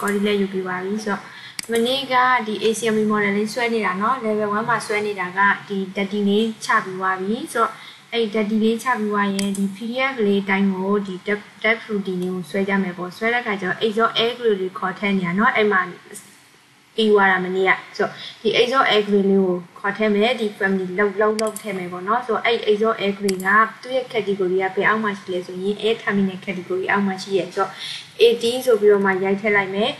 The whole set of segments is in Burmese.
coordinate ယူပြီးပါပြီဆိုတော့မနေ့ကဒီ ACME model လေးဆွဲနေတာเนาะ level 1မှာဆွဲနေတာကဒီ data လေးချပြီးသွားပြီဆိုတော့အဲ့ data လေးချပြီးသွားရင်ဒီ PDF လေးတိုင်းကိုဒီ tab routine လေးကိုဆွဲကြမယ်ပေါ့ဆွဲတဲ့အခါကျတော့ exhaust air grid လေးခေါ်ထည့်နေတာเนาะအဲ့မှာ ပြီးသွားတာမနေ့ကဆိုတော့ဒီ exhaust air grid လေးကိုခေါ်ထည့်မယ်ဒီ family လောက်လောက်လောက်ထည့်မယ်ပေါ့เนาะဆိုတော့အဲ့ exhaust air grid ကသူ့ရဲ့ category ကဘယ်အောက်မှာရှိလဲဆိုရင် air terminal category အောက်မှာရှိရဲဆိုတော့ 18ဆိုပြီးတော့မှရိုက်ထည့်လိုက်မယ်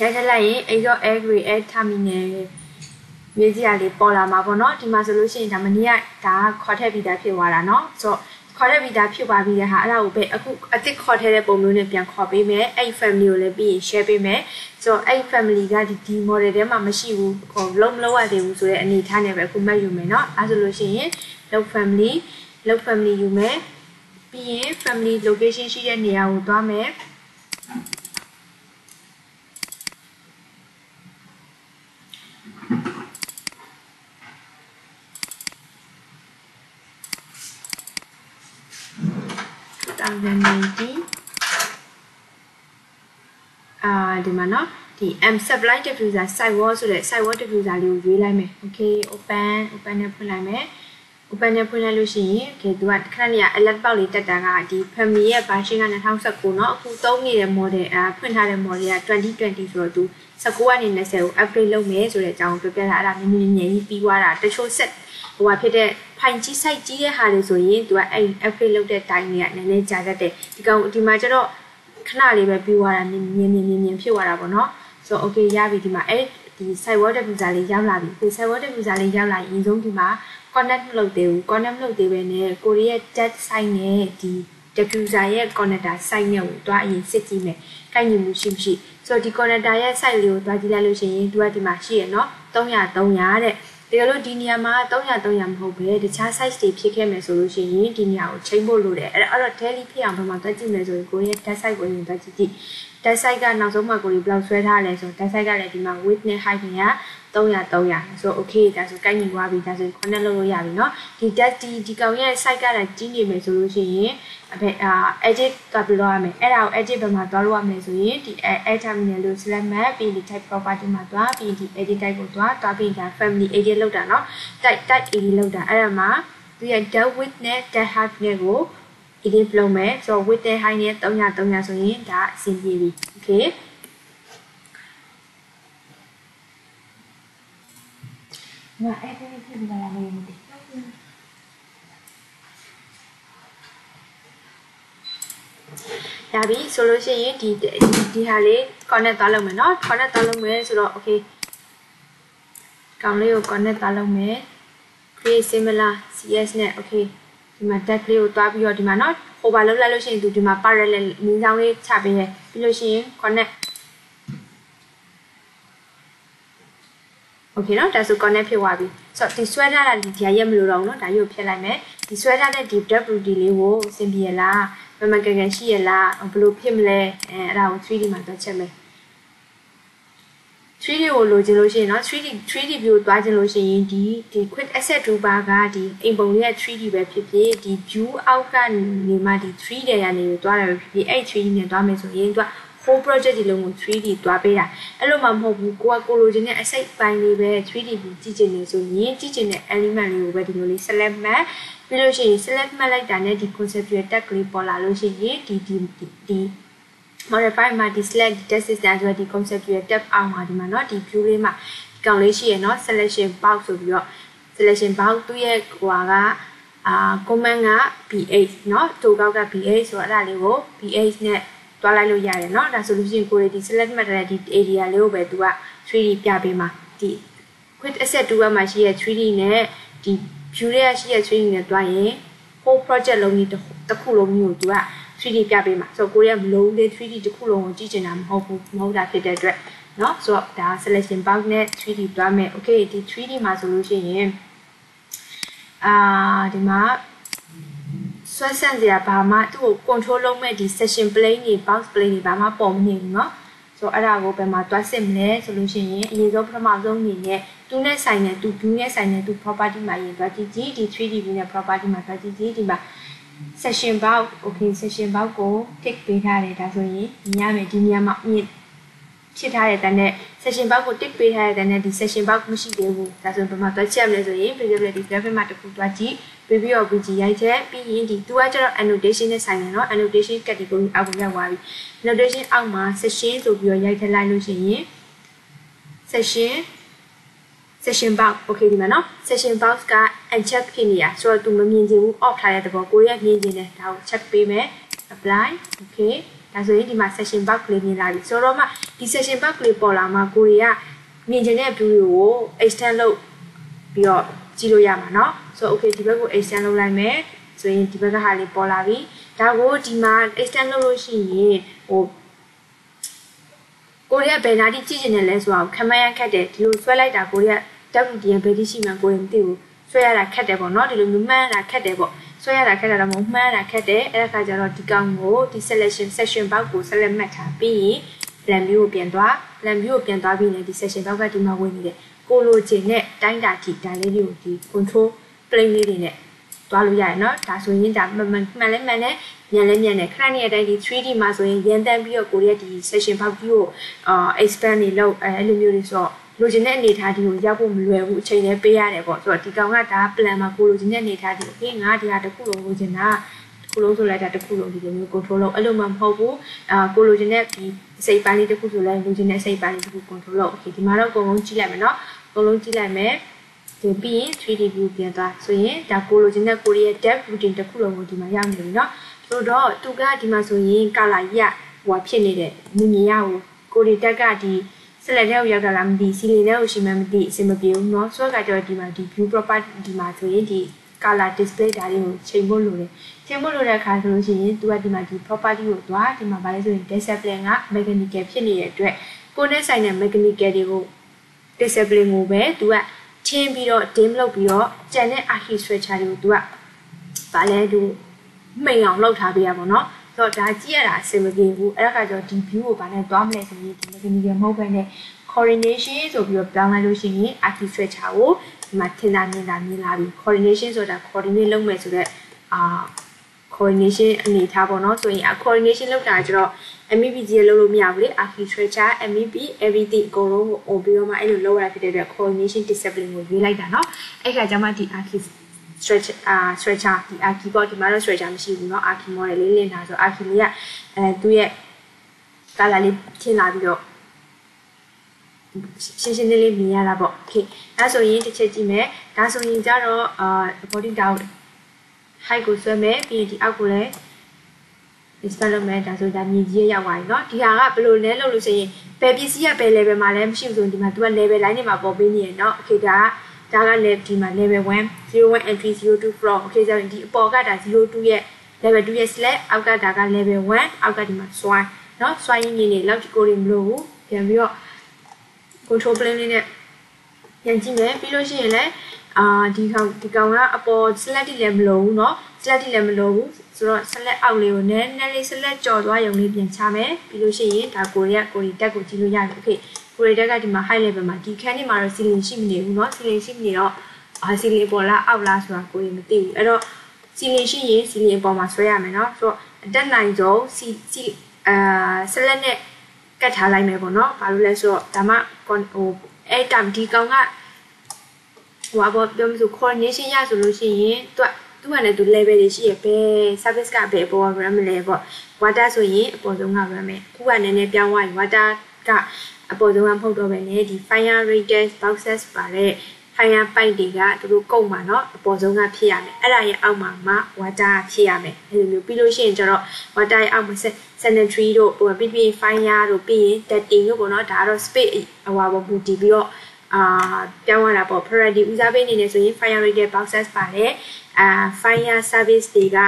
ရိုက်ထည့်လိုက်ရင် exhaust air grid air terminal မြေကြီးအလေးပေါ်လာမှာပေါ့เนาะဒီမှာဆိုလို့ရှိရင်ဒါမနေ့ကဒါခေါ်ထည့်ပြီးသားဖြစ်သွားတာเนาะဆိုတော့ ခေါ်တဲ့ဗီတာဖြစ်သွားပြီးတဲ့ဟာအဲ့ဒါကိုပဲအခုအစ်စ်ခေါ်ထဲတဲ့ပုံမျိုးနဲ့ပြန်ခေါ်ပေးမယ်အဲ့ family ကိုလည်းပြီးရင် share ပေးမယ်ဆိုတော့အဲ့ family ကဒီဒီ model ထဲမှာမရှိဘူးဟိုလုံးမလုံးရသေးဘူးဆိုတဲ့အနေထားနဲ့ပဲအခုမှတ်ယူမယ်เนาะအဲ့ဆိုလို့ရှိရင် log family log family ယူမယ်ပြီးရင် family location ရှိတဲ့နေရာကိုသွားမယ် 2019အာဒီမှာเนาะဒီ M supply diffuser site wall ဆိုတဲ့ site wall diffuser လေးကိုရွေးလိုက်မယ် okay open open နဲ့ဖွင့်လိုက်မယ် open နဲ့ဖွင့်လိုက်လို့ရှိရင် okay သူကခဏနေရ alert box လေးတက်တာကဒီ family ရဲ့ version က2019เนาะအခုသုံးနေတဲ့ model အာဖွင့်ထားတဲ့ model က2020ဆိုတော့သူ19ကနေ20ကို upgrade လုပ်မယ်ဆိုတဲ့အကြောင်းပြောပြတာအဲ့ဒါမြင်မြင်မြင်ကြီးပြီးသွားတာတချို့ set ဟိုဟာဖြစ်တဲ့ ဖိုင်ကြီး site ကြီးတဲ့ဟာတွေဆိုရင်သူကအဲ့ upgrade လုပ်တဲ့ time တွေကနည်းနည်းကြာတတ်တယ်ဒီကောင်ဒီမှာကျတော့ခဏလေးပဲပြီးသွားတာမြင်မြင်မြင်မြင်မြင်ဖြစ်သွားတာပေါ့နော်ဆိုတော့ okay ရပြီဒီမှာအဲ့ဒီ site wall diffuser လေးရောက်လာပြီဒီ site wall diffuser လေးရောက်လာရင်အဆုံးဒီမှာ connect မလုပ်သေးဘူး connect မလုပ်သေးပဲနဲ့ကိုရီးယား jet site နဲ့ဒီ diffuser ရဲ့ connector site နဲ့ကိုတွားအရင်စစ်ကြည့်မယ်ကိုက်ညီမှုရှိမရှိဆိုတော့ဒီ connector ရဲ့ site လေးကိုတွားကြည့်လိုက်လို့ရှိရင်သူကဒီမှာရှိရနော်300 300တဲ့ တကယ်လို့ဒီနေရာမှာ300 300မဟုတ်ပဲတခြား size တွေဖြစ်ခဲ့မယ်ဆိုလို့ရှိရင်ဒီနေရာကိုချိန်ဖို့လိုတယ်အဲ့အဲ့တော့ daily ဖြစ်အောင်ဘယ်မှာတွက်ကြည့်မယ်ဆိုရင်ကိုရဲ့ test site ကိုရင်တွက်ကြည့်ကြည့် test site ကနောက်ဆုံးမှာကိုကြီးဘယ်လောက်ဆွဲထားလဲဆိုတော့ test site ကလည်းဒီမှာ width နဲ့ height တွေက300 300ဆို okay ဒါဆိုကိုက်ညီသွားပြီဒါဆို connect လုပ်လို့ရပြီเนาะဒီ test ဒီဒီကောင်ရဲ့ site ကလည်းကြီးနေမယ်ဆိုလို့ရှိရင် အဖေအာ edit သွားပြီးတော့ရမယ်အဲ့ဒါကို edit ဘယ်မှာသွားလို့ရမလဲဆိုရင်ဒီ add terminal လို့ select map ပြီးဒီ type property မှာသွားပြီးဒီ edit type ကိုသွားသွားပြီးဒါ family edit လောက်တာเนาะ type type edit လောက်တာအဲ့ဒါမှာသူရဲ့ depth width နဲ့ depth height နဲ့ကို edit လုပ်မယ်ဆိုတော့ width နဲ့ height နဲ့300 300ဆိုရင်ဒါအဆင်ပြေပြီ okay ငါအဲ့ဒီဖြစ်လာတယ်မသိ ရပြီဆိုလို့ရှိရင်ဒီဒီဟာလေး connect သွားလုပ်မယ်เนาะ connect သွားလုပ်မယ်ဆိုတော့ okay ကောင်လေးကို connect သွားလုပ်မယ် create similar cs နဲ့ okay ဒီမှာ tag လေးကိုတွားပြီးတော့ဒီမှာเนาะ over လုပ်လိုက်လို့ရှိရင်သူဒီမှာ parallel မင်းဆောင်လေးချပေးတယ်ပြီးလို့ရှိရင် connectโอเคเนาะဒါဆို connect ဖြစ်သွားပြီဆိုတော့ဒီဆွဲထားတာဒီဒီရက်မလို့တော့เนาะဒါရုပ်ဖြစ်လိုက်မယ်ဒီဆွဲထားတဲ့ဒီ WD လေးကိုအဆင်ပြေလား မမကန်ကန်ရှိရလားဘယ်လိုဖြစ်မလဲအဲအဲ့ဒါကို 3D မှာတွက်ချက်မယ် 3D ကိုလိုချင်လို့ရှိရင်เนาะ 3D 3D view ကိုတွားချင်လို့ရှိရင်ဒီဒီ quick asset toolbar ကဒီအိမ်ပုံလေးရဲ့ 3D ပဲဖြစ်ဖြစ်ဒီ view အောက်ကနေမှဒီ 3D ရနေကိုတွားတယ်ဖြစ်ဖြစ်အဲ့ 3D နဲ့တွားမယ်ဆိုရင်သူက whole project ဒီလုံးကို 3D တွားပေးတာအဲ့လိုမှမဟုတ်ဘူးကိုကကိုလိုချင်တဲ့အစိတ်ပိုင်းလေးပဲ 3D ပြီးကြည့်ချင်နေဆိုရင်ကြည့်ချင်တဲ့ element လေးကိုပဲဒီလိုလေး select မှတ် ပြီးလို့ရှိရင် select မှတ်လိုက်တာနဲ့ဒီ conceptual tag ကလေးပေါ်လာလို့ရှိရင်ဒီဒီဒီ modify မှာဒီ select test system ဆိုတဲ့ဒီ conceptual tab အောက်မှာဒီမှာเนาะဒီ view လေးမှာဒီကောင်လေးရှိရเนาะ selection box ဆိုပြီးတော့ selection box သူ့ရဲ့ဟိုကအာ command က ph เนาะတိုကောက်က ph ဆိုတော့အဲ့ဒါလေးကို ph နဲ့တွားလိုက်လို့ရတယ်เนาะဒါဆိုလို့ရှိရင်ကိုယ်ဒီ select မှတ်တဲ့ဒီ area လေးကိုပဲသူက 3D ပြပေးမှာဒီ quick asset 2မှာရှိရ 3D နဲ့ဒီ view ရဲ့ရှိရ 3D နဲ့တွားရင် whole project လုံးကြီးတစ်ခုလုံးမျိုးကိုသူက 3D ပြပေးမှာဆိုတော့ကိုရီးယားမလုံးလေး 3D တစ်ခုလုံးကိုကြည့်ချင်တာမဟုတ်ဘူးမဟုတ်တာဖြစ်တဲ့အတွက်เนาะဆိုတော့ဒါ selection box နဲ့ 3D တွားမယ် okay ဒီ 3D မှာဆိုလို့ရှိရင်အာဒီမှာဆွဲဆန့်စရာဘာမှသူ့ကို control လုပ်မဲ့ဒီ session plane တွေ box plane တွေဘာမှပေါ်မနေဘူးเนาะဆိုတော့အဲ့ဒါကိုဘယ်မှာတွားစစ်မလဲဆိုလို့ရှိရင်အရင်ဆုံးပထမဆုံးအနေနဲ့ သူနဲ့ဆိုင်တဲ့သူ view နဲ့ဆိုင်တဲ့သူ property မှာရင်တွားကြည့်ကြည့်ဒီ 3D view နဲ့ property မှာတွားကြည့်ကြည့်ဒီမှာ session box okay session box ကို tick ပေးထားတယ်ဒါဆိုရင်မြင်ရမယ်ဒီနေရာမှာမြင့်ဖြစ်ထားတဲ့တန်းနဲ့ session box ကို tick ပေးထားတဲ့တန်းနဲ့ဒီ session box မရှိသေးဘူးဒါဆိုရင်ဘယ်မှာတွက်ချက်မလဲဆိုရင် visibility graphic မှာတစ်ခုတွက်ကြည့်ပြီးပြီးတော့ VG ရိုက်ချက်ပြီးရင်ဒီသူကကျတော့ annotation နဲ့ဆိုင်တယ်เนาะ annotation category အောက်ကိုရောက်သွားပြီ annotation အောက်မှာ session ဆိုပြီးတော့ရိုက်ထည့်လိုက်လို့ရှိရင် session session box okay ဒီမှာเนาะ session box က uncheck ဖြစ်နေတာဆိုတော့ तू မမြင်ချင်ဘူး off ထားတဲ့သဘောကိုရမြင်ချင်တယ်ဒါကို check ပေးမယ် apply okay ဒါဆိုရင်ဒီမှာ session box ကလေးမြင်လာပြီဆိုတော့မှဒီ session box ကလေးပေါ်လာမှကိုရီးယားမြင်ချင်တဲ့ view တွေကို extend လုပ်ပြီးတော့ကြည့်လို့ရမှာเนาะဆိုတော့ okay ဒီဘက်ကို extend လုပ်လိုက်မယ်ဆိုရင်ဒီဘက်ကဟာလေးပေါ်လာပြီဒါကိုဒီမှာ extend လုပ်လို့ရှိရင်ဟိုကိုရီးယားဘယ်နာတိကြည့်ချင်တယ်လဲဆိုတော့ခမရခက်တယ်ဒီလိုဆွဲလိုက်တာကိုရီးယား WDN ဘယ်တိရှိမှကိုရီးမသိဘူးဆွဲရတာခက်တယ်ပေါ့နော်ဒီလိုမျိုးမှန်းတာခက်တယ်ပေါ့ဆွဲရတာခက်တာတော့မဟုတ်မှန်းတာခက်တယ်အဲ့ဒါခါကျတော့ဒီကောင်ကိုဒီ selection section box ကို select မှတ်ထားပြီးရင် plan view ကိုပြန်သွား plan view ကိုပြန်သွားပြီးရင်ဒီ section box ကဒီမှာဝင်နေတယ်ကိုလိုချင်တဲ့တိုင်းတာထိဒါလေးတွေကိုဒီ control plane လေးတွေနဲ့သွားလို့ရတယ်เนาะဒါဆိုရင်ဒါမှန်မှန်မှန်လဲမှန်တယ်မြန်လဲမြန်တယ်ခဏနေအတိုင်းဒီ 3D မှာဆိုရင်ရန်တန်းပြီးတော့ကိုရီးယားဒီ section box ကိုအာ expand နေလို့အဲလိုမျိုးတွေဆိုတော့ လိုချင်တဲ့အနေအထားဒီကိုရောက်ဖို့မလွယ်ဘူးအချိန်လည်းပေးရတယ်ပေါ့ဆိုတော့ဒီကောင်ကဒါ plan မှာကိုလိုချင်တဲ့အနေအထားဒီโอเคငါဒီဟာတစ်ခုလုံးလိုချင်တာတစ်ခုလုံးဆိုလိုက်တာတစ်ခုလုံးဒီလိုမျိုး control လုပ်အဲ့လိုမှမဟုတ်ဘူးအာကိုလိုချင်တဲ့ဒီစိတ်ပိုင်းလေးတစ်ခုဆိုလဲလိုချင်တဲ့စိတ်ပိုင်းလေးတစ်ခု control လုပ်โอเคဒီမှာတော့အကုန်လုံးကြည့်လိုက်မယ်เนาะအကုန်လုံးကြည့်လိုက်မယ်ဒီပြီးရင် 3D view ပြန်သွားဆိုရင်ဒါကိုလိုချင်တဲ့ကိုရီးယား depth routine တစ်ခုလုံးကိုဒီမှာရောက်နေပြီเนาะဆိုတော့သူကဒီမှာဆိုရင် color ကြီးကဟိုဖြစ်နေတဲ့မြင်မြင်ရကိုကိုရီတက်ကဒီ ဆက်လက်တဲ့ကိုရောက်တာလားမသိစီလီတဲ့ကိုရှိမှမသိအဆင်မပြေဘူးเนาะဆိုတော့ကကြောဒီမှာဒီ view property ဒီမှာဆိုရင်ဒီ color display ဒါလေးကိုချိန်ဖို့လိုတယ်ချိန်ဖို့လိုတဲ့အခါဆိုလို့ရှိရင် तू ကဒီမှာဒီ property ကိုသွားဒီမှာဗာလဲဆိုရင် display က mechanical ဖြစ်နေတဲ့အတွက်ကိုယ်နဲ့ဆိုင်တဲ့ mechanical တွေကို display ကိုပဲ तू ကချင်းပြီးတော့ dim လုပ်ပြီးတော့ကျန်တဲ့ archi structure တွေကို तू ကဗာလဲ तू မိန်အောင်လုပ်ထားပေးရပါတော့ ဆိုတော့ဒါကြည့်ရတာအဆင်မပြေဘူးအဲ့ဒါကကြောင့်ဒီ view ကိုဗာနဲ့သွားမလဲဆိုရင်ဒီ mechanical မဟုတ်ဘဲနဲ့ coordination ဆိုပြီးတော့ပြောင်းလိုက်လို့ရှိရင် archi structure ကိုဒီမှာထင်တာမြင်တာမြင်လာပြီ coordination ဆိုတာ coordinate လုပ်မယ်ဆိုတော့အာ coordination အနေထားပေါ့နော်ဆိုရင် coordination လုပ်တာကျတော့ MEP ကြီးလုပ်လို့မရဘူးလေ architecture MEP everything အကုန်လုံးကို on ပြီးတော့မှအဲ့လိုလုပ်ရတာဖြစ်တဲ့အတွက် coordination discipline ကိုရွေးလိုက်တာเนาะအဲ့ခါကျမှဒီ archi stretch အာ stretcher ဒီ archi ပေါ့ဒီမှာတော့ stretcher မရှိဘူးเนาะ archi model လေးလင်းတာဆို archi လေးကအဲသူ့ရဲ့ color လေးထင်လာပြီးတော့ရှင်းရှင်းလေးလေးမြင်ရတာပေါ့ okay အဲဆိုရင်တစ်ချက်ကြည့်မယ်ဒါဆိုရင်ကြတော့အာ body down height ကိုဆွဲမယ်ပြီးရင်ဒီအောက်ကိုလည်း install လုပ်မယ်ဒါဆိုဒါမြည်ကြီးရောက်သွားပြီเนาะဒီဟာကဘယ်လိုလဲလုပ်လို့ဆိုရင်ဘယ်ပစ္စည်းကဘယ် level မှာလဲမရှိဘူးဆိုရင်ဒီမှာ तू က level line တွေမှာပေါ်ပေးနေရเนาะ okay ဒါက ဒါက level ဒီမှာ level 1 01 entry 02 from okay ဆိုရင်ဒီအပေါ်ကဒါ02ရဲ့ level 2ရဲ့ slash အောက်ကဒါက level 1အောက်ကဒီမှာ swipe เนาะ swipe ရင်းနေလောက်ကိုတွေမလို့ဘူးပြန်ပြီးတော့ control plane လေးနဲ့ပြန်ကြည့်မယ်ပြီးလို့ရှိရင်လည်းအာဒီကောင်ဒီကောင်ကအပေါ် select တိလည်းမလိုဘူးเนาะ select တိလည်းမလိုဘူးဆိုတော့ select အောက်လေးကိုနည်းနည်းလေး select ကြော်သွားရုံလေးပြန်ချမယ်ပြီးလို့ရှိရင်ဒါကိုရီးယားကိုရီတက်ကိုကြည့်လို့ရတယ် okay ကိုရီတ က်ကဒီမှာ high level မှာဒီခန်းဒီမှာတော့ ceiling ရှိမနေဘူးเนาะ ceiling ရှိမနေတော့အာ ceiling ပေါ်လားအောက်လားဆိုတာကိုရီမသိဘူးအဲ့တော့ ceiling ရှိရင် ceiling ပေါ်မှာဆွဲရမယ်เนาะဆိုတော့အတက်နိုင်ဆုံး c c အာ select နဲ့ကတ်ထားလိုက်မယ်ပေါ့เนาะဘာလို့လဲဆိုတော့ဒါမှဟိုအဲ့တမ်ဒီကောင်ကဟိုဘာပြောမလို့ coordination ရဆိုလို့ရှိရင်သူကသူကလည်းသူ level တွေရှိရပဲ service ကဘယ်ပေါ် RAM လဲပေါ့ water ဆိုရင်အပေါ်ဆုံးက RAM ပဲခုကနည်းနည်းပြောင်းသွားပြီ water က အပေါ်ဆုံးကမဟုတ်တော့ပဲလေဒီ fire rated boxes ပါတဲ့ fire pipe တွေကသူတို့ကုန်မှာเนาะအပေါ်ဆုံးကဖြစ်ရမယ်အဲ့ဒါရဲ့အောက်မှာမှ water ဖြစ်ရမယ်အဲ့လိုမျိုးပြီးလို့ရှိရင်ကျတော့ water ရဲ့အောက်မှာ sanitary တို့ဟိုပြီးပြီး fire တို့ပြီးရင် dating တို့ပေါ့เนาะဒါကတော့ space ဟိုပါပေါ့ဘူတီပြီးတော့အာပြောင်းရတာပေါ့ priority ဦးစားပေးအနေနဲ့ဆိုရင် fire rated boxes ပါတယ်အာ fire service တွေက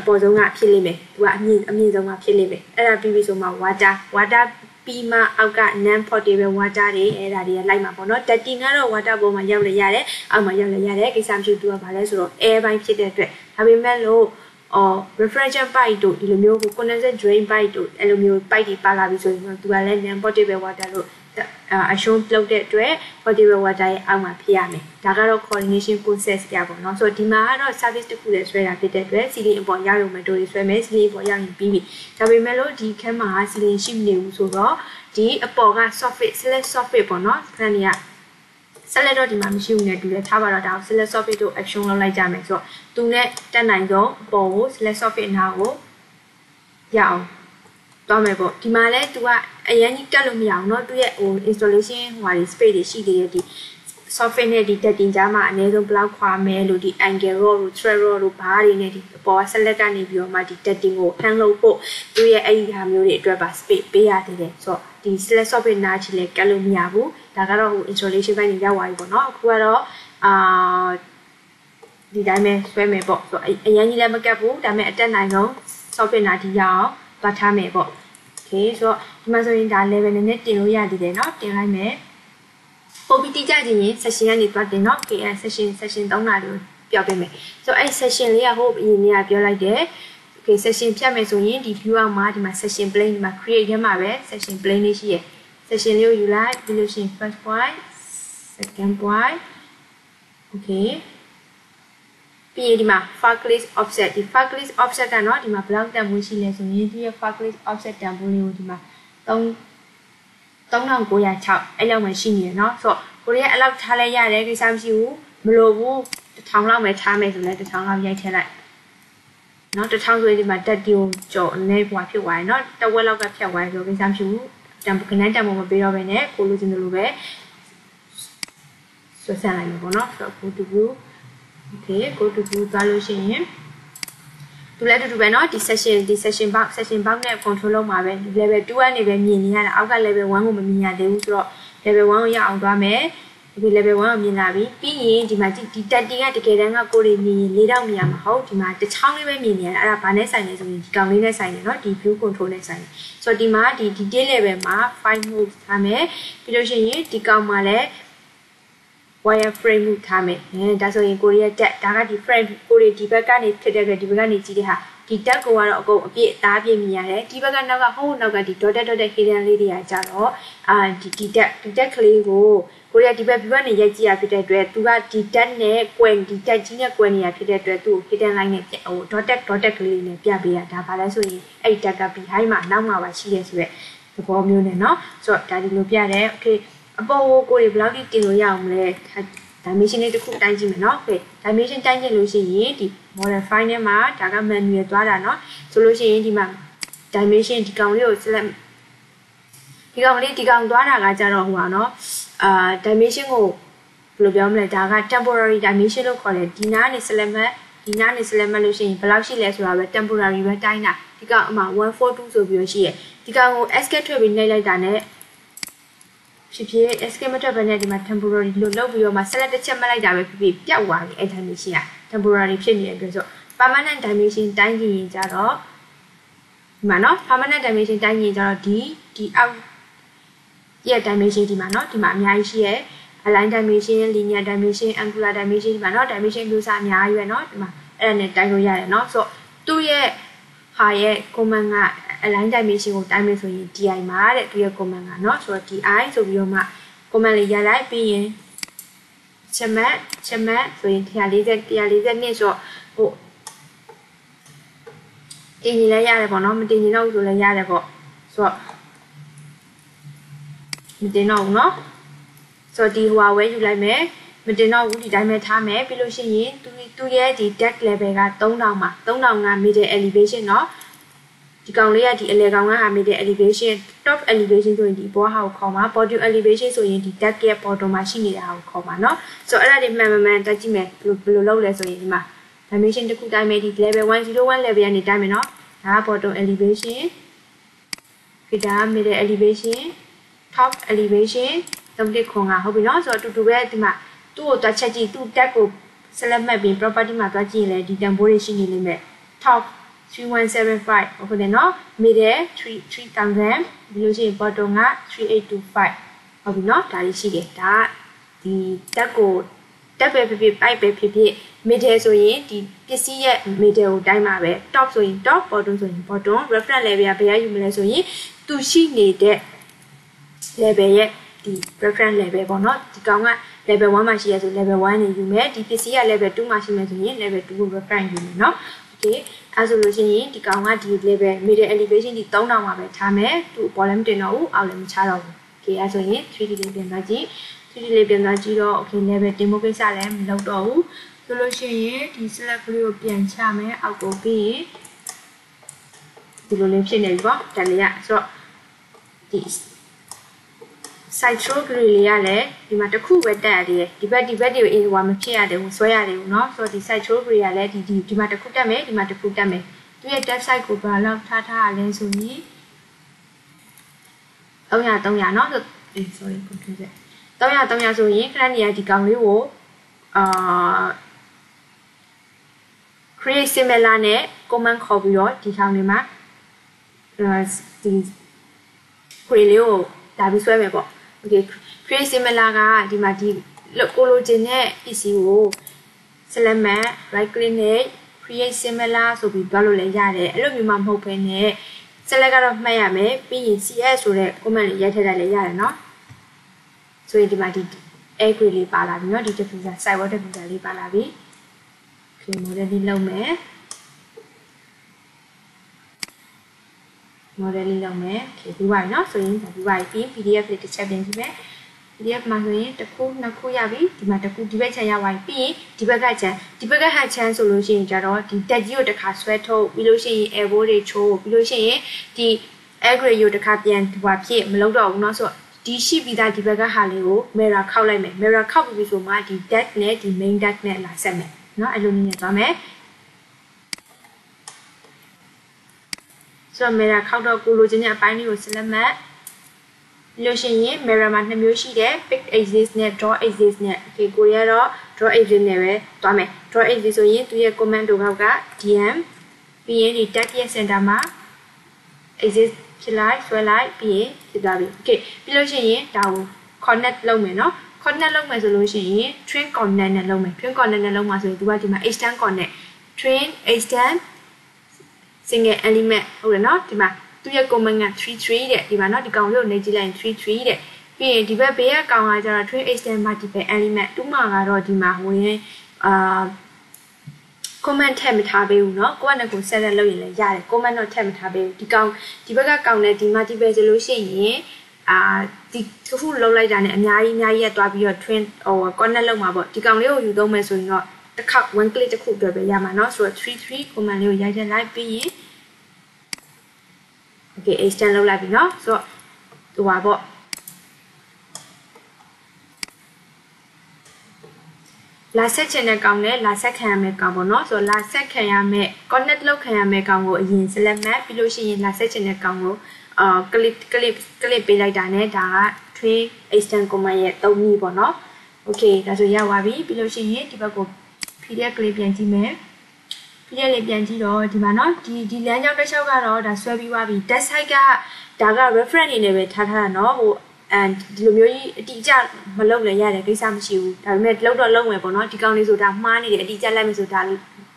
အပေါ်ဆုံးကဖြစ်လိမ့်မယ်သူကအမြင့်အမြင့်ဆုံးကဖြစ်လိမ့်မယ်အဲ့ဒါပြီးပြီဆိုမှ water water ပြီးမှအောက်က non portable water တွေအဲ့ဒါတွေကလိုက်မှာပေါ့နော် dating ကတော့ water ပေါ်မှာရောက်လေရတယ်အောက်မှာရောက်လေရတယ်ကိစ္စမရှိသူကဘာလဲဆိုတော့ air ဘိုင်းဖြစ်တဲ့အတွက်ဒါပေမဲ့လို့အော် refrigerant pipe တို့ဒီလိုမျိုးကို condensate drain pipe တို့အဲ့လိုမျိုး pipe တွေပါလာပြီဆိုရင်သူကလည်း non portable water လို့ အရှုံးပြုတ်တဲ့အတွက် potable water ရဲ့အောက်မှာဖြစ်ရမယ်ဒါကတော့ coordination process ကြပါတော့ဆိုတော့ဒီမှာကတော့ service တစ်ခုလည်းဆွဲတာဖြစ်တဲ့အတွက် ceiling အပေါ်ရောက်ရုံမဲ့တို့ဆွဲမယ် ceiling အပေါ်ရောက်ရင်ပြီးပြီဒါပေမဲ့လို့ဒီခန်းမှာ ceiling ရှိမနေဘူးဆိုတော့ဒီအပေါ်က soffit select soffit ပေါ့နော်ခန်းကြီးက select တော့ဒီမှာမရှိဘူးနဲ့တူတယ်ထားပါတော့ဒါကို select soffit တို့ action လုပ်လိုက်ကြမယ်ဆိုတော့သူနဲ့တက်နိုင်ဆုံးအပေါ်ကို select soffit နာကိုရအောင်သွားမယ်ပေါ့ဒီမှာလဲ तू က အရင်ကြီးတက်လို့မရအောင်เนาะသူရဲ့ဟို installation ဟိုဟာ space တွေရှိသေးတယ်ဒီ software နဲ့ဒီ setting ကြားမှာအနည်းဆုံးဘယ်လောက်ခွာမယ်လို့ဒီ angle row တို့ thread row တို့ဘားတွေနဲ့ဒီပေါ် select ကနေပြီးတော့မှဒီ setting ကို hand လုပ်ဖို့သူရဲ့အဲ့ဒီဟာမျိုးတွေအတွက်ပါ space ပေးရသေးတယ်ဆိုတော့ဒီ select software နားချီလဲကတ်လို့မရဘူးဒါကတော့ဟို installation ဘက်နေရောက်သွားပြီပေါ့နော်အခုကတော့အာဒီတိုင်းပဲဆွဲမယ်ပေါ့ဆိုတော့အရင်ကြီးလည်းမကတ်ဘူးဒါပေမဲ့အတက်နိုင်ဆုံး software နားဒီရအောင်ပတ်ထားမယ်ပေါ့ okay ဆိုတော့ဒီမှာဆိုရင်ဒါ level နည်းနည်းတင်လို့ရသေးတယ်เนาะတင်လိုက်မယ်ပုံပြီးတိကျခြင်းရင် session ကနေတွားတင်เนาะ KN session session 3နာလို့ပြောပေးမယ်ဆိုတော့အဲ့ session လေးကဟိုအရင်ကပြောလိုက်တယ် okay session ဖြတ်မယ်ဆိုရင်ဒီ view အောက်မှာဒီမှာ session plane ဒီမှာ create ထဲမှာပဲ session plane လေးရှိရယ် session လေးကိုယူလိုက်ပြီးလို့ရှိရင် first point second point okay ပြီးရင်ဒီမှာ Farclase offset ဒီ Farclase offset ကနော်ဒီမှာဘယ်လောက်တန်ဖိုးရှိလဲဆိုရင်ဒီရဲ့ Farclase offset တန်ဖိုးလေးကိုဒီမှာ3 3906အဲ့လောက်မှရှိနေရနော်ဆိုတော့ကိုရီးယားအဲ့လောက်ထားလိုက်ရတယ်ကိစ္စမရှိဘူးမလိုဘူး1000လောက်ပဲထားမယ်ဆိုလဲ1000လောက်ရိုက်ထည့်လိုက်နော်1000ဆိုရင်ဒီမှာတက်တီကိုကြော်အနေပွားဖြစ်သွားရင်နော်တဝက်လောက်ကဖြတ်သွားဆိုကိစ္စမရှိဘူးတန်ခဏတန်ဖိုးမပေးတော့ဘဲနဲ့ကိုလိုချင်တယ်လို့ပဲဆွဆန်လိုက်မယ်ပေါ့နော်ဆိုတော့ go to view okay go to view သွားလို့ရှိရင်သူလည်းတူတူပဲเนาะဒီ session ဒီ session box session box နဲ့ control လုပ်မှာပဲ level 2ကနေပဲမြင်နေရတာအောက်က level 1ကိုမမြင်ရသေးဘူးဆိုတော့ level 1ကိုရအောင်သွားမယ်ဒီ level 1ကိုမြင်လာပြီပြီးရင်ဒီမှာဒီတက်တင်ကတကယ်တမ်းကကိုရီမြင်ရင်၄တောင်မြင်ရမှာဟုတ်ဒီမှာတစ်ချောင်းလေးပဲမြင်နေရတာအဲ့ဒါဘာနဲ့ဆိုင်လဲဆိုရင်ဒီကောင်လေးနဲ့ဆိုင်တယ်เนาะဒီ view control နဲ့ဆိုင်တယ်ဆိုတော့ဒီမှာဒီ detail level မှာ file move ထားမယ်ပြီးလို့ရှိရင်ဒီကောင်မှာလည်း wire frame မှုထားမယ်။အဲဒါဆိုရင်ကိုရီးယားတက်ဒါကဒီ frame ကိုရီဒီဘက်ကနေဖြစ်တဲ့အတွက်ဒီဘက်ကနေကြည့်တဲ့ဟာဒီတက်ကိုကတော့အကုန်အပြည့်အသားပြည့်မြင်ရတယ်။ဒီဘက်ကနောက်ကဟိုးနောက်ကဒီ dotted dotted hidden လေးတွေကကြတော့အာဒီဒီတက်ဒီတက်ကလေးကိုကိုရီးယားဒီဘက်ဒီဘက်နေရိုက်ကြည့်ရဖြစ်တဲ့အတွက်သူကဒီတက်နဲ့ကွယ်ဒီတက်ကြီးနဲ့ကွယ်နေရဖြစ်တဲ့အတွက်သူ့ကို hidden line နဲ့ဟို dotted dotted ကလေးနဲ့ပြပေးရဒါပါလဲဆိုရင်အဲ့ဒီတက်က behind မှာနောက်မှာပါရှိရဲဆိုရက်သဘောမျိုးနဲ့เนาะဆိုတော့ဒါဒီလိုပြတယ် okay အပေါ်ကိုကိုယ်ဘယ်လောက်ထိတင်လို့ရအောင်လဲ dimension လေးတစ်ခုတိုင်းကြည့်မယ်เนาะ okay dimension တိုင်းကြည့်လို့ရှိရင်ဒီ modify ထဲမှာဒါက manual သွားတာเนาะဆိုလို့ရှိရင်ဒီမှာ dimension ဒီကောင်လေးကို select ဒီကောင်လေးဒီကောင်သွားတာကကြတော့ဟိုပါเนาะအာ dimension ကိုဘယ်လိုပြောမလဲဒါက temporary dimension လို့ခေါ်တယ်ဒီနားနေ select မှဒီနားနေ select မှလို့ရှိရင်ဘယ်လောက်ရှိလဲဆိုတာပဲ temporary ပဲတိုင်းတာဒီကောင်အမှ142ဆိုပြီးတော့ရှိရဒီကောင်ကို escape ထွက်ပြီးနှိပ်လိုက်တာနဲ့ ဖြစ်ဖြစ် escape မထွက်ဘဲနဲ့ဒီမှာ temporary လို့လုပ်ပြီးတော့မှ select တစ်ချက်မှတ်လိုက်တာပဲဖြစ်ဖြစ်ပျောက်သွားပြီအဲ့ dimension က temporary ဖြစ်နေတဲ့အတွက်ဆို permanent dimension တိုင်းကြည့်ရင်ကြတော့ဒီမှာနော် permanent dimension တိုင်းကြည့်ရင်ကြတော့ဒီဒီအောက်ရဲ့ dimension ဒီမှာနော်ဒီမှာအများကြီးရှိရဲ့ align dimension linear dimension angular dimension ဒီမှာနော် dimension မျိုးစားအများကြီးပဲနော်ဒီမှာအဲ့ဒါနဲ့တိုင်းလို့ရတယ်နော်ဆိုတော့သူ့ရဲ့ဟာရဲ့ command က align dimension ကိုတိုင်းမယ်ဆိုရင် di မှာတဲ့သူရဲ့ command ကเนาะဆိုတော့ di ဆိုပြီးတော့မှ command လေးရလိုက်ပြီးရင်ချက်မတ်ချက်မတ်ဆိုရင်140 142ဆိုတော့ဟိုတင်ရင်လည်းရတယ်ပေါ့နော်မတင်ရင်တော့ဆိုလည်းရတယ်ပေါ့ဆိုတော့မတင်တော့ဘူးเนาะဆိုတော့ဒီဟိုဟာဝဲယူလိုက်မယ်မတင်တော့ဘူးဒီတိုင်းပဲထားမယ်ပြီးလို့ရှိရင်သူသူရဲ့ဒီ deck level က3000မှာ3000က middle elevation เนาะ ဒီကောင်လေးကဒီအလဲကောင်ကဟာမိတဲ့ elevation top elevation ဆိုရင်ဒီဘောဟာကိုခေါ်မှာ bottom elevation ဆိုရင်ဒီ deck ရဲ့ bottom မှာရှိနေတာကိုခေါ်မှာเนาะဆိုတော့အဲ့ဒါတွေမှန်မှန်မှန်တက်ကြည့်မယ်ဘယ်လိုဘယ်လိုလုပ်လဲဆိုရင်ဒီမှာ dimension တစ်ခုတိုင်းမယ်ဒီ level 101 level ကနေတိုင်းမယ်เนาะဒါက bottom elevation ဒီဒါ middle elevation top elevation သုံးတစ်ခွန်ကဟုတ်ပြီเนาะဆိုတော့အတူတူပဲဒီမှာသူ့ကိုတွက်ချက်ကြည့်သူ့ deck ကို select မှတ်ပြီး property မှာတွက်ကြည့်ရင်လည်းဒီတန်ဖိုးတွေရှိနေလိမ့်မယ် top 3175ဟုတ်တယ်နော် middle 3000ဒီလိုရှိရင် bottom က3825ဟုတ်ပြီနော်ဒါလေးရှိတယ်ဒါဒီတက်ကိုတက်ပဲဖြစ်ဖြစ်ပိုက်ပဲဖြစ်ဖြစ် middle ဆိုရင်ဒီပစ္စည်းရဲ့ middle ကိုတိုင်းပါပဲ top ဆိုရင် top bottom ဆိုရင် bottom reference level ကဘယ်ရယူမလဲဆိုရင်သူရှိနေတဲ့ level ရဲ့ဒီ reference level ပေါ့နော်ဒီကောင်က level 1မှာရှိရဆို level 1နဲ့ယူမယ်ဒီပစ္စည်းက level 2မှာရှိမယ်ဆိုရင် level 2ကို reference ယူမယ်နော် okay အဲဆိုလို့ရှိရင်ဒီကောင်ကဒီ level middle elevation ဒီ3000မှာပဲထားမယ်သူ့ volume တင်တော့ဘူးအောက်လည်းမချတော့ဘူး okay အဲဆိုရင် 3D လေးပြန်သွားကြည့် 3D လေးပြန်သွားကြည့်တော့ okay level တင်ဖို့ကိစ္စလည်းမလုပ်တော့ဘူးဆိုလို့ရှိရင်ဒီ select ကလေးကိုပြန်ချမယ်အောက်ကိုပြီးရင်ဒီလိုလေးဖြစ်နေပြီပေါ့တန်လေးရဆိုတော့ဒီ side throw grid လေးကလည်းဒီမှာတစ်ခုပဲတက်ရတယ်ဒီဘက်ဒီဘက်တွေကိုအေးဟိုမဖြစ်ရတယ်ဘူးဆွဲရတယ်ဘူးเนาะဆိုတော့ဒီ side throw grid ကလည်းဒီဒီဒီမှာတစ်ခုတက်မယ်ဒီမှာတစ်ခုတက်မယ်သူရဲ့ test side ကိုဘာလောက်ထားထားရလဲဆိုရင်300 300เนาะဆိုအေး sorry confuse 300 300ဆိုရင်ခဏနေရဒီကောင်လေးကိုအာ create similar နဲ့ command ခေါ်ပြီးတော့ဒီကောင်လေးမှာဒီ query လေးကိုဒါပြီးဆွဲမယ်ပေါ့ okay create similar ကဒီမှာဒီကိုလိုချင်တဲ့ PC ကို select မဲ့ right click နဲ့ create similar ဆိုပြီးတွားလို့လည်းရတယ်အဲ့လိုမျိုးမှမဟုတ်ဘဲနဲ့ select ကတော့မှတ်ရမယ်ပြီးရင် cs ဆိုတဲ့ command လေးရိုက်ထည့်လိုက်လည်းရတယ်เนาะဆိုရင်ဒီမှာဒီ air query လေးပါလာပြီเนาะဒီ diffuser site word diffuser လေးပါလာပြီ okay model လေးလုပ်မယ် model လေးလုပ်မယ် okay ပြီးပါပြီเนาะဆိုရင်ပြီးပါပြီ PDF လေးတစ်ချက်ပြင်ကြည့်မယ် PDF မှာဆိုရင်တစ်ခုနှစ်ခုရပြီဒီမှာတစ်ခုဒီဘက်ချမ်းရသွားပြီပြီးရင်ဒီဘက်ကချမ်းဒီဘက်ကဟချမ်းဆိုလို့ရှိရင်ကြတော့ဒီတက်ကြီးကိုတစ်ခါဆွဲထုတ်ပြီးလို့ရှိရင် elbow တွေချိုးပြီးလို့ရှိရင်ဒီ aggregate ကိုတစ်ခါပြန်ဒီပါဖြစ်မလုပ်တော့ဘူးเนาะဆိုတော့ဒီရှိပြီးသားဒီဘက်ကဟာလေးကို mirror ခောက်လိုက်မယ် mirror ခောက်ပြီးဆိုမှဒီ deck နဲ့ဒီ main deck နဲ့လာဆက်မယ်เนาะအဲ့လိုနည်းနဲ့သွားမယ် ဆိုတော့ mirror ခောက်တော့ကိုလိုချင်တဲ့အပိုင်းလေးကို select မှတ်လို့ရှိရင် mirror မှာနှစ်မျိုးရှိတယ် pick axis နဲ့ draw axis နဲ့ okay ကိုရတော့ draw axis နဲ့ပဲသွားမယ် draw axis ဆိုရင်သူရဲ့ command တို့က dm ပြီးရင်ဒီ tag ရဲ့ center မှာ axis ဖြစ်လိုက်ဆွဲလိုက်ပြီးရင်ဖြစ်သွားပြီ okay ပြီးလို့ရှိရင်ဒါကို connect လုပ်မယ်နော် connect လုပ်မယ်ဆိုလို့ရှိရင် train connect နဲ့လုပ်မယ် train connect နဲ့လုပ်မှာဆိုရင်သူကဒီမှာ extend connect train extend single element ဟုတ်တယ်နော်ဒီမှာသူရဲ့ comment က33တဲ့ဒီမှာเนาะဒီကောင်လေးကိုနေကြည့်လိုက်ရင်33တဲ့ပြီးရင်ဒီဘက်ဘေးကကောင်ကကျတော့ train extend multiple element တူးမှာကတော့ဒီမှာဟိုရင်အာ comment ထည့်မထားပေးဘူးเนาะကိုကလည်းကို set လုပ်ရင်လည်းရတယ် comment တော့ထည့်မထားပေးဘူးဒီကောင်ဒီဘက်ကကောင်နဲ့ဒီ multiple ဆိုလို့ရှိရင်အာဒီတစ်ခုလုံးလိုက်တာနဲ့အများကြီးအများကြီးရက်သွားပြီးတော့ train ဟို connect လုပ်မှာပေါ့ဒီကောင်လေးကိုယူသုံးမယ်ဆိုရင်တော့ တစ်ခါ one click တစ်ခုအတွက်ပဲရမှာเนาะဆိုတော့33 comment လေးကိုရိုက်ချက်လိုက်ပြီးရင် okay extend လုပ်လိုက်ပြီเนาะဆိုတော့ဟိုပါပေါ့လာဆက်ချင်တဲ့ကောင်နဲ့လာဆက်ခံရမယ့်ကောင်ပေါ့နော်ဆိုတော့လာဆက်ခံရမယ့် connect လုပ်ခံရမယ့်ကောင်ကိုအရင် select မှတ်ပြီးလို့ရှိရင်လာဆက်ချင်တဲ့ကောင်ကိုအာ click click click ပေးလိုက်တာနဲ့ဒါက tree extend command ရဲ့သုံးနည်းပေါ့နော် okay ဒါဆိုရပါပြီပြီးလို့ရှိရင်ဒီဘက်ကို PDF ကလေးပြန်ကြည့်မယ်ပြည့်လေးပြန်ကြည့်တော့ဒီမှာเนาะဒီဒီလမ်းကြောင်းတစ်လျှောက်ကတော့ဒါဆွဲပြီးသွားပြီ desk side ကဒါက reference အနေနဲ့ပဲထားထားတာเนาะဟို and ဒီလိုမျိုးကြီးအတိအကျမလုပ်လည်းရတယ်ကိစ္စမရှိဘူးဒါပေမဲ့လောက်တော့လုံးမယ်ပေါ့နော်ဒီကောင်လေးဆိုတာမှားနေတယ်အတိအကျလိုက်မယ်ဆိုတာ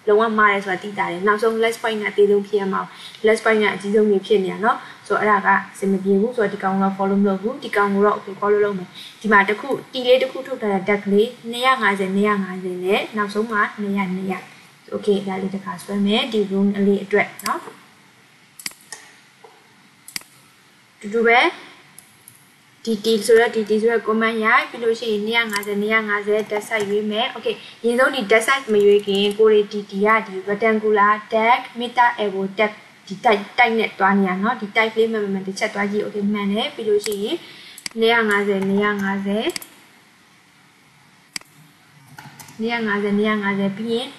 လုံးဝမှားတယ်ဆိုတာသိတာတယ်နောက်ဆုံး less point ကအသေးဆုံးဖြစ်ရမှာ less point ကအကြီးဆုံးကြီးဖြစ်နေတာเนาะ ဆိုတော့အဲ့ဒါကစင်မပြေဘူးဆိုတော့ဒီကောင်က follow မလုပ်ဘူးဒီကောင်ကိုတော့ okay follow လုပ်မယ်ဒီမှာတစ်ခုတီလေးတစ်ခုထုတ်ထားတဲ့ deck လေး250 250နဲ့နောက်ဆုံးမှာ200 200 okay ဒါလေးတစ်ခါဆွဲမယ်ဒီ room အလေးအတွက်เนาะတူတူပဲဒီတီဆိုတော့ဒီတီဆိုတော့ comment ရိုက်ပြီးလို့ရှိရင်250 250 deck size ရွေးမယ် okay ရင်းဆုံးဒီ deck size မရွေးခင်ကိုရီဒီတီကဒီ rectangular deck meter elbow deck ဒီ type type နဲ့တွားနေရเนาะဒီ type လေးမှန်မှန်တစ်ချက်တွားကြည့် okay မှန်တယ်ပြီးလို့ရှိရင်250 250 250 250ပြီးရင်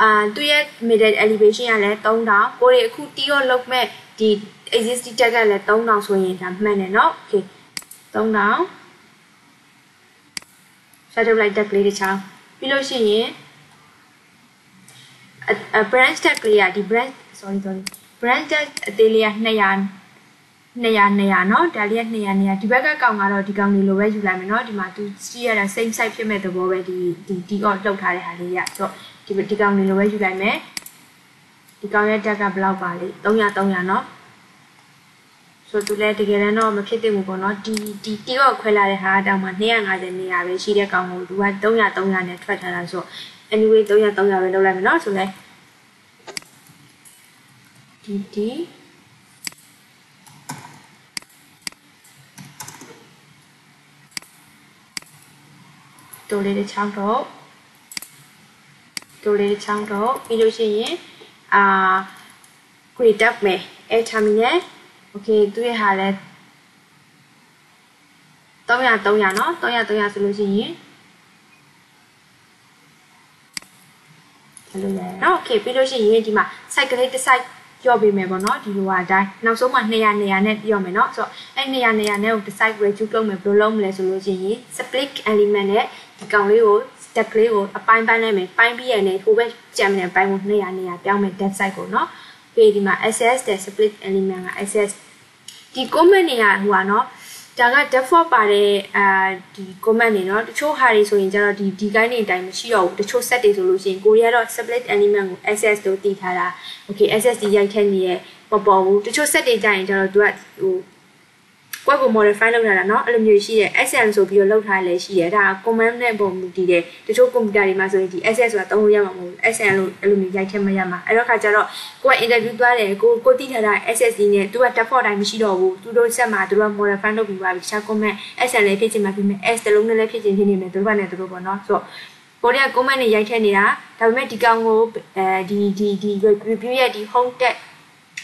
အာသူ့ရဲ့ middle elevation ကလည်း3000ကိုရီအခုတီးရောလောက်မဲ့ဒီ existing tag ကလည်း3000ဆိုရင်ဒါမှန်တယ်เนาะ okay 3000ဆက်ထုတ်လိုက်တက်ကလေးတစ်ချောင်းပြီးလို့ရှိရင်အ branch tag ကလေးကဒီ branch sorry sorry branch tag အသေးလေးက200 200 200เนาะဒါလေးက200 200ဒီဘက်ကကောင်ကတော့ဒီကောင်လေးလိုပဲယူလိုက်မယ်เนาะဒီမှာသူစီးရတာ same size ဖြစ်မဲ့သဘောပဲဒီဒီဒီကောလှုပ်ထားတဲ့ဟာလေးရဆိုတော့ဒီဒီကောင်လေးလိုပဲယူလိုက်မယ်ဒီကောင်ရဲ့တက်ကဘယ်လောက်ပါလဲ300 300เนาะ ဆိုသူလည်းတကယ်တော့မဖြစ်သင့်ဘူးပေါ့နော်ဒီဒီတီရော့ခွဲလာတဲ့ဟာတောင်မှ250နေရာပဲရှိတဲ့ကောင်ကိုသူက300 300နဲ့ထွက်ထားတာဆို anyway 300 300ပဲလုပ်လိုက်မယ်နော်ဆိုလဲ ဒီဒီတိုလေးတစ်ချောင်းတော့တိုလေးတစ်ချောင်းတော့ပြီးလို့ရှိရင်အာ grade up မယ်အဲ terminal okay သူရဲ့ဟာလဲ300 300เนาะ300 300ဆိုလို့ရှိရင်အဲ့လိုလဲเนาะ okay ပြီးလို့ရှိရင်ဒီမှာ site ကလေးတစ် site ပြောပေးမယ်ပေါ့နော်ဒီလိုအတိုင်းနောက်ဆုံးမှ200 200နဲ့ပြောမယ်နော်ဆိုတော့အဲ့200 200နဲ့ကို decide reduce လုပ်မယ်ဘယ်လိုလုပ်မလဲဆိုလို့ရှိရင် split element နဲ့ဒီကောင်လေးကို stack လေးကိုအပိုင်းပိုင်းလိုက်မယ်ပိုင်းပြီးရတဲ့ဟိုဘက်ကြံတဲ့ပိုင်းကို200 200ပြောင်းမယ် depth size ကိုနော်ပြီးဒီမှာ access တဲ့ split element က access ဒီ comment တွေကဟိုကနော် ဒါက default ပါတဲ့အာဒီ comment တွေเนาะတချို့ဟာတွေဆိုရင်ကျတော့ဒီဒီ guide တွေအတိုင်းမရှိတော့ဘူးတချို့ set တွေဆိုလို့ရှိရင်ကိုရီးယားတော့ split element ကို access လို့တည်ထားတာ okay access ဒီရိုက်ထည့်နေရဲ့ပေါ်ပေါ်ဘူးတချို့ set တွေကြရင်ကျတော့သူကဟို ကွက်ကို modify လုပ်ထားတာเนาะအဲ့လိုမျိုးရှိတယ် SN ဆိုပြီးတော့လုပ်ထားလဲရှိတယ်ဒါ command နဲ့ပုံမူတည်တယ်တချို့ computer တွေမှာဆိုရင်ဒီ SS ဆိုတာသုံးလို့ရမှာမဟုတ်ဘူး SN လို့အဲ့လိုမျိုးရိုက်ထည့်မရမှာအဲ့တော့ခါကျတော့ကိုက interview သွားတယ်ကိုကိုတည်ထားတာ SSD နဲ့သူက default တိုင်းမရှိတော့ဘူးသူတို့ set မှာသူတို့ modify လုပ်ပြီးပါပြီတခြား command SN လည်းဖြစ်ချင်မှာဖြစ်မယ် S တလုံးနဲ့လည်းဖြစ်ချင်ဖြစ်နေမယ်သူတို့ကလည်းသူတို့ပေါ့เนาะဆိုတော့ကိုရီးယား comment နဲ့ရိုက်ထည့်နေတာဒါပေမဲ့ဒီကောင်ကိုအဲဒီဒီဒီ review ရဲ့ဒီ home tag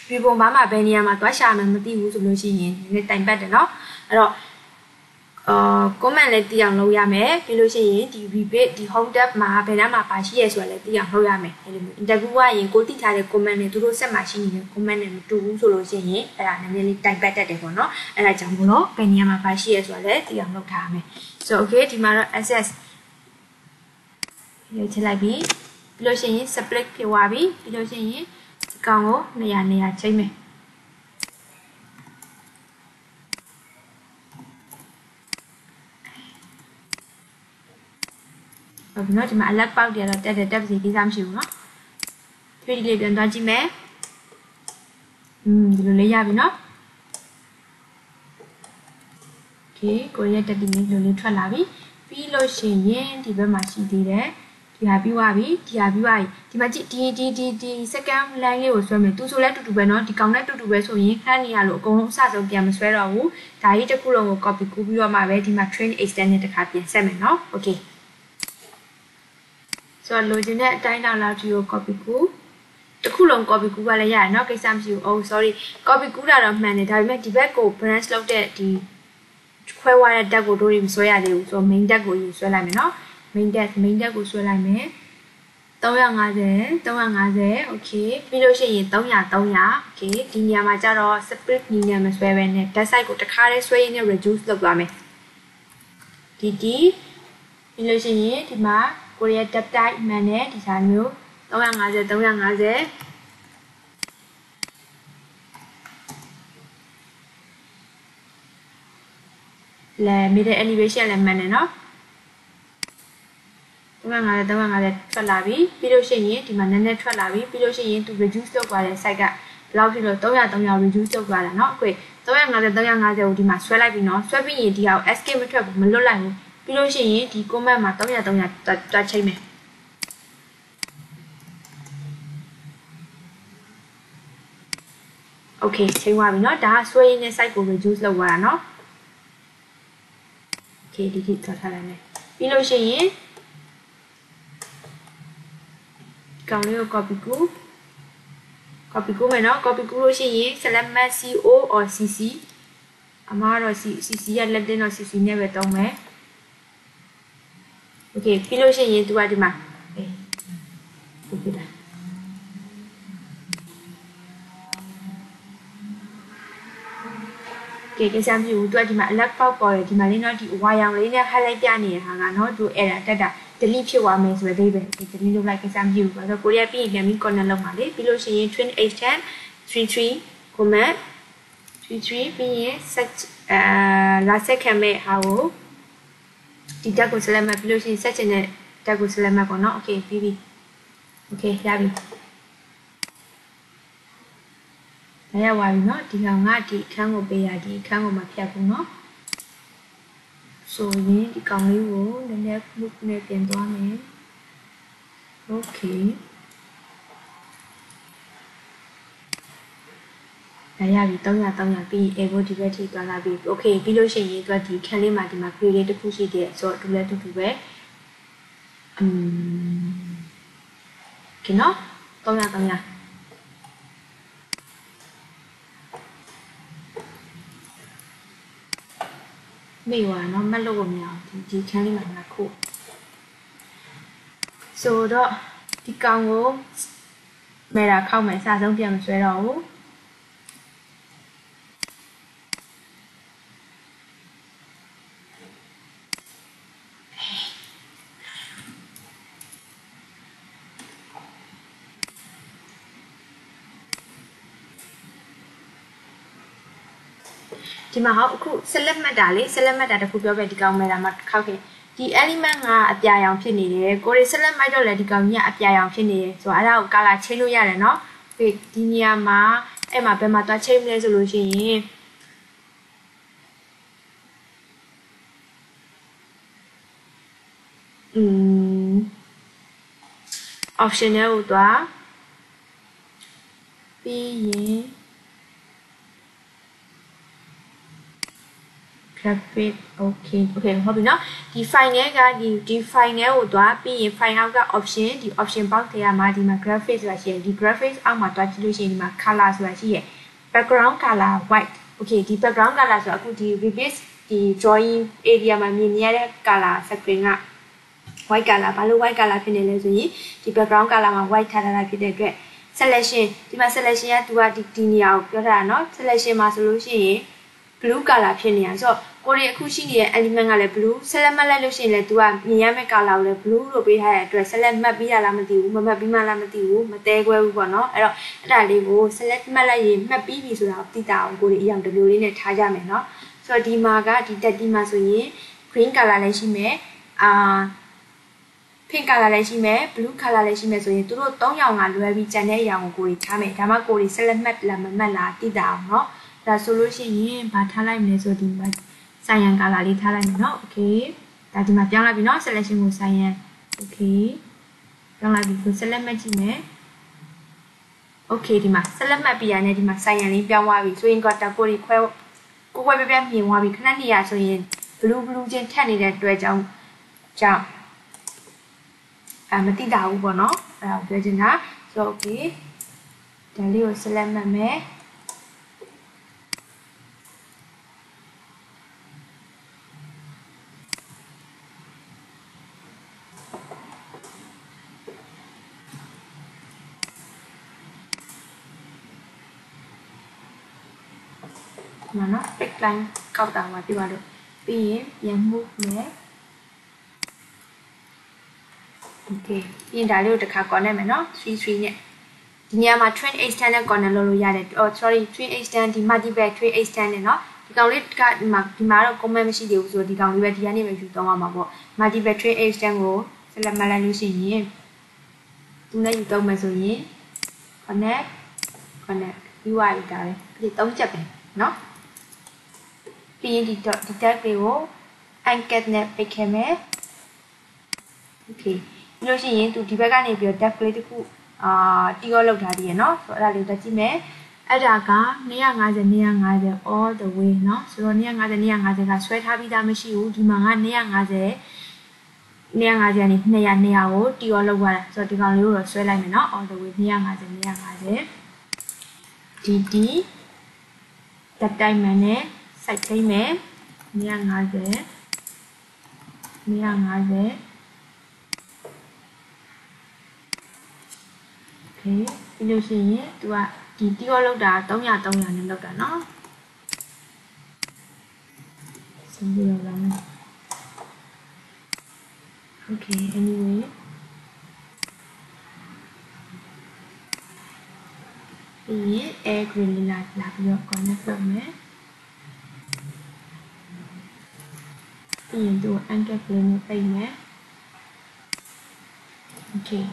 ပြပုံဘာမှဘယ်နေရာမှာသွားရှာမှမသိဘူးဆိုလို့ရှိရင်နည်းနည်းတိုင်ပတ်တယ်နော်အဲ့တော့အာ comment လည်းတည်အောင်လုပ်ရမယ်ပြီးလို့ရှိရင်ဒီ rebate ဒီ home tab မှာဘယ်နှမှာပါရှိရဲဆိုတာလည်းတည်အောင်လုပ်ရမယ်အဲ့လိုမျိုး interview ကရင်ကိုတိထားတဲ့ comment နဲ့သူတို့ဆက်မှာရှိနေတဲ့ comment နဲ့မတူဘူးဆိုလို့ရှိရင်အဲ့ဒါနည်းနည်းလေးတိုင်ပတ်တတ်တယ်ပေါ့နော်အဲ့ဒါကြောင့်မလို့ဘယ်နေရာမှာပါရှိရဲဆိုတာလည်းတည်အောင်လုပ်ထားရမယ် so okay ဒီမှာတော့ access ရေးချလိုက်ပြီပြီးလို့ရှိရင် split ဖြစ်သွားပြီပြီးလို့ရှိရင် ကောင်ကိုနေရာနေရာချိန်မယ်ဟုတ်ပြီနော်ဒီမှာအလက်ပေါက်တွေကတော့တက်တယ်တက်ပါစေကိစ္စမရှိဘူးနော်ဖြည့်ဒီလေးပြန်သွားကြည့်မယ်อืมဒီလိုလေးရပြီနော်โอเคကိုရဲ့တက်တီလေးလိုလေးထွက်လာပြီပြီးလို့ရှိရင်ဒီဘက်မှာရှိသေးတယ် ဒီဟာပြီးသွားပြီဒီဟာပြီးသွားပြီဒီမှာကြည့်ဒီဒီဒီဒီ second line လေးကိုဆွဲမယ်သူဆိုလဲတူတူပဲเนาะဒီကောင်နဲ့တူတူပဲဆိုရင်ခဏနေရလို့အကုန်လုံးအစဆုံးပြန်မဆွဲတော့ဘူးဒါကြီးတစ်ခုလုံးကို copy ကူးပြီးတော့မှပဲဒီမှာ train extend နဲ့တစ်ခါပြန်ဆက်မယ်เนาะ okay ဆိုတော့လိုချင်တဲ့အတိုင်းအတာလောက်ကြီးကို copy ကူးတခုလုံး copy ကူးပါလဲရတယ်เนาะကိစ္စမရှိဘူး oh sorry copy ကူးတာတော့မှန်တယ်ဒါပေမဲ့ဒီဘက်ကို branch လုပ်တဲ့ဒီခွဲသွားတဲ့ tag ကိုတို့တွေမဆွဲရသေးဘူးဆိုတော့ main tag ကိုယူဆွဲလိုက်မယ်เนาะ main deck main deck ကိုဆွဲလိုက်မယ်350 350 okay ပြီးလို့ရှိရင်300 300 okay ဒီနေရာမှာကျတော့ split နည်းနဲ့မဆွဲဘဲနဲ့ dead side ကိုတစ်ခါတည်းဆွဲရင်းနဲ့ reduce လုပ်သွားမယ်ဒီဒီပြီးလို့ရှိရင်ဒီမှာကိုရီးယား dead type မှန်တဲ့ဒီဇိုင်းမျိုး350 350လဲ middle elevation လည်းမှန်တယ်နော် 350 350ထွက်လာပြီပြီးလို့ရှိရင်ဒီမှာနည်းနည်းထွက်လာပြီပြီးလို့ရှိရင်သူ reduce လုပ်သွားတဲ့ site ကဘယ်လောက်ဖြစ်လို့300 300 reduce လုပ်သွားတာเนาะအကွေ350 350ကိုဒီမှာဆွဲလိုက်ပြီเนาะဆွဲပြီးရင်ဒီဟာကို escape မထွက်ဘူးမလွတ်လိုက်ဘူးပြီးလို့ရှိရင်ဒီ comment မှာ300 300တွတ်ချိန်မယ်โอเคချိန်သွားပြီเนาะဒါကဆွဲရင်းနဲ့ site ကို reduce လုပ်သွားတာเนาะโอเคဒီထိထွက်ထားလိုက်မယ်ပြီးလို့ရှိရင် ကောင်လေးကို copy ကူ copy ကူမယ်နော် copy ကူလို့ရှိရင် select mat co or cc အမှားတော့ cc ရဲ့လက်တင်တော့ cc နဲ့ပဲတုံးမယ် okay ပြီးလို့ရှိရင် तू ကဒီမှာအေးဒီပြတာကဲကိစ္စမရှိဘူးသူကဒီမှာ alert ပေါက်ပေါ်တယ်ဒီမှာလေးနော်ဒီဝါရောင်လေးနဲ့ highlight ပြနေတဲ့ဟာကနော်သူ error တက်တာ delete ဖြစ်သွားမယ်ဆိုတဲ့အိဗယ်ဒီ delete လုပ်လိုက်ကိစ္စမရှိဘူးဘာလို့ကိုရီးယားပြီးရင်ပြန်ပြီး corner လောက်ပါလေပြီးလို့ရှိရင် twin h10 33 comment 33ပြီးရင် set အာလာဆက်ခံမဲ့ဟာကိုဒီတက်ကို select မဲ့ပြီးလို့ရှိရင် set ချင်တဲ့တက်ကို select မဲ့ပေါ့နော် okay ပြီးပြီ okay ရပြီဒီ ဒါရပါပြီเนาะဒီကောင်ကဒီအခန်းကိုပေးရဒီအခန်းကိုမဖြတ်ဘူးเนาะ ဆိုရင်ဒီကောင်လေးကိုနည်းနည်း book နဲ့ပြင်သွားမယ် okay ဒါရပြီ300 300ပြီး able ဒီဘက်ထိသွားလာပြီ okay ပြီးလို့ရှိရင်သူကဒီခန်းလေးမှာဒီမှာ grade လေးတစ်ခုရှိတယ်ဆိုတော့တူလည်းတူတူပဲอืมကဲနော်300 300 မေ့သွားနော်မတ်လို့ကိုမရအောင်ဒီဒီခန်းလေးမှာနှစ်ခုဆိုတော့ဒီကောင်ကိုမေရာခောက်မယ်စာဆုံးပြန်မဆွဲတော့ဘူး မှာဟောအခုဆက်လက်မှတ်တာလေဆက်လက်မှတ်တာတခုပြောပဲဒီကောင်မဲ့တာမှာခောက်ခင်ဒီ element ကအပြာရောင်ဖြစ်နေတယ်ကိုရီဆက်လက်မှတ်တော့လေဒီကောင်ကြီးကအပြာရောင်ဖြစ်နေတယ်ဆိုတော့အဲ့ဒါကို color change လို့ရတယ်နော်ဒီဒီနေရာမှာအဲ့မှာဘယ်မှာသွား change မလဲဆိုလို့ရှိရင်อืม option တွေကိုသွားပြီးရင် graphic okay okay ဟုတ်ပြီเนาะဒီ file နဲ့ကဒီဒီ file နဲ့ကိုသွားပြီးရင် file အောက်က option ဒီ option box ထဲမှာဒီမှာ graphic ဆိုတာရှိတယ်ဒီ graphics အောက်မှာသွားကြည့်လို့ရှိရင်ဒီမှာ color ဆိုတာရှိရယ် background color white okay ဒီ background color ဆိုတာအခုဒီ replace ဒီ drawing area မှာမြင်နေရတဲ့ color screen က white color ဘာလို့ white color ဖြစ်နေလဲဆိုရင်ဒီ background color မှာ white ထားတာဖြစ်တဲ့အတွက် selection ဒီမှာ selection ကသူကဒီဒီနေရာကိုပြောထားတာเนาะ selection မှာဆိုလို့ရှိရင် blue color ဖြစ်နေတာဆိုတော့ ကိုရီအခုရှိနေတဲ့ element ကလည်း blue select မှတ်လိုက်လို့ရှိရင်လည်း तू ကမြင်ရမယ့် color ကိုလည်း blue လို့ပေးထားတဲ့အတွက် select မှတ်ပြီးရလားမသိဘူးမမှတ်ပြီးမှလားမသိဘူးမတဲခွဲဘူးပေါ့နော်အဲ့တော့အဲ့ဒါလေးကို select မှတ်လိုက်ရင်မှတ်ပြီးပြီဆိုတာကိုသိတာအောင်ကိုရီအရောင်တစ်မျိုးလေးနဲ့ထားကြမယ်နော်ဆိုတော့ဒီမှာကဒီတက်ဒီမှာဆိုရင် green color လည်းရှိမယ်အာ pink color လည်းရှိမယ် blue color လည်းရှိမယ်ဆိုရင်တို့၃ရောင်ကလွဲပြီးကျန်တဲ့အရောင်ကိုကိုရီထားမယ်ဒါမှကိုရီ select မှတ်လားမမှတ်လားသိတာအောင်နော်ဒါဆိုလို့ရှိရင်ဗာထားလိုက်မယ်ဆိုဒီမှာ ဆိုင်ရန်ကာလာလေးထားလိုက်မယ်เนาะ okay ဒါဒီမှာပြောင်းလိုက်ပြီเนาะ selection ကိုဆိုင်ရန် okay ပြောင်းလိုက်ပြီကို select မှတ်ကြည့်မယ် okay ဒီမှာ select မှတ်ပြီးရတဲ့ဒီမှာဆိုင်ရန်လေးပြောင်းသွားပြီဆိုရင်ကတကိုရီခွဲကိုခွဲပြပြမြင်သွားပြီခဏနေရဆိုရင် blue blue ချင်းထက်နေတဲ့အတွက်ကြောင့်ကြောင့်အမတိတာဘူးပေါ့နော်အဲ့ဒါကိုပြောချင်တာဆိုတော့ okay ဒါလေးကို select မှတ်မယ် မှာနော် pick line ကောက်တာမှာပြပါလို့ပြီးရင်ပြန် move မယ် okay ပြီးရင်ဒါလေးကိုတစ်ခါ connect မယ်နော်3 3နဲ့ဒီနေရာမှာ train extend နဲ့ connect လုပ်လို့ရတယ် oh sorry train extend ဒီ multiple train extend နဲ့နော်ဒီကောင်လေးကဒီမှာဒီမှာတော့ comment မရှိသေးဘူးဆိုတော့ဒီကောင်လေးပဲဒီကနေပဲယူသွားမှာပေါ့ multiple train extend ကို select မှတ်လိုက်လို့ရှိရင်သူနဲ့ယူတော့မယ်ဆိုရင် connect connect UI ဒါပဲဒီ၃ချက်ပဲเนาะ ပြီးရင်ဒီ dot ဒီ tag လေးကို anchor နဲ့ပိတ်ခဲ့မယ် okay ပြီးလို့ရှိရင်သူဒီဘက်ကနေပြီးတော့ tag လေးတစ်ခုအာတီရောလောက်ထားသေးရယ်เนาะဆိုတော့အဲ့ဒါလေးတက်ကြည့်မယ်အဲ့ဒါက250 250 all the way เนาะဆိုတော့250 250ကဆွဲထားပြီးသားမရှိဘူးဒီမှာက250 250ကနေ200 200ကိုတီရောလောက်သွားတာဆိုတော့ဒီကောင်လေးကိုတော့ဆွဲလိုက်မယ်เนาะ all the way 250 250 dd တက်တိုင်းမှန်နဲ့ စိုက်ထိမ့်မယ်250 250 okay ပြီးလို့ရှိရင် तू ကဒီတီရောလောက်တာ300 300နဲ့လောက်တာเนาะစံပြီးတော့လာမယ် okay anyway ပြီးရင် air green လာလာပြီးတော့ connect လုပ်မယ် ပြီးရင်သူ anchor green နဲ့ပိတ်မယ် okay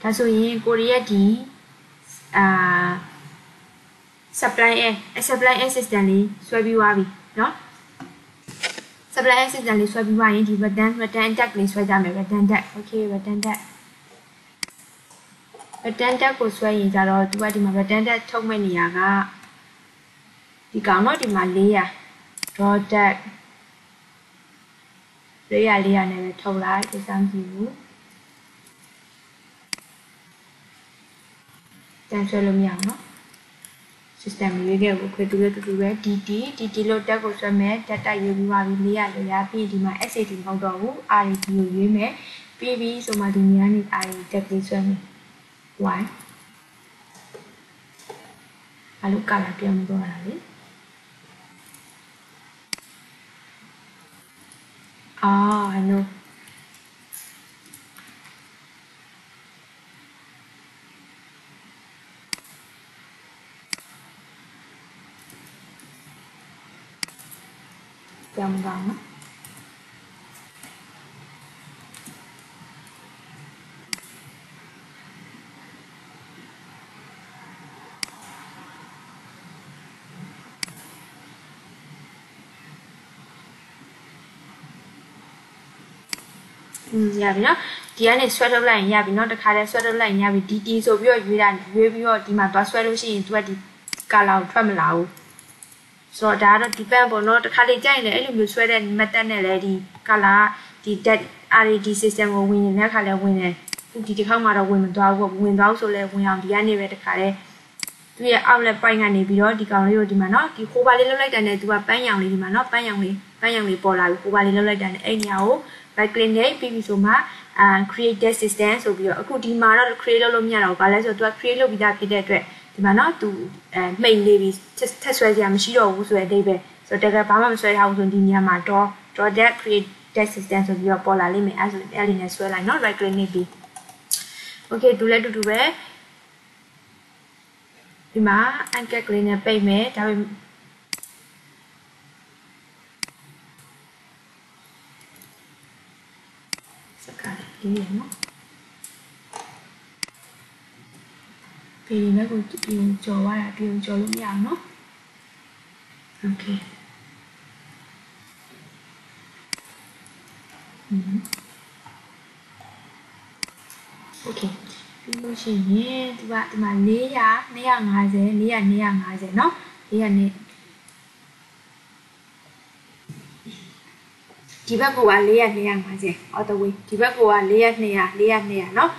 ဒ ဒါဆိုရင်ကိုရီးယားဒီအာ supply air supply air system လေးဆွဲပြီးသွားပြီเนาะ supply air system လေးဆွဲပြီးသွားရင်ဒီ return return tag လေးဆွဲကြမယ် return tag okay return tag return tag ကိုဆွဲရင်ကြတော့သူကဒီမှာ return tag ထုတ်မဲ့နေရာက ဒီကောင်တော့ဒီမှာ400 draw tag 400 400နဲ့ပဲထုတ်လိုက်ဒီစမ်းကြည့်ဘူးတန်ဆွဲလို့မရအောင်နော် system ရွေးခဲ့ကိုခွေတူရတူတူပဲ DT DT လို့တက်ကိုဆွဲမယ်တက်တိုက်ရွေးပြီးပါပြီ400လို့ရပြီးဒီမှာ SAT မဟုတ်တော့ဘူး RAT ကိုရွေးမယ်ပြီးပြီးဆိုမှဒီနေရာနေ RAT တက်ပြီးဆွဲမယ် y အလုကလာပြောင်းသွားတာလေ အာ I know ပြောင်း ရပြီနော်ဒီကနေဆွဲထုတ်လိုက်ရင်ရပြီနော်တခါတည်းဆွဲထုတ်လိုက်ရင်ရပြီဒီတီဆိုပြီးတော့ရွေးတာရွေးပြီးတော့ဒီမှာသွားဆွဲလို့ရှိရင်သူကဒီ color ကိုထွက်မလာဘူးဆိုတော့ဒါကတော့ depend ပေါ့နော်တခါလေကြိုက်ရင်လည်းအဲ့လိုမျိုးဆွဲတဲ့ method နဲ့လည်းဒီ color ဒီ dead RAD system ကိုဝင်နေတဲ့အခါလည်းဝင်တယ်ဒီတစ်ခေါက်မှတော့ဝင်မသွားဘူးပေါ့ဝင်သွားဆိုလဲဝင်အောင်ဒီကနေပဲတခါတည်းသူရဲ့ outlet point ကနေပြီးတော့ဒီကောင်လေးကိုဒီမှာနော်ဒီခိုးပါလေးလောက်လိုက်တာနဲ့သူကပန်းရောင်လေးဒီမှာနော်ပန်းရောင်လေးပန်းရောင်လေးပေါ်လာပြီးခိုးပါလေးလောက်လိုက်တာနဲ့အဲ့နေရာကို right click နဲ့ပြီးပြီဆိုမှအာ create dead system ဆိုပြီးတော့အခုဒီမှာတော့ create လုပ်လို့မရတော့ဘူးဘာလဲဆိုတော့သူက create လုပ်ပြီးသားဖြစ်တဲ့အတွက်ဒီမှာနော်သူအဲမှိန်နေပြီထက်ဆွဲစရာမရှိတော့ဘူးဆိုတဲ့အဓိပ္ပာယ်ဆိုတော့တကယ်ဘာမှမဆွဲထားဘူးဆိုဒီနေရာမှာ draw draw that create that system ဆိုပြီးတော့ပေါ်လာလိမ့်မယ်အဲဆိုအဲ့ဒီနဲ့ဆွဲလိုက်နော် right click နေပြီ okay ဒူလဲတူတူပဲဒီမှာ anchor ကလေးနဲ့ပိတ်မယ်ဒါပေမဲ့စ ကားလေးရနော်ပေရီနဲ့ကိုပြင်ကြော်ရတာပြင်ကြော်လို့မရအောင်နော်โอเคอืมโอเคပြီးလို့ရှိရင်ဒီကဒီမှာ400 450 400 450เนาะ400 ဒီဘက်ကက400 250 all the way ဒီဘက်ကက400 200 400 200เนาะ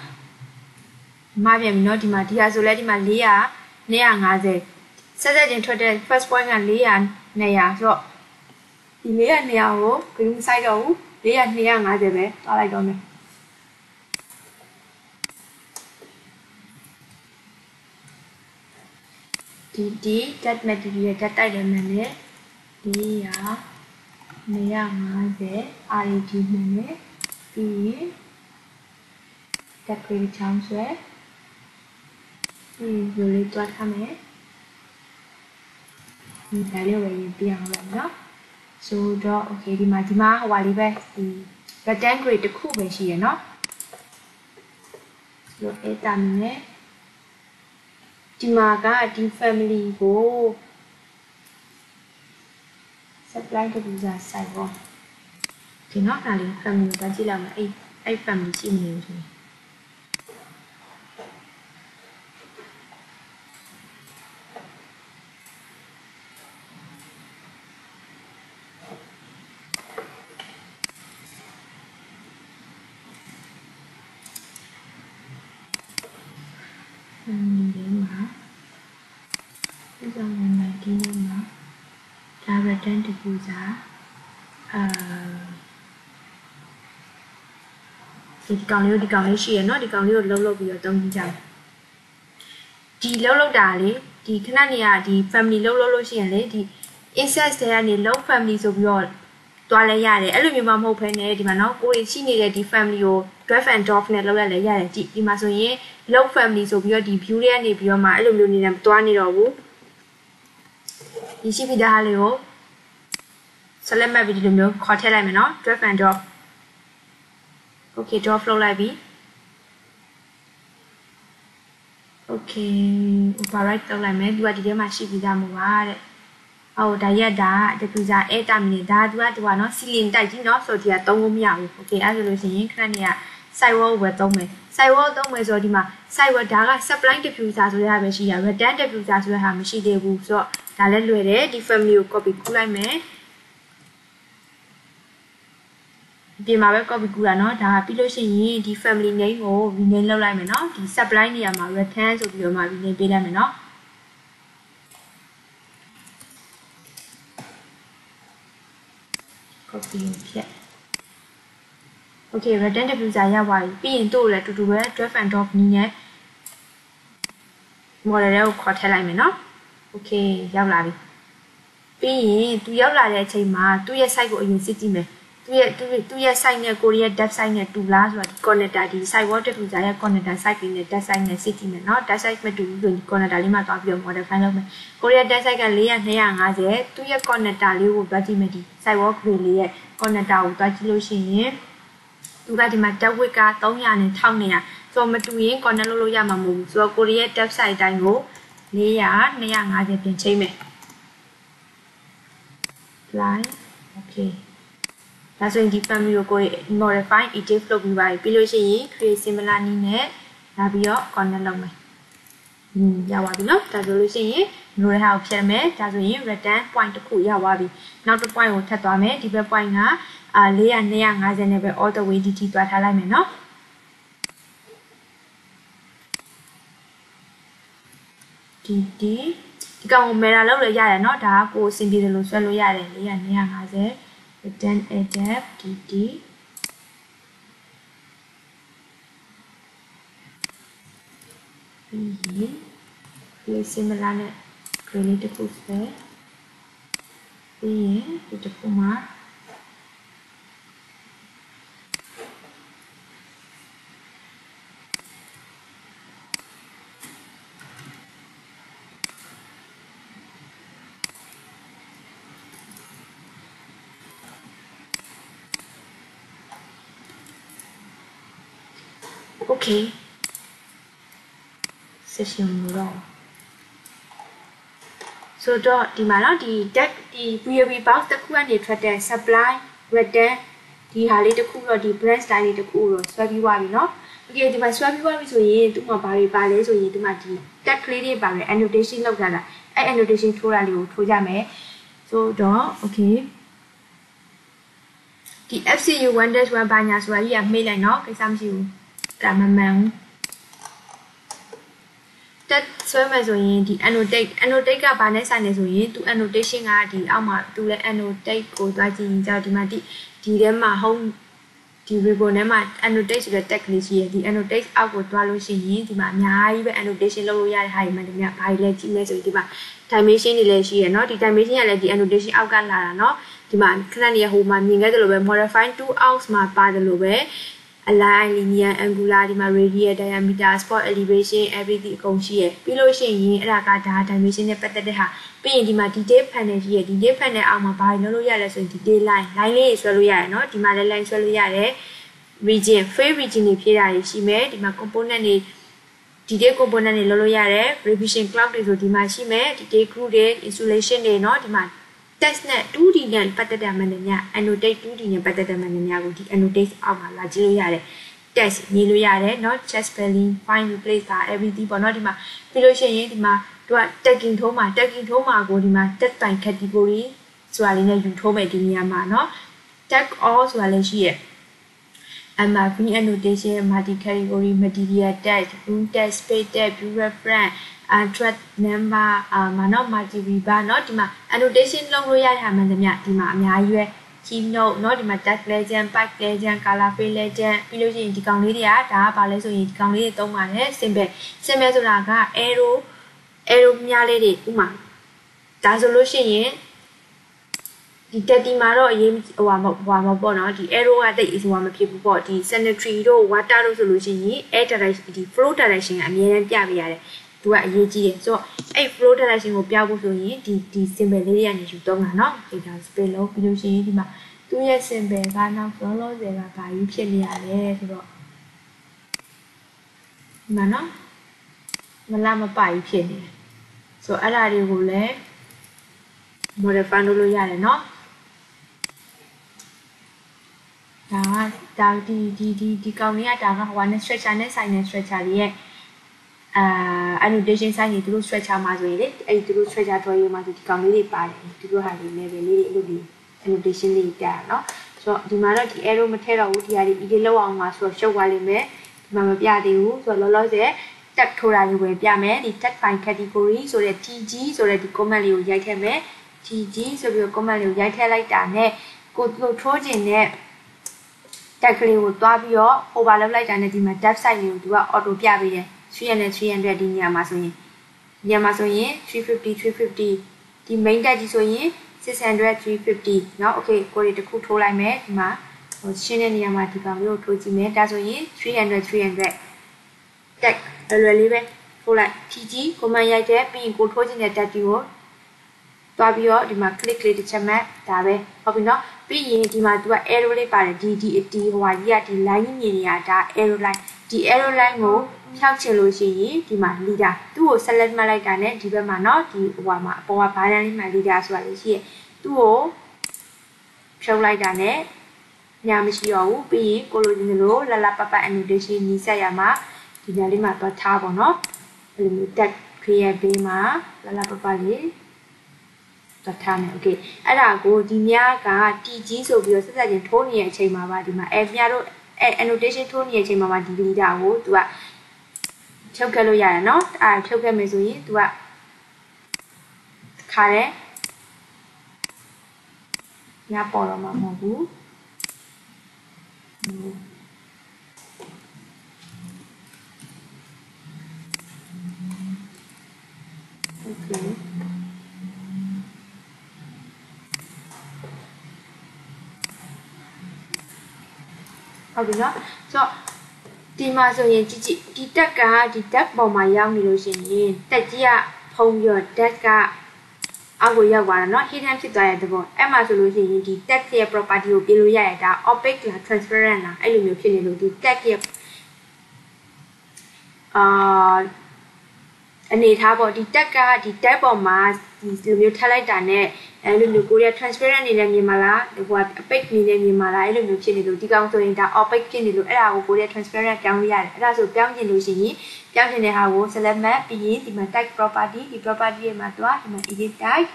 မပြန်ပြီเนาะဒီမှာဒီဟာဆိုလဲဒီမှာ400 250ဆက်ဆက်ချင်းထွက်တဲ့ first point က400 200ဆိုတော့ဒီ400 200ကို green side တော့ဘူး400 250ပဲသွားလိုက်တော့မယ်ဒီဒီ that material တက်တိုက်တယ်မှန်တယ်400 250 RAT မှန်တယ်ပြီးရင် that green ချောင်းဆွဲဒီလိုလေးတွားထားမယ်ဒီဒါလေးဝယ်ရင်ပြအောင်လို့နော်ဆိုတော့ okay ဒီမှာဒီမှာဟိုပါလေးပဲဒီ rectangle တစ်ခုပဲရှိရနော်ဆိုတော့အဲ့တာမီနဲ့ဒီမှာကဒီ family ကို supply တူစားဆိုင်ပေါ့ဒီနောက်တာလေး family ကိုကြည့်လိုက်မယ်အဲ့အဲ့ family ရှိနေလို့ဆိုရင်ဒီထဲမှာဒီကောင်မှာဒီထဲမှာ ဒါ return diffuser အာဒီကောင်လေးဒီကောင်လေးရှိရเนาะဒီကောင်လေးကိုလှုပ်လှုပ်ပြီးတော့တုံးကြည့်ကြမယ်ဒီလှုပ်လှုပ်တာလေဒီခဏနေရဒီ family လှုပ်လှုပ်လို့ရှိရင်လေဒီ insect တွေကနေ log family ဆိုပြီးတော့တွားလဲရတယ်အဲ့လိုမျိုးမှမဟုတ်ဘဲနဲ့ဒီမှာเนาะကိုယ်ရှိနေတဲ့ဒီ family ကို drive and drop နဲ့လောက်ရလဲရတယ်ဒီဒီမှာဆိုရင် log family ဆိုပြီးတော့ဒီ view တွေကနေပြီးတော့မှအဲ့လိုမျိုးနေတယ်မတွားနေတော့ဘူးဒီရှိပြီးသားလေးကို select map ပြီးဒီလိုမျိုးခေါ်ထည့်လိုက်မယ်เนาะ drive and drop okay drop flow လိုက်ပြီ okay override တောက်လိုက်မယ်သူကဒီထဲမှာရှိပြီးသားမို့ပါတဲ့အော်ဒါရက်ဒါ diffuser air terminal ဒါသူကသူကနော် ceiling တိုက်ကြီးနော်ဆိုတော့ဒီကသုံးလို့မရဘူး okay အဲဆိုလို့ရှိရင်ခဏနေက sidewall ဝယ်သုံးမယ် sidewall သုံးမယ်ဆိုတော့ဒီမှာ sidewall ဒါက supply diffuser ဆိုရတာပဲရှိရ redundant diffuser ဆိုရတာမရှိသေးဘူးဆိုတော့ဒါလည်းလွယ်တယ်ဒီ family ကို copy ကူးလိုက်မယ် ပြင်မှာပဲ copy ကူးတာเนาะဒါပြီးလို့ရှိရင်ဒီ family name ကို rename လုပ်လိုက်မယ်เนาะဒီ supply နေရာမှာ return ဆိုပြီးတော့မှ rename ပေးလိုက်မယ်เนาะ copy ဖြတ် okay redundant diffuser ရပါပြီပြီးရင်တို့လည်းတူတူပဲ drag and drop နည်းနဲ့ model တွေကိုခေါ်ထည့်လိုက်မယ်เนาะ okay ရောက်လာပြီပြီးရင်သူရောက်လာတဲ့အချိန်မှာသူ့ရဲ့ site ကိုအရင်စစ်ကြည့်မယ် သူ့ရဲ့သူ့သူ့ရဲ့ site နဲ့ကိုရီးယား dev site နဲ့တူလားဆိုတာဒီ connector ဒီ site wall diffuser ရဲ့ connector site လေးနဲ့ dev site နဲ့စစ်ကြည့်မယ်เนาะ dev site မတူဘူးဆိုရင် connector လေးမှာသွားပြီးတော့ modify လုပ်မယ်ကိုရီးယား dev site က400 250သူ့ရဲ့ connector လေးကိုတွားကြည့်မယ်ဒီ site wall grid လေးရဲ့ connector ကိုတွားကြည့်လို့ရှိရင်သူကဒီမှာ dev width က300နဲ့1200ဆိုတော့မတူရင် connect လုပ်လို့ရမှာမဟုတ်ဘူးဆိုတော့ကိုရီးယား dev site တိုင်းကို400 250ပြင်ချိန်မယ် line okay ဒါဆိုရင်ဒီ family ကိုကို modify edit လုပ်ပြီးပါပြီပြီးလို့ရှိရင် create similar နည်းနဲ့လာပြီးတော့ connect လုပ်မယ်อืมရပါပြီเนาะဒါဆိုလို့ရှိရင်လိုတဲ့ဟာကိုဖြတ်မယ်ဒါဆိုရင် return point တစ်ခုရပါပြီနောက်တစ် point ကိုထပ်သွားမယ်ဒီဘက် point ကအာ400 250နဲ့ပဲ all the way dt တွားထားလိုက်မယ်เนาะဒီဒီဒီကောင်ကို mirror လောက်လည်းရတယ်เนาะဒါကကိုအဆင်ပြေတယ်လို့ဆွဲလို့ရတယ်400 250 but then adapt dd begin we similar to create a full square begin with a okay session လို့တော့ဆိုတော့ဒီမှာနော်ဒီ deck ဒီ VAB box တစ်ခုကနေထွက်တဲ့ supply return ဒီဟာလေးတစ်ခုတော့ဒီ brand style လေးတစ်ခုတော့ဆွဲပြီးသွားပြီနော် okay ဒီမှာဆွဲပြီးသွားပြီဆိုရင်သူ့မှာဘာတွေပါလဲဆိုရင်ဒီမှာဒီ tag ကလေးတွေပါမယ် annotation လောက်ကြတာအဲ annotation ထိုးတာလေးကိုထိုးကြမယ်ဆိုတော့ okay ဒီ FCU 1-1ဘာညာဆိုတာကြီးကမေးလိုက်နော်ကိစ္စမရှိဘူး ဒါမမှန်ဘူးတက်ဆွဲမယ်ဆိုရင်ဒီ annotate annotate ကဘာနဲ့ဆိုင်နေဆိုရင်သူ annotation ကဒီအောက်မှာသူလည်း annotate ကိုတွားကြည့်ရင်ကြောက်ဒီမှာဒီဒီထဲမှာ home ဒီ ribbon ထဲမှာ annotate ဆိုတဲ့ tag ကလေးရှိရယ်ဒီ annotate အောက်ကိုတွားလို့ရှိရင်ဒီမှာအများကြီးပဲ annotation လုပ်လို့ရတဲ့ဟာတွေမှတည်းကဘာတွေလဲကြည့်လဲဆိုရင်ဒီမှာ dimension တွေလည်းရှိရယ်เนาะဒီ dimension ကလည်းဒီ annotation အောက်ကလာတာเนาะဒီမှာခဏနေဟိုမှာမြင်ခဲ့တယ်လို့ပဲ modify 2 ounce မှာပါတယ်လို့ပဲ align linear angular ဒီမှာ radial diameter spot elevation everything အကုန်ရှိရယ်ပြီးလို့ရှိရင်အဲ့ဒါကဒါ dimension နဲ့ပတ်သက်တဲ့ဟာပြီးရင်ဒီမှာ detail panel ရှိရယ် detail panel အောက်မှာဘာတွေလုပ်လို့ရလဲဆိုရင် detail line line လေးတွေဆွဲလို့ရတယ်เนาะဒီမှာလည်း line ဆွဲလို့ရတယ် region free region တွေဖြည့်တာတွေရှိမယ်ဒီမှာ component တွေ detail component တွေလုပ်လို့ရတယ် revision cloud တွေဆိုဒီမှာရှိမယ် detail group တွေ installation တွေเนาะဒီမှာ test နဲ့ 2D နဲ့ပတ်သက်တဲ့မှန်တယ်များ annotate 2D နဲ့ပတ်သက်တဲ့မှန်တယ်များကိုဒီ annotate အောက်မှာလာကြည့်လို့ရတယ် test ရေးလို့ရတယ်เนาะ chest spelling find replace တာ everything ပေါ့เนาะဒီမှာပြီးလို့ရှိရင်ဒီမှာတို့က tagging ထိုးမှာ tagging ထိုးမှာကိုဒီမှာ test by category ဆိုတာလေးနဲ့ယူထိုးမယ်ဒီနေရာမှာเนาะ tag all ဆိုတာလည်းရှိရဲ့ MRV annotation multi category material tag room tag space tag view reference address number အာမနော် multi rebar เนาะဒီမှာ annotation လုပ်လို့ရတဲ့ဟာမှန်သမျှဒီမှာအများကြီးပဲ keynote เนาะဒီမှာ tag legend pack legend color fill legend ပြီးလို့ရှိရင်ဒီကောင်လေးတွေကဒါကဘာလဲဆိုရင်ဒီကောင်လေးတွေသုံးပါတယ် symbol symbol ဆိုတာက arrow arrow များလေးတွေဥမာဒါဆိုလို့ရှိရင်ဒီတက်တီမှာတော့အရေးဟိုဟာမဟိုဟာမပေါ့နော်ဒီ arrow ကတိတ်ဟိုဟာမဖြစ်ဘူးပေါ့ဒီ sanitary တို့ water တို့ဆိုလို့ရှိရင် air direction ဒီ flow direction ကအမြဲတမ်းပြပေးရတယ် သူကအရေးကြီးတယ်ဆိုတော့အဲ့ flow direction ကိုပြဖို့ဆိုရင်ဒီဒီ symbol လေးတွေကနေယူတော့မှာเนาะဒီဒါ spell လို့ပြီးလို့ရှိရင်ဒီမှာသူ့ရဲ့ symbol ကနောက် flow လို့ဆယ်ကဘာကြီးဖြစ်နေရလဲဆိုတော့ဒီမှာเนาะ မလားမပါကြီးဖြစ်နေတယ်ဆိုတော့အဲ့ဒါတွေကိုလည်း modify လုပ်လို့ရတယ်เนาะဒါကဒါဒီဒီဒီဒီကောင်လေးကဒါကဟိုကနေ structure နဲ့ဆိုင်တဲ့ structure လေးရဲ့ အာ annotation ဆိုင်နေသူတို့ structure မှာဆိုရင်လေအဲ့ဒီသူတို့ structure ထွေးရေးမှာဆိုဒီကောင်လေးတွေပါတယ်သူတို့ဟာဒီ level လေးတွေအဲ့လိုဒီ annotation လေးပြတာเนาะဆိုတော့ဒီမှာတော့ဒီ arrow မထည့်တော့ဘူးဒီဟာဒီ edit လုပ်အောင်မှာဆိုတော့ရှုပ်သွားလိမ့်မယ်ဒီမှာမပြသေးဘူးဆိုတော့လောလောဆယ် tag ထိုးတာလေးဝယ်ပြမယ်ဒီ tag file category ဆိုတဲ့ tg ဆိုတဲ့ဒီ comment လေးကိုရိုက်ထည့်မယ် tg ဆိုပြီးတော့ comment လေးကိုရိုက်ထည့်လိုက်တာနဲ့ကိုတို့ထိုးခြင်းနဲ့ tag ကလေးကိုတွားပြီးတော့ over လုပ်လိုက်တာနဲ့ဒီမှာ depth site လေးကိုသူက auto ပြပေးတယ် 300 300ဒီနေရာမှာဆိုရင်နေရာမှာဆိုရင်350 350ဒီ main tag ကြီးဆိုရင်600 350เนาะ okay ကိုရီတစ်ခုထိုးလိုက်မယ်ဒီမှာဟိုရှင်းတဲ့နေရာမှာဒီကောင်မျိုးထိုးကြည့်မယ်ဒါဆိုရင်300 300 tag လွယ်လွယ်လေးပဲထိုးလိုက် PG ကိုမန်ရိုက်တဲ့ပြီးရင်ကိုထိုးခြင်းတဲ့ tag ကိုတွားပြီးတော့ဒီမှာ click လေးတစ်ချက်မှဒါပဲဟုတ်ပြီเนาะပြီးရင်ဒီမှာ तू က arrow လေးပါတယ်ဒီဒီဒီဟိုဟာကြီးကဒီ line မြင်နေတာဒါ arrow line ဒီ arrow line ကိုဖြောက်ချင်လို့ရှိရင်ဒီမှာ leader သူ့ကို select မှတ်လိုက်တာနဲ့ဒီဘက်မှာเนาะဒီဟိုဟာမှာအပေါ်ကဘားတန်းလေးမှာ leader ဆိုတာလေးရှိရဲ့သူ့ကိုဖြုတ်လိုက်တာနဲ့ညာမရှိတော့ဘူးပြီးရင်ကိုလိုချင်လို့လလပပ annotation နီးစက်ရမှာဒီညာလေးမှာတော့ထားပါတော့အဲ့လိုမျိုး tag create ပေးမှာလလပပလေးတော့ထားမယ် okay အဲ့ဒါကိုဒီများက tg ဆိုပြီးတော့ဆက်ဆက်ချင်းထိုးနေတဲ့အချိန်မှာပါဒီမှာအဲမြတို့ အဲ annotation ထိုးနေတဲ့အချိန်မှာပါဒီ leader ကိုသူကဖြုတ်ခဲ့လို့ရတယ်เนาะအဲ့ဖြုတ်ခဲ့မယ်ဆိုရင်သူကခါတယ်ညပေါ်တော့မှာမဟုတ်ဘူးโอเค ဟုတ်ပြီနော်ဆိုတော့ဒီမှာဆိုရင်ကြည့်ကြည့်ဒီတက်ကဒီတက်ပေါ်မှာရောက်နေလို့ရှိရင်တက်ကြီးကဖုံးပြီးတော့တက်ကအောက်ကိုရောက်သွားတာเนาะ hidden ဖြစ်သွားတဲ့သဘောအဲ့မှာဆိုလို့ရှိရင်ဒီ text ရဲ့ property ကိုပြင်လို့ရရတာ opaque လား transparent လားအဲ့လိုမျိုးဖြစ်နေလို့ဒီ text ရဲ့အာအနေထားပေါ့ဒီ tag ကဒီ tag ပေါ်မှာဒီလိုမျိုးထပ်လိုက်တာနဲ့ အဲ့လိုမျိုးကိုရီးယား transparent အနေနဲ့မြင်မလားဟိုက opaque အနေနဲ့မြင်မလားအဲ့လိုမျိုးဖြစ်နေလို့ဒီကောင်ဆိုရင်ဒါ opaque ဖြစ်နေလို့အဲ့ဒါကိုကိုရီးယား transparent ပြောင်းလို့ရတယ်အဲ့ဒါဆိုပြောင်းကျင်လို့ရှိရင်ပြောင်းကျင်တဲ့ဟာကို select map ပြီးရင်ဒီမှာ type property ဒီ property ရဲ့မှာတွားဒီမှာ edit type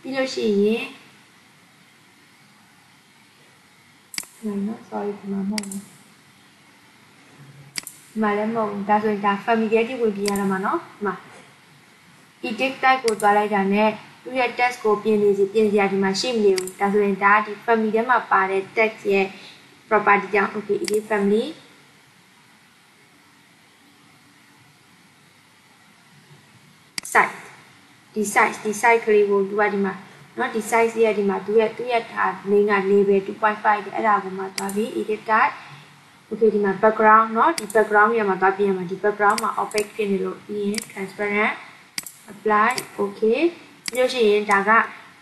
ပြီးလို့ရှိရင်နော် sorry ဒီမှာမဟုတ်ဘူးဒီမှာလည်းမဟုတ်ဘူးဒါဆိုရင်ဒါ familiarity ဝင်ပြရမှာနော်ဒီမှာ edit type ကိုတွားလိုက်တာနဲ့ သူရဲ့ text ကိုပြင်နေစီပြင်စရာဒီမှာရှိမနေဘူးဒါဆိုရင်ဒါဒီ family ထဲမှာပါတဲ့ text ရဲ့ property ကြောင့် okay edit family site ဒီ size ဒီ size ကလေးကိုသူကဒီမှာเนาะဒီ size ရဲ့ဒီမှာသူရဲ့သူရဲ့ဒါ name က label 2.5တဲ့အဲ့ဒါကိုမှသွားပြီး edit type okay ဒီမှာ background เนาะဒီ background ရမှာသွားပြင်ရမှာဒီ background မှာ opaque ဖြစ်နေလို့ပြီးရင် transparent apply okay ပြီးလို့ရှိရင်ဒါက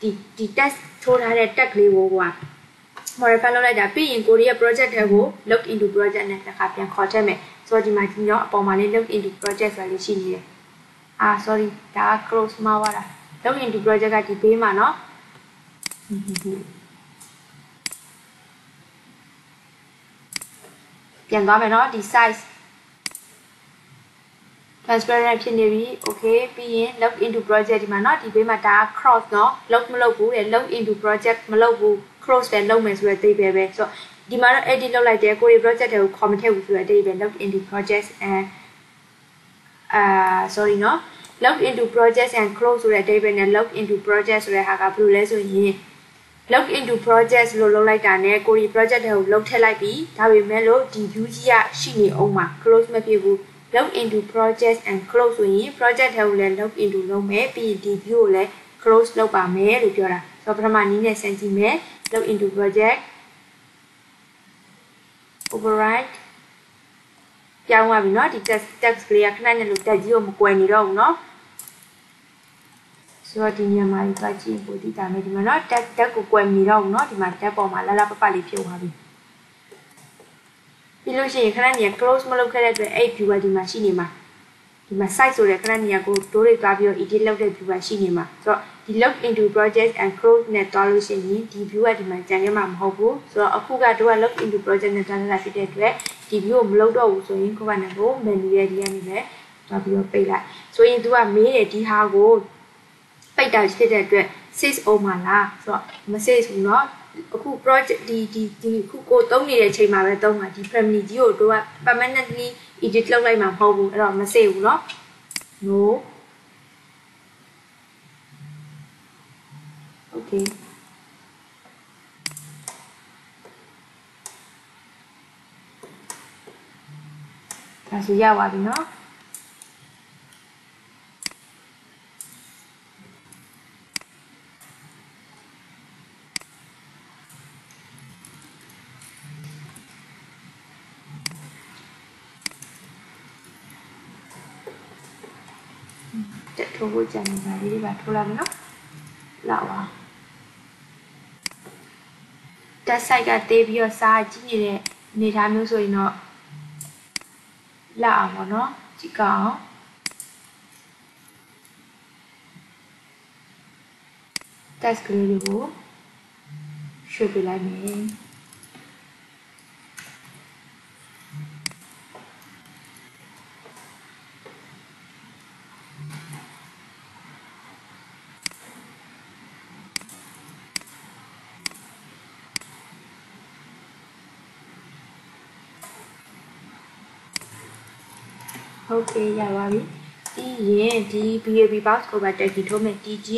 ဒီဒီ test ထိုးထားတဲ့ tag လေးကိုက modify လုပ်လိုက်တာပြီးရင်ကိုရီးယား project တွေကို log into project နဲ့တစ်ခါပြန်ခေါ်ထည့်မယ်ဆိုတော့ဒီမှာဒီတော့အပေါ်မှာလေး log into project ဆိုတာလေးရှိနေတယ်အာ sorry ဒါက close မှာပါတာ log into project ကဒီဘေးမှာเนาะပြန်သွားမယ်เนาะဒီ size transparent ဖြစ်နေပြီ okay ပြီးရင် log into project ဒီမှာเนาะဒီဘေးမှာဒါ cross เนาะ log မလုပ်ဘူးတဲ့ log into project မလုပ်ဘူး cross ပဲလုပ်မယ်ဆိုတဲ့အသေးပဲပဲဆိုတော့ဒီမှာတော့ edit လုပ်လိုက်တယ်ကိုရီ project တွေကို comment ထည့်ဘူးဆိုတဲ့အသေးပဲ log into project and အာ sorry เนาะ log into project and close ဆိုတဲ့အသေးပဲနဲ့ log into project ဆိုတဲ့ဟာကဘယ်လိုလဲဆိုရင် log into project လို့လုပ်လိုက်တာနဲ့ကိုရီ project တွေကို log ထည့်လိုက်ပြီးဒါပေမဲ့လို့ဒီ view ကြီးကရှိနေအောင်မှာ close မဖြစ်ဘူး log into project and close ဆိုရင် project ထဲကိုလည်း log into လုပ်မယ်ပြီးဒီ view ကိုလည်း close လုပ်ပါမယ်လို့ပြောတာဆိုတော့ပထမနည်းနဲ့ဆန်းကြည့်မယ် log into project override ပြောင်းသွားပြီเนาะဒီ text text ကလေးကခဏနဲ့လို့တက်ကြီးကိုမကွယ်နေတော့ဘူးเนาะဆိုတော့ဒီညမှာဒီသွားကြည့်ပို့ဒီတာမယ်ဒီမှာเนาะ tag tag ကိုကွယ်နေတော့ဘူးเนาะဒီမှာ tag ပေါ်မှာလာလာပပလေးဖြုတ်သွားပြီ ပြီးလို့ရှိရင်ခဏနေ close မလုပ်ခဲ့တဲ့အတွက်အဲ့ view ကဒီမှာရှိနေမှာ ဒီမှာ site ဆိုတဲ့ခဏနေရာကိုတိုးတွေသွားပြီးတော့ edit လုပ်တဲ့ view ကရှိနေမှာဆိုတော့ဒီ log into project and close နဲ့တွားလို့ရှိရင်ဒီ view ကဒီမှာကြံခဲ့မှာမဟုတ်ဘူးဆိုတော့အခုကတော့ log into project နဲ့တွားလာဖြစ်တဲ့အတွက်ဒီ view ကိုမလုပ်တော့ဘူးဆိုရင်ကိုယ့်ဘာနဲ့ကို menu ရဲ့ဒီကနေလည်းတွားပြီးတော့ပိတ်လိုက်ဆိုရင် तू ကမေးတယ်ဒီဟာကိုပိတ်တာဖြစ်တဲ့အတွက် save အောင်မလားဆိုတော့မ save ဘူးเนาะ အခု project ဒီဒီဒီခုကိုသုံးနေတဲ့အချိန်မှာပဲသုံးတာဒီ family ကြီးကိုတို့က permanently edit လုပ်လိုက်မှာမဟုတ်ဘူးအဲ့တော့မ save ဘူးเนาะ no okay ဒါဆိုရပါပြီเนาะ တက်ထိုးဖို့ကြံနေတာလေးတွေပါထိုးလိုက်မယ်နော်လောက်ပါတက်ဆိုင်ကတေးပြီးတော့စားကြည့်နေတဲ့အနေထားမျိုးဆိုရင်တော့လောက်အောင်ပေါ့နော်ကြည့်ကောင်းတက်ကလေးတွေကိုရွှေ့ပြလိုက်မယ် ဟုတ်ကဲ့ရပါပြီပြီးရင်ဒီ BAB box ကိုပဲတက်ကြည့်ထိုးမယ် TG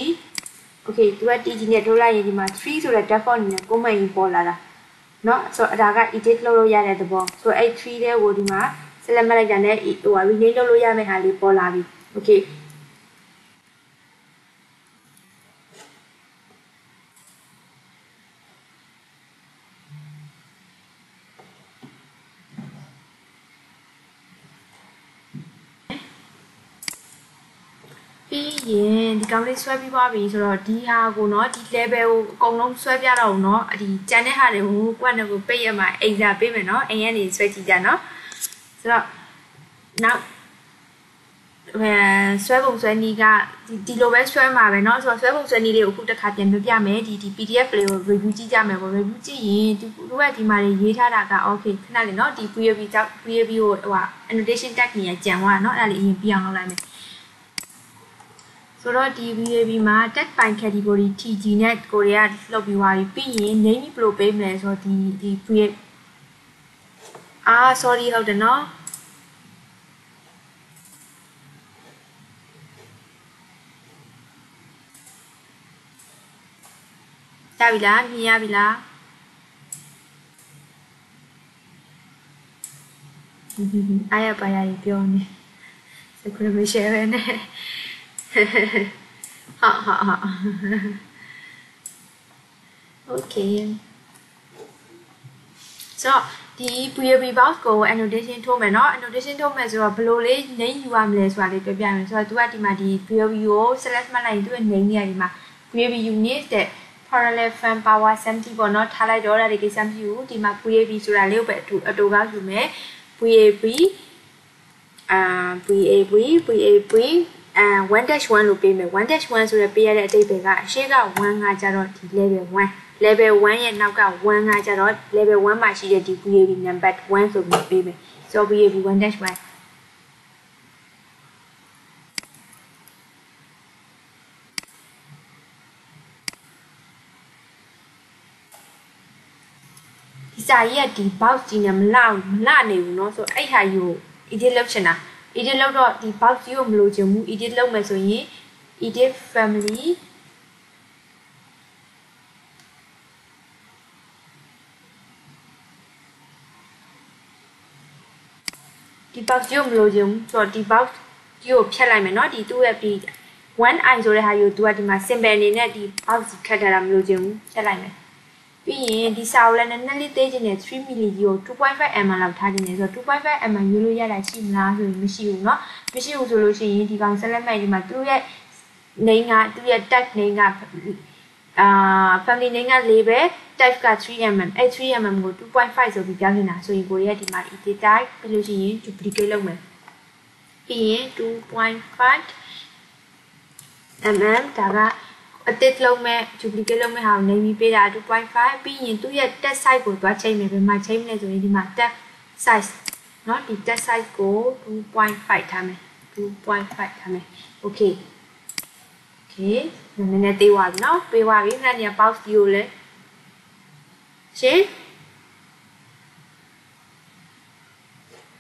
okay သူက TG နဲ့ထိုးလိုက်ရင်ဒီမှာ3ဆိုတဲ့ default နဲ့ကိုမှန်ရင်ပေါ်လာတာเนาะဆိုတော့ဒါက edit လုပ်လို့ရတဲ့သဘောဆိုတော့အဲ့3တဲ့ကိုဒီမှာ select မှတ်လိုက်တာနဲ့ဟို rename လုပ်လို့ရမယ့်ဟာလေးပေါ်လာပြီ okay ကောင်လေးဆွဲပြီးသွားပြီဆိုတော့ဒီဟာကိုเนาะဒီ level ကိုအကုန်လုံးဆွဲပြတော့เนาะဒီကြံတဲ့ဟာတွေကိုကိုယ့်နဲ့ကိုပိတ်ရမှာအိမ်စာပေးမယ်เนาะအိမ်ကနေဆွဲကြည့်ကြเนาะဆိုတော့နောက်အဲဆွဲပုံဆွဲနည်းကဒီဒီလိုပဲဆွဲမှာပဲเนาะဆိုတော့ဆွဲပုံဆွဲနည်းလေးကိုအခုတစ်ခါပြန်ပြပြမယ်ဒီဒီ PDF လေးကို review ကြည့်ကြမယ်ပေါ့ review ကြည့်ရင်ဒီတို့ကဒီမှာရေးထားတာက okay ခဏလေးเนาะဒီ PAB ကြောင့် PAB ကိုဟို annotation tag ကြီးကြံသွားเนาะအဲ့ဒါလေးအရင်ပြအောင်လုပ်လိုက်မယ် ဆိုတော့ဒီ VAB မှာ tag by category TG နဲ့ကိုရီးယားလောက်ပြီးသွားပြီပြီးရင် name ဘယ်လိုပေးမလဲဆိုတော့ဒီဒီ VAB အာ sorry ဟုတ်တယ်နော်ရပြီလားမြင်ရပြီလားအားရပါရပြောနေစကူရမရှိပဲနဲ့ ဟာဟာဟာ Okay ဆိုတော့ဒီ PAB box ကို annotation ထိုးမယ်เนาะ annotation ထိုးမယ်ဆိုတော့ဘယ်လိုလေး name ယူရမလဲဆိုတာလေးပြောပြမယ်ဆိုတော့ तू ကဒီမှာဒီ PAB ကို select မှတ်လိုက်ရင်သူ့ရဲ့ name ကြီးကဒီမှာ PAB unit တဲ့ parallel fan power 70ပေါ့เนาะထားလိုက်တော့ဒါတွေကိစ္စမရှိဘူးဒီမှာ PAB ဆိုတာလေးကိုပဲအတူအတူကောက်ယူမယ် PAB အာ PAB PAB အဲ1-1လို့ပေးမယ်1-1ဆိုရပေးရတဲ့အတိတ်ပဲကအရှိက1ကကြတော့ဒီ level 1 level 1ရဲ့နောက်က1ကကြတော့ level 1မှာရှိတဲ့ဒီ VAB number 1ဆိုပြီးပေးမယ်ဆိုတော့ VAB 1-1ဒီစာကြီးကဒီ box ကြီးနဲ့မလှမလှနေဘူးเนาะဆိုတော့အဲ့ဟာယူ edit လုပ်ချင်တာ edit လုပ်တော့ဒီ box ကြီးကိုမလိုချင်ဘူး edit လုပ်မယ်ဆိုရင် edit family ဒီ box ကြီးကိုမလိုချင်ဘူးဆိုတော့ဒီ box ကြီးကိုဖြတ်လိုက်မယ်เนาะဒီသူ့ရဲ့ဒီ one eye ဆိုတဲ့ဟာကိုသူကဒီမှာ symbol အနေနဲ့ဒီ box ခတ်ထားတာမလိုချင်ဘူးဖြတ်လိုက်မယ် ပြီးရင်ဒီစာအုပ်လည်းနည်းနည်းလေးသေးခြင်းနဲ့3 mili ကြီးကို 2.5 mm လောက်ထားခြင်းနဲ့ဆိုတော့ 2.5 mm ယူလို့ရတာရှိမလားဆိုရင်မရှိဘူးเนาะမရှိဘူးဆိုလို့ရှိရင်ဒီကောင် select မဲ့ဒီမှာသူ့ရဲ့ name ကသူ့ရဲ့ tag name ကအာ family name ကlabel type က 3mm အဲ 3mm ကို2.5ဆိုပြီးပြောင်းနေတာဆိုရင်ကိုရီးယားဒီမှာ edit type ပြီးလို့ရှိရင် duplicate လုပ်မယ် ပြီးရင်2.5 mm ဒါက အတစ်လုံးမဲ့ duplicate လုံးမဲ့ဟာကိုနေပြီးပေးတာ2.5ပြီးရင်သူ့ရဲ့ test size ကိုသွားချိန်မယ်ဘယ်မှာချိန်မလဲဆိုရင်ဒီမှာ test size เนาะဒီ test size ကို2.5ထားမယ်2.5ထားမယ် okay okay နည်းနည်းသေးသွားပြီเนาะပေးသွားပြီခဏနေ box ဒီကိုလည်းရှင်း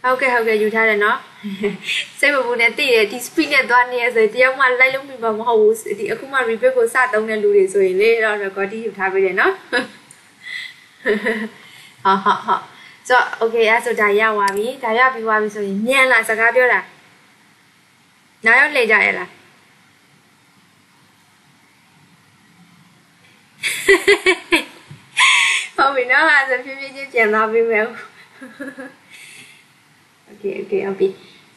ဟုတ်ကဲ့ဟုတ်ကဲ့ယူထားတယ်နော်စိတ်မပူနဲ့တည်တယ်ဒီ speed နဲ့သွားနေရဆိုရင်တယောက်မှလိုက်လို့မိမှာမဟုတ်ဘူးဒီအခုမှ repeat ကိုစသုံးတဲ့လူတွေဆိုရင်လေတော့ recording ယူထားပေးတယ်နော်ဟာဟာဟာဆို okay အဲ့ဆိုဒါရသွားပြီဒါရပြီးသွားပြီဆိုရင်မြန်လားစကားပြောတာနားရောက်လေကြရလားဟုတ်ပြီနော်အဲ့ဆိုဖြည်းဖြည်းချင်းပြန်သွားပြီမယ် okay okay ဟုတ်ပြီ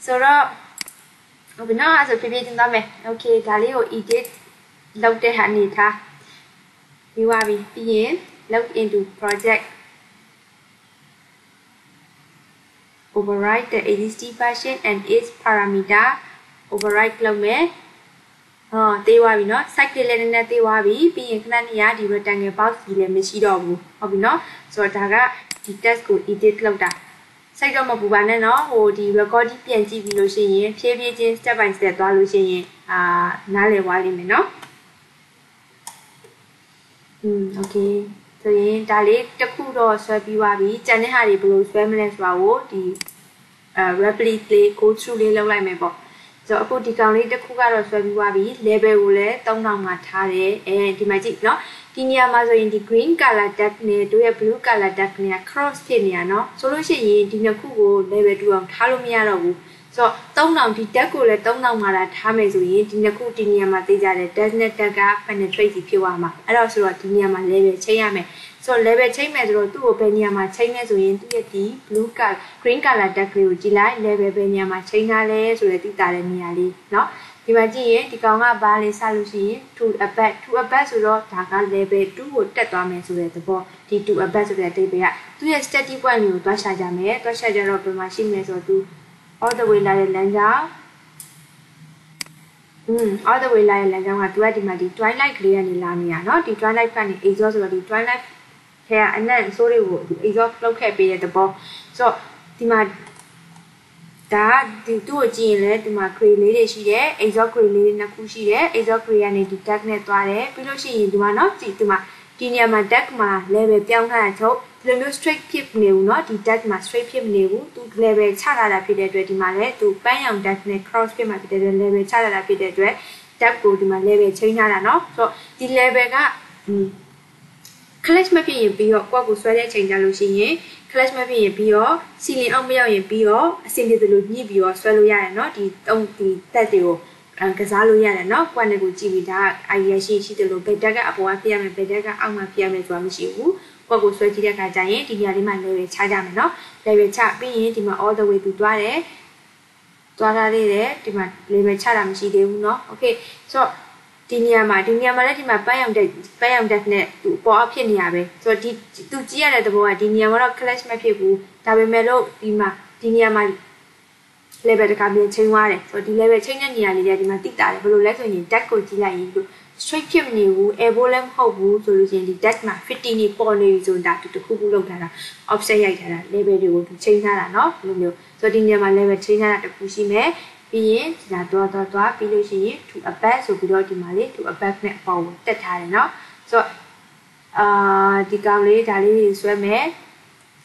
ဆိုတော့ဟုတ်ပြီနော်အဲ့ဆိုဖြည်းဖြည်းချင်းသွားမယ် okay ဒါလေးကို edit လုပ်တဲ့ဟာနေထားပြီးသွားပြီပြီးရင် log into project override the existing function and its parameter override လုပ်မယ်ဟောသေးသွားပြီเนาะ site လေးလည်းနည်းနည်းသေးသွားပြီပြီးရင်ခဏနေရဒီ rectangle box ကြီးလည်းမရှိတော့ဘူးဟုတ်ပြီเนาะဆိုတော့ဒါကဒီ test ကို edit လုပ်တာ စိတ်တော့မပူပါနဲ့เนาะဟိုဒီ recording ပြန်ကြည့်ပြီးလို့ရှိရင်ဖြည်းဖြည်းချင်း step by step သွားလို့ရှိရင်အာနားလည်သွားလိမ့်မယ်เนาะอืม okay ဆိုရင်ဒါလေးတစ်ခုတော့ဆွဲပြီးသွားပြီကျန်တဲ့ဟာတွေဘယ်လိုဆွဲမလဲဆိုတာကိုဒီအဲ replicate လေး go through လေးလုပ်လိုက်မယ်ပေါ့ဆိုတော့အခုဒီကောင်လေးတစ်ခုကတော့ဆွဲပြီးသွားပြီ level ကိုလည်း3000မှာထားတယ်အဲဒီမှာကြည့်နော် ဒီနေရာမှာဆိုရင်ဒီ green color depth နဲ့တို့ရဲ့ blue color depth နဲ့ cross ဖြစ်နေရနော်ဆိုလို့ရှိရင်ဒီနှစ်ခုကို level 2အောင်ထားလို့မရတော့ဘူးဆိုတော့3000ဒီ depth ကိုလည်း3000မှာလာထားမယ်ဆိုရင်ဒီနှစ်ခုဒီနေရာမှာသိကြတယ် depth နဲ့ depth က penetrate ဖြစ်သွားမှာအဲ့တော့ဆိုတော့ဒီနေရာမှာ level ချိန်ရမယ်ဆိုတော့ level ချိန်မယ်ဆိုတော့သူ့ကိုဘယ်နေရာမှာချိန်လဲဆိုရင်သူ့ရဲ့ဒီ blue color green color tag လေးကိုကြည့်လိုက် level ဘယ်နေရာမှာချိန်ထားလဲဆိုတဲ့သိတာတဲ့နေရာလေးเนาะ ဒီမှာကြည့်ရင်ဒီကောင်ကဘာလေးစလို့ရှိရင် to abet to abet ဆိုတော့ဒါက level 2ကိုတက်သွားမယ်ဆိုတဲ့သဘောဒီ to abet ဆိုတဲ့အတိတ်ပဲကသူ့ရဲ့ static point ကိုတွားရှာကြမယ်တွားရှာကြတော့ဘယ်မှာရှိမလဲဆိုတော့သူ all the way လာတဲ့လမ်းကြောင်းอืม all the way လာတဲ့လမ်းကြောင်းကသူကဒီမှာဒီ twilight ကလေးကနေလာနေတာเนาะဒီ twilight ကနေ exhaust ဆိုတော့ဒီ twilight ထဲကအနက်ဆိုးတွေကို exhaust လုပ်ခဲ့ပေးတဲ့သဘောဆိုတော့ဒီမှာ ဒါဒီသူ့ကိုကြည့်ရင်လည်းဒီမှာ gray လေးတွေရှိတယ် exhaust gray လေးနှစ်ခုရှိတယ် exhaust gray ကနေဒီ tag နဲ့သွားတယ်ပြီးလို့ရှိရင်ဒီမှာเนาะဒီဒီမှာဒီနေရာမှာ tag မှာ level ပြောင်းထားတာချုပ်ဒီလိုမျိုး straight ဖြစ်မနေဘူးเนาะဒီ tag မှာ straight ဖြစ်မနေဘူးသူ level ချလာတာဖြစ်တဲ့အတွက်ဒီမှာလည်းသူပန်းရောင် tag နဲ့ cross ဖြစ်မှာဖြစ်တဲ့အတွက် level ချလာတာဖြစ်တဲ့အတွက် tag ကိုဒီမှာ level ချိန်ထားတာเนาะဆိုတော့ဒီ level က clash မဖြစ်ရင်ပြီးတော့ကိုယ့်ကိုဆွဲတဲ့အချိန်ကြလို့ရှိရင် clash မဖြစ်ရင်ပြီးတော့စီလင်အောင်မရောက်ရင်ပြီးတော့အဆင်ပြေသလိုညှိပြီးတော့ဆွဲလို့ရတယ်เนาะဒီတုံးဒီတက်တွေကိုကစားလို့ရတယ်เนาะကိုယ့်နဲ့ကိုကြည့်ပြီးဒါ idea ရှိရှိသလိုဘယ်တက်ကအပေါ်ကပြရမယ်ဘယ်တက်ကအောက်မှာပြရမယ်ဆိုတာမရှိဘူးကိုယ့်ကိုဆွဲကြည့်တဲ့အခါကျရင်ဒီနေရာလေးမှာ level ချကြမယ်เนาะ level ချပြီးရင်ဒီမှာ all the way ပြီးသွားတယ်သွားထားသေးတယ်ဒီမှာ level ချတာမရှိသေးဘူးเนาะ okay ဆိုတော့ ဒီနေရာမှာဒီနေရာမှာလည်းဒီမှာပန်းရောင်တက်ပန်းရောင်တက်နဲ့သူအပေါ်အဖြစ်နေရပဲဆိုတော့ဒီသူကြည့်ရတဲ့သဘောကဒီနေရာမှာတော့ clash မဖြစ်ဘူးဒါပေမဲ့လို့ဒီမှာဒီနေရာမှာ level တကပြန်ချိန်သွားတယ်ဆိုတော့ဒီ level ချိန်တဲ့နေရာလေးတွေဒီမှာတိတာတယ်ဘယ်လိုလဲဆိုရင် deck ကိုကြည့်လိုက်ရင်သူ straight ဖြစ်မနေဘူး air ball လည်းမဟုတ်ဘူးဆိုလို့ရှိရင်ဒီ deck မှာ50နေပေါ်နေပြီဆိုတာတူတခုခုလောက်ထားတာ offset ရိုက်ထားတာ level တွေကိုသူချိန်ထားတာเนาะဒီလိုမျိုးဆိုတော့ဒီနေရာမှာ level ချိန်ထားတာတခုရှိမယ် ပြီးရင်ဒါတော့တော့တော့ပြီးလို့ရှိရင် to a back ဆိုပြီးတော့ဒီမှာလေ to a back နဲ့အပေါ်ကိုတက်ထားတယ်เนาะဆိုတော့အာဒီကောင်လေးဒါလေးတွေဆွဲမယ်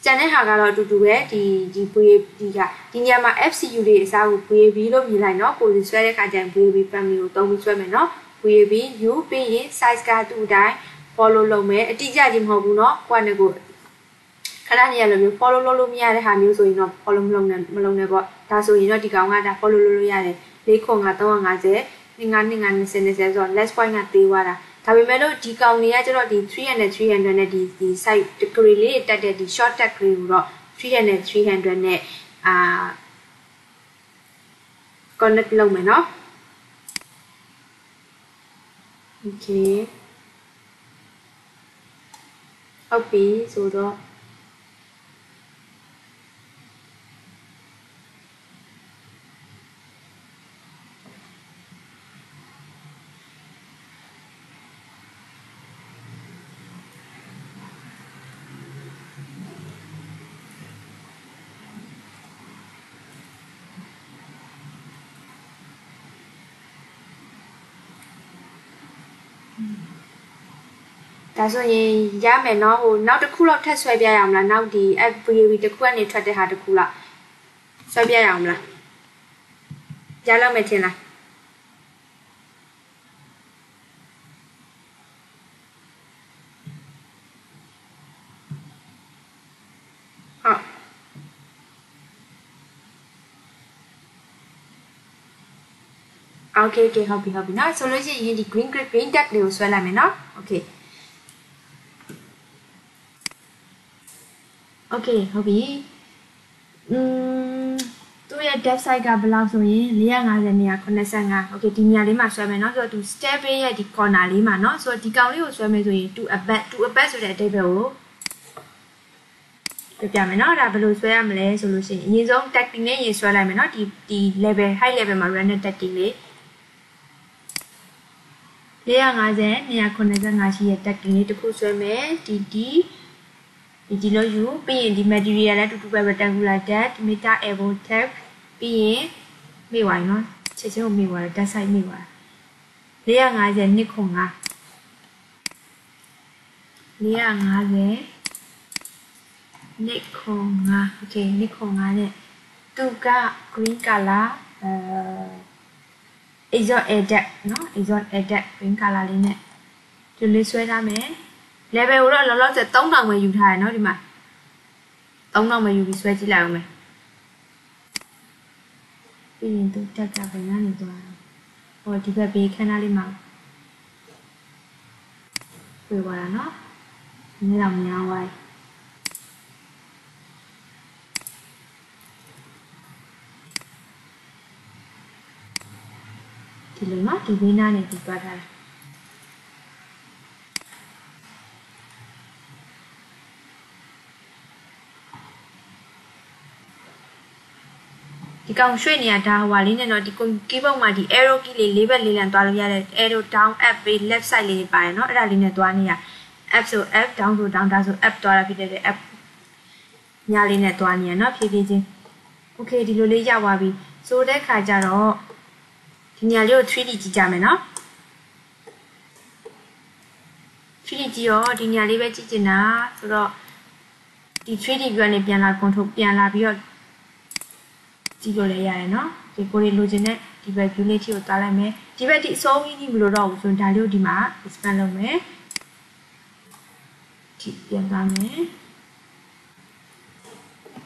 ကျန်တဲ့ဟာကတော့အတူတူပဲဒီဒီ VAB ဒီကဒီညမှာ FCU တွေအစားကို VAB လို့မြင်လိုက်เนาะကိုယ်ဆွဲတဲ့ခါကျရင် VAB family ကိုသုံးပြီးဆွဲမယ်เนาะ VAB U ပြီးရင် size ကသူ့အတိုင်း follow လုပ်မယ်အတိအကျကြီးမဟုတ်ဘူးเนาะကိုယ်နဲ့ကို ခဏနေရလိုမျိုး follow လုပ်လို့မရတဲ့ဟာမျိုးဆိုရင်တော့ follow မလုပ်နဲ့မလုပ်နဲ့ပေါ့ဒါဆိုရင်တော့ဒီကောင်ကဒါ follow လုပ်လို့ရတယ်၄ခွန်က350 2 9 2 20 20ဆိုတော့ less point ကသေးသွားတာဒါပေမဲ့လို့ဒီကောင်တွေကကျတော့ဒီ300 300နဲ့ဒီဒီ site degree လေးတက်တဲ့ဒီ short tag လေးကိုတော့300 300နဲ့အာ connect လုပ်မယ်เนาะ okay ဟုတ်ပြီဆိုတော့ ဒါဆိုရင်ရမယ်နော်ဟိုနောက်တစ်ခုလောက်ထပ်ဆွဲပြရအောင်လားနောက်ဒီ FBAV တစ်ခုကနေထွက်တဲ့ဟာတစ်ခုလောက်ဆွဲပြရအောင်လားရလောက်မယ်ထင်လားဟုတ်โอเคโอเคဟုတ်ပြီဟုတ်ပြီเนาะဆိုလို့ရှိရင်ဒီ green green green tag လေးကိုဆွဲလိုက်မယ်เนาะโอเค โอเคဟုတ်ပြီอืมသူ့ရဲ့ depth side ကဘယ်လောက်ဆိုရင်450နေရာ85 okay ဒီနေရာလေးမှာဆွဲမယ်เนาะဆိုတော့သူ step ရဲ့ဒီ corner လေးမှာเนาะဆိုတော့ဒီကောင်လေးကိုဆွဲမယ်ဆိုရင် to a back to a back ဆိုတဲ့အဓိပ္ပာယ်ကိုပြပြမယ်เนาะဒါဘယ်လိုဆွဲရမလဲဆိုလို့ရှိရင်အရင်ဆုံး tactic နဲ့ရင်ဆွဲလိုက်မယ်เนาะဒီဒီ level high level မှာ random tactic လေး450 295ရှိရဲ့ tactic လေးတစ်ခုဆွဲမယ်ဒီဒီ ဒီဒီလို့ယူပြီးရင်ဒီ material လည်းတူတူပဲ rectangular depth meter elbow depth ပြီးရင်မိဝိုင်းနော်ချက်ချင်းကိုမိသွားတယ် depth side မိသွားတယ်450နှစ်ခု5 450နှစ်ခု5 okay နှစ်ခု5နဲ့သူက green color အဲ exhaust air duct နော် exhaust air duct green color လေးနဲ့ဒီလေးဆွဲထားမယ် level ကိုတော့လောလောဆယ်3000ပဲယူထားရနော်ဒီမှာ3000ပဲယူပြီးဆွဲကြည့်လိုက်အောင်မယ်ပြီးရင်သူတက်ကဘယ်ကနေသွားဟောဒီဘက်ဘေးခန်းသားလေးမှာပြေသွားတာနော်နည်းတော့များသွားဒီလိုနော်ဒီဘေးနားနေဒီသွားထားတ ဒီကောင်ရွှေ့နေတာဒါဟိုလေးနဲ့တော့ဒီ keyboard မှာဒီ arrow key လေးလေးဘက်လေးလံသွားလို့ရတယ် arrow down up ပေး left side လေးပါတယ်เนาะအဲ့ဒါလေးနဲ့သွားနေရ up ဆို up down ဆို down ဒါဆို up သွားတာဖြစ်တဲ့ up ညာလေးနဲ့သွားနေရเนาะဖြည်းဖြည်းချင်း okay ဒီလိုလေးရသွားပြီဆိုတဲ့ခါကျတော့ဒီညာလေးကို 3D ကြည့်ကြမယ်เนาะ 3D ကြည့်ရောဒီညာလေးပဲကြည့်ချင်တာဆိုတော့ဒီ 3D view ကနေပြန်လာ control ပြန်လာပြီးတော့ ကြည့်လို့လည်းရတယ်နော်ဒီကိုရီလိုချင်တဲ့ဒီဘက် view လေးထိကိုတားလိုက်မယ်ဒီဘက်ဒီအစိုးရင်းမလို့တော့ဘူးဆိုရင်ဒါလေးကိုဒီမှာ expand လုပ်မယ်ဒီပြန်သွားမယ်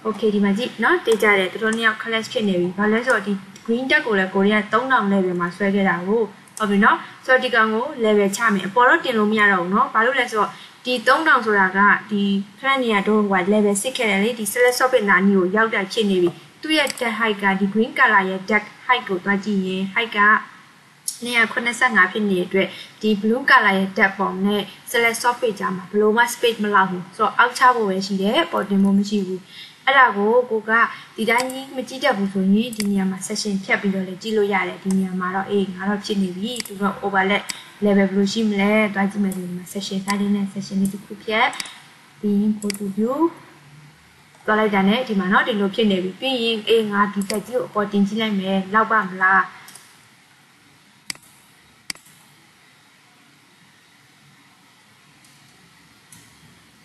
okay ဒီမှာကြည့်နော်တေးကြတယ်တော်တော်များ class ဖြစ်နေပြီဘာလဲဆိုတော့ဒီ green tag ကိုလည်းကိုရီးယား3000 level မှာဆွဲခဲ့တာကိုဟုတ်ပြီနော်ဆိုတော့ဒီကောင်ကို level ချမယ်အပေါ်တော့တင်လို့မရတော့ဘူးနော်ဘာလို့လဲဆိုတော့ဒီ3000ဆိုတာကဒီခရန်နီယာတို့က level 6ခဲ့တယ်လေဒီ select software နာနီကိုရောက်တာဖြစ်နေပြီ သူ့ရဲ့ deck height ကဒီ green color ရဲ့ deck height ကိုတွားကြည့်ရင် height က285ဖြစ်နေတဲ့အတွက်ဒီ blue color ရဲ့ deck ပုံနဲ့ select software ကြားမှာဘလို့မှ space မလောက်ဘူးဆိုတော့အောက်ချဖို့ပဲရှိတယ်ပေါ်တင်ဖို့မရှိဘူးအဲ့ဒါကိုကိုကဒီတိုင်းကြီးမကြည့်တတ်ဘူးဆိုရင်ဒီနေရာမှာ session ဖြတ်ပြီးတော့လည်းကြည့်လို့ရတယ်ဒီနေရာမှာတော့အေးငါတော့ဖြစ်နေပြီသူက overlap level ဘယ်လိုရှိမလဲတွားကြည့်မယ်ဆိုရင် session 5လေးနဲ့ session လေးတစ်ခုဖြတ်ပြီးရင် go to view သွားလိုက်တာနဲ့ဒီမှာเนาะဒီလိုဖြစ်နေပြီပြီးရင်အေးငါဒီတက်ကြီးကိုအပေါ်တင်ကြည့်လိုက်မယ်လောက်ပါမလား